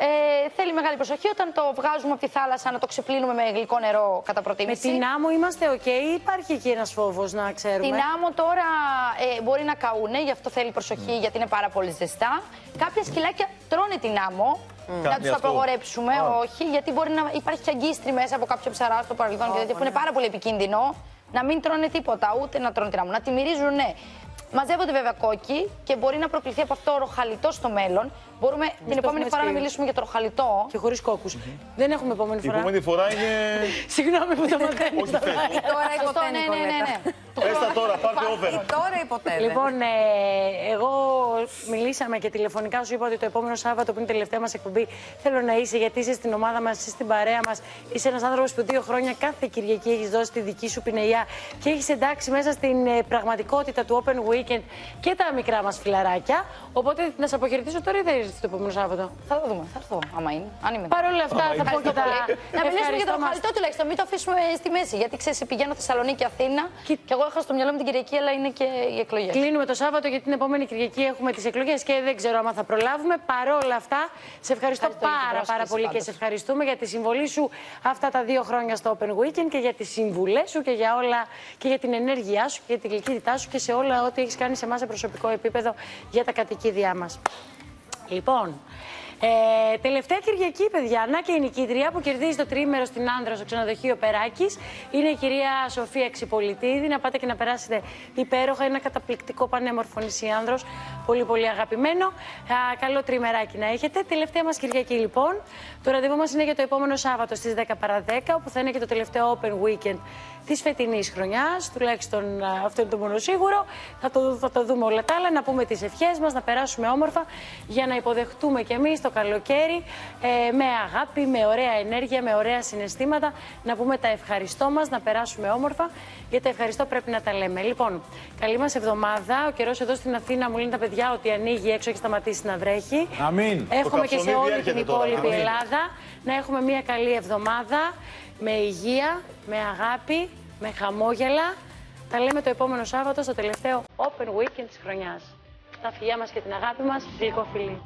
Ε, θέλει μεγάλη προσοχή όταν το βγάζουμε από τη θάλασσα να το ξεπλύνουμε με γλυκό νερό κατά Με προτίμηση. την άμμο είμαστε οκ ή υπάρχει εκεί ένας φόβος να ξέρουμε; Την άμμο τώρα ε, μπορεί να καούνε, γι' αυτό θέλει προσοχή γιατί είναι πάρα πολύ ζεστά. Κάποια σκυλάκια τρώνε την άμμο. Κάνει Να τους αυτό. απαγορέψουμε, Α. όχι, γιατί μπορεί να υπάρχει και αγκίστρι μέσα από κάποιο ψαρά στο παρελθόν και τέτοια που είναι πάρα πολύ επικίνδυνο. Να μην τρώνε τίποτα, ούτε να τρώνε την άμμο. Να τη μυρίζουν, ναι. Μαζεύονται βέβαια κόκκι και μπορεί να προκληθεί από αυτό ροχαλιτό στο μέλλον. Μπορούμε την το επόμενη έχουμε φορά να σκεφτεί. μιλήσουμε για το ροχαλιτό. Και χωρίς κόκκους. Δεν έχουμε επόμενη Η φορά. επόμενη φορά είναι. Συγγνώμη που το μαθαίνω. Όχι, φέτος. Τώρα ή Σωστό, ποτέ, ναι, ναι, ναι, ναι. Πες τα τώρα, πάρτε over. Ή τώρα ή ποτέ. δεν. Λοιπόν, ε, εγώ μιλήσαμε και τηλεφωνικά σου είπα ότι το επόμενο Σάββατο που είναι η τελευταία μας εκπομπή θέλω να είσαι γιατί είσαι στην ομάδα μας, είσαι στην παρέα μας. Είσαι ένας άνθρωπος που δύο χρόνια κάθε Κυριακή έχεις δώσει τη δική σου πινελιά και έχεις εντάξει μέσα στην ε, πραγματικότητα του Open Weekend και τα μικρά μας φιλαράκια. Οπότε να σε αποχαιρετήσω τώρα ή θα έρθει το επόμενο Σάββατο; Θα το δούμε, θα έρθω άμα είναι. Αν είμαι. Παρ' όλα αυτά θα πω και τα. Να μιλήσουμε για Ευχαριστώ το μας. ροχαλιτό τουλάχιστον, μην το αφήσουμε στη μέση. Γιατί ξέρεις, πηγαίνω Θεσσαλονίκη, Αθήνα και εγώ είχα στο μυαλό μου την Κυριακή, αλλά είναι και οι εκλογές. Κλείνουμε το Σάββατο γιατί την επόμενη Κυριακή έχουμε τις εκλογές και δεν ξέρω αν θα προλάβουμε. Παρόλα αυτά, σε ευχαριστώ, Ευχαριστώ για την πάρα, πάρα πρόσκληση πολύ και πάντως. σε ευχαριστούμε για τη συμβολή σου αυτά τα δύο χρόνια στο Open Weekend και για τις συμβουλές σου και για όλα και για την ενέργειά σου και για την γλυκύτητά σου και σε όλα ό,τι έχεις κάνει σε εμάς σε προσωπικό επίπεδο για τα κατοικίδια μας. Λοιπόν, ε, τελευταία Κυριακή, παιδιά, να και η νικήτρια που κερδίζει το τρίμερο στην Άνδρα στο ξενοδοχείο Περάκης είναι η κυρία Σοφία Ξυπολιτίδη. Να πάτε και να περάσετε υπέροχα. Είναι ένα καταπληκτικό πανέμορφο νησί Άνδρος. Πολύ, πολύ αγαπημένο. Α, καλό τριμεράκι να έχετε. Τελευταία μας Κυριακή, λοιπόν. Το ραντεβού μας είναι για το επόμενο Σάββατο στις 10 παρα 10, όπου θα είναι και το τελευταίο Open Weekend της φετινής χρονιάς. Τουλάχιστον α, αυτό είναι το μόνο σίγουρο. Θα το, θα το δούμε όλα τα άλλα. Να πούμε τις ευχές μας, να περάσουμε όμορφα για να υποδεχτούμε κι εμείς το καλοκαίρι ε, με αγάπη, με ωραία ενέργεια, με ωραία συναισθήματα. Να πούμε τα ευχαριστώ μας, να περάσουμε όμορφα. Γιατί τα ευχαριστώ πρέπει να τα λέμε. Λοιπόν, καλή μας εβδομάδα. Ο καιρός εδώ στην Αθήνα μου λένε τα παιδιά ότι ανοίγει έξω, έχει σταματήσει να βρέχει. Αμήν. Εύχομαι και σε καψονίδι όλη έρχεται την τώρα. υπόλοιπη Αμήν. Ελλάδα να έχουμε μια καλή εβδομάδα με υγεία, με αγάπη, με χαμόγελα. Τα λέμε το επόμενο Σάββατο στο τελευταίο Open Weekend της χρονιάς. Τα φιλιά μας και την αγάπη μας, γλυκό φιλί.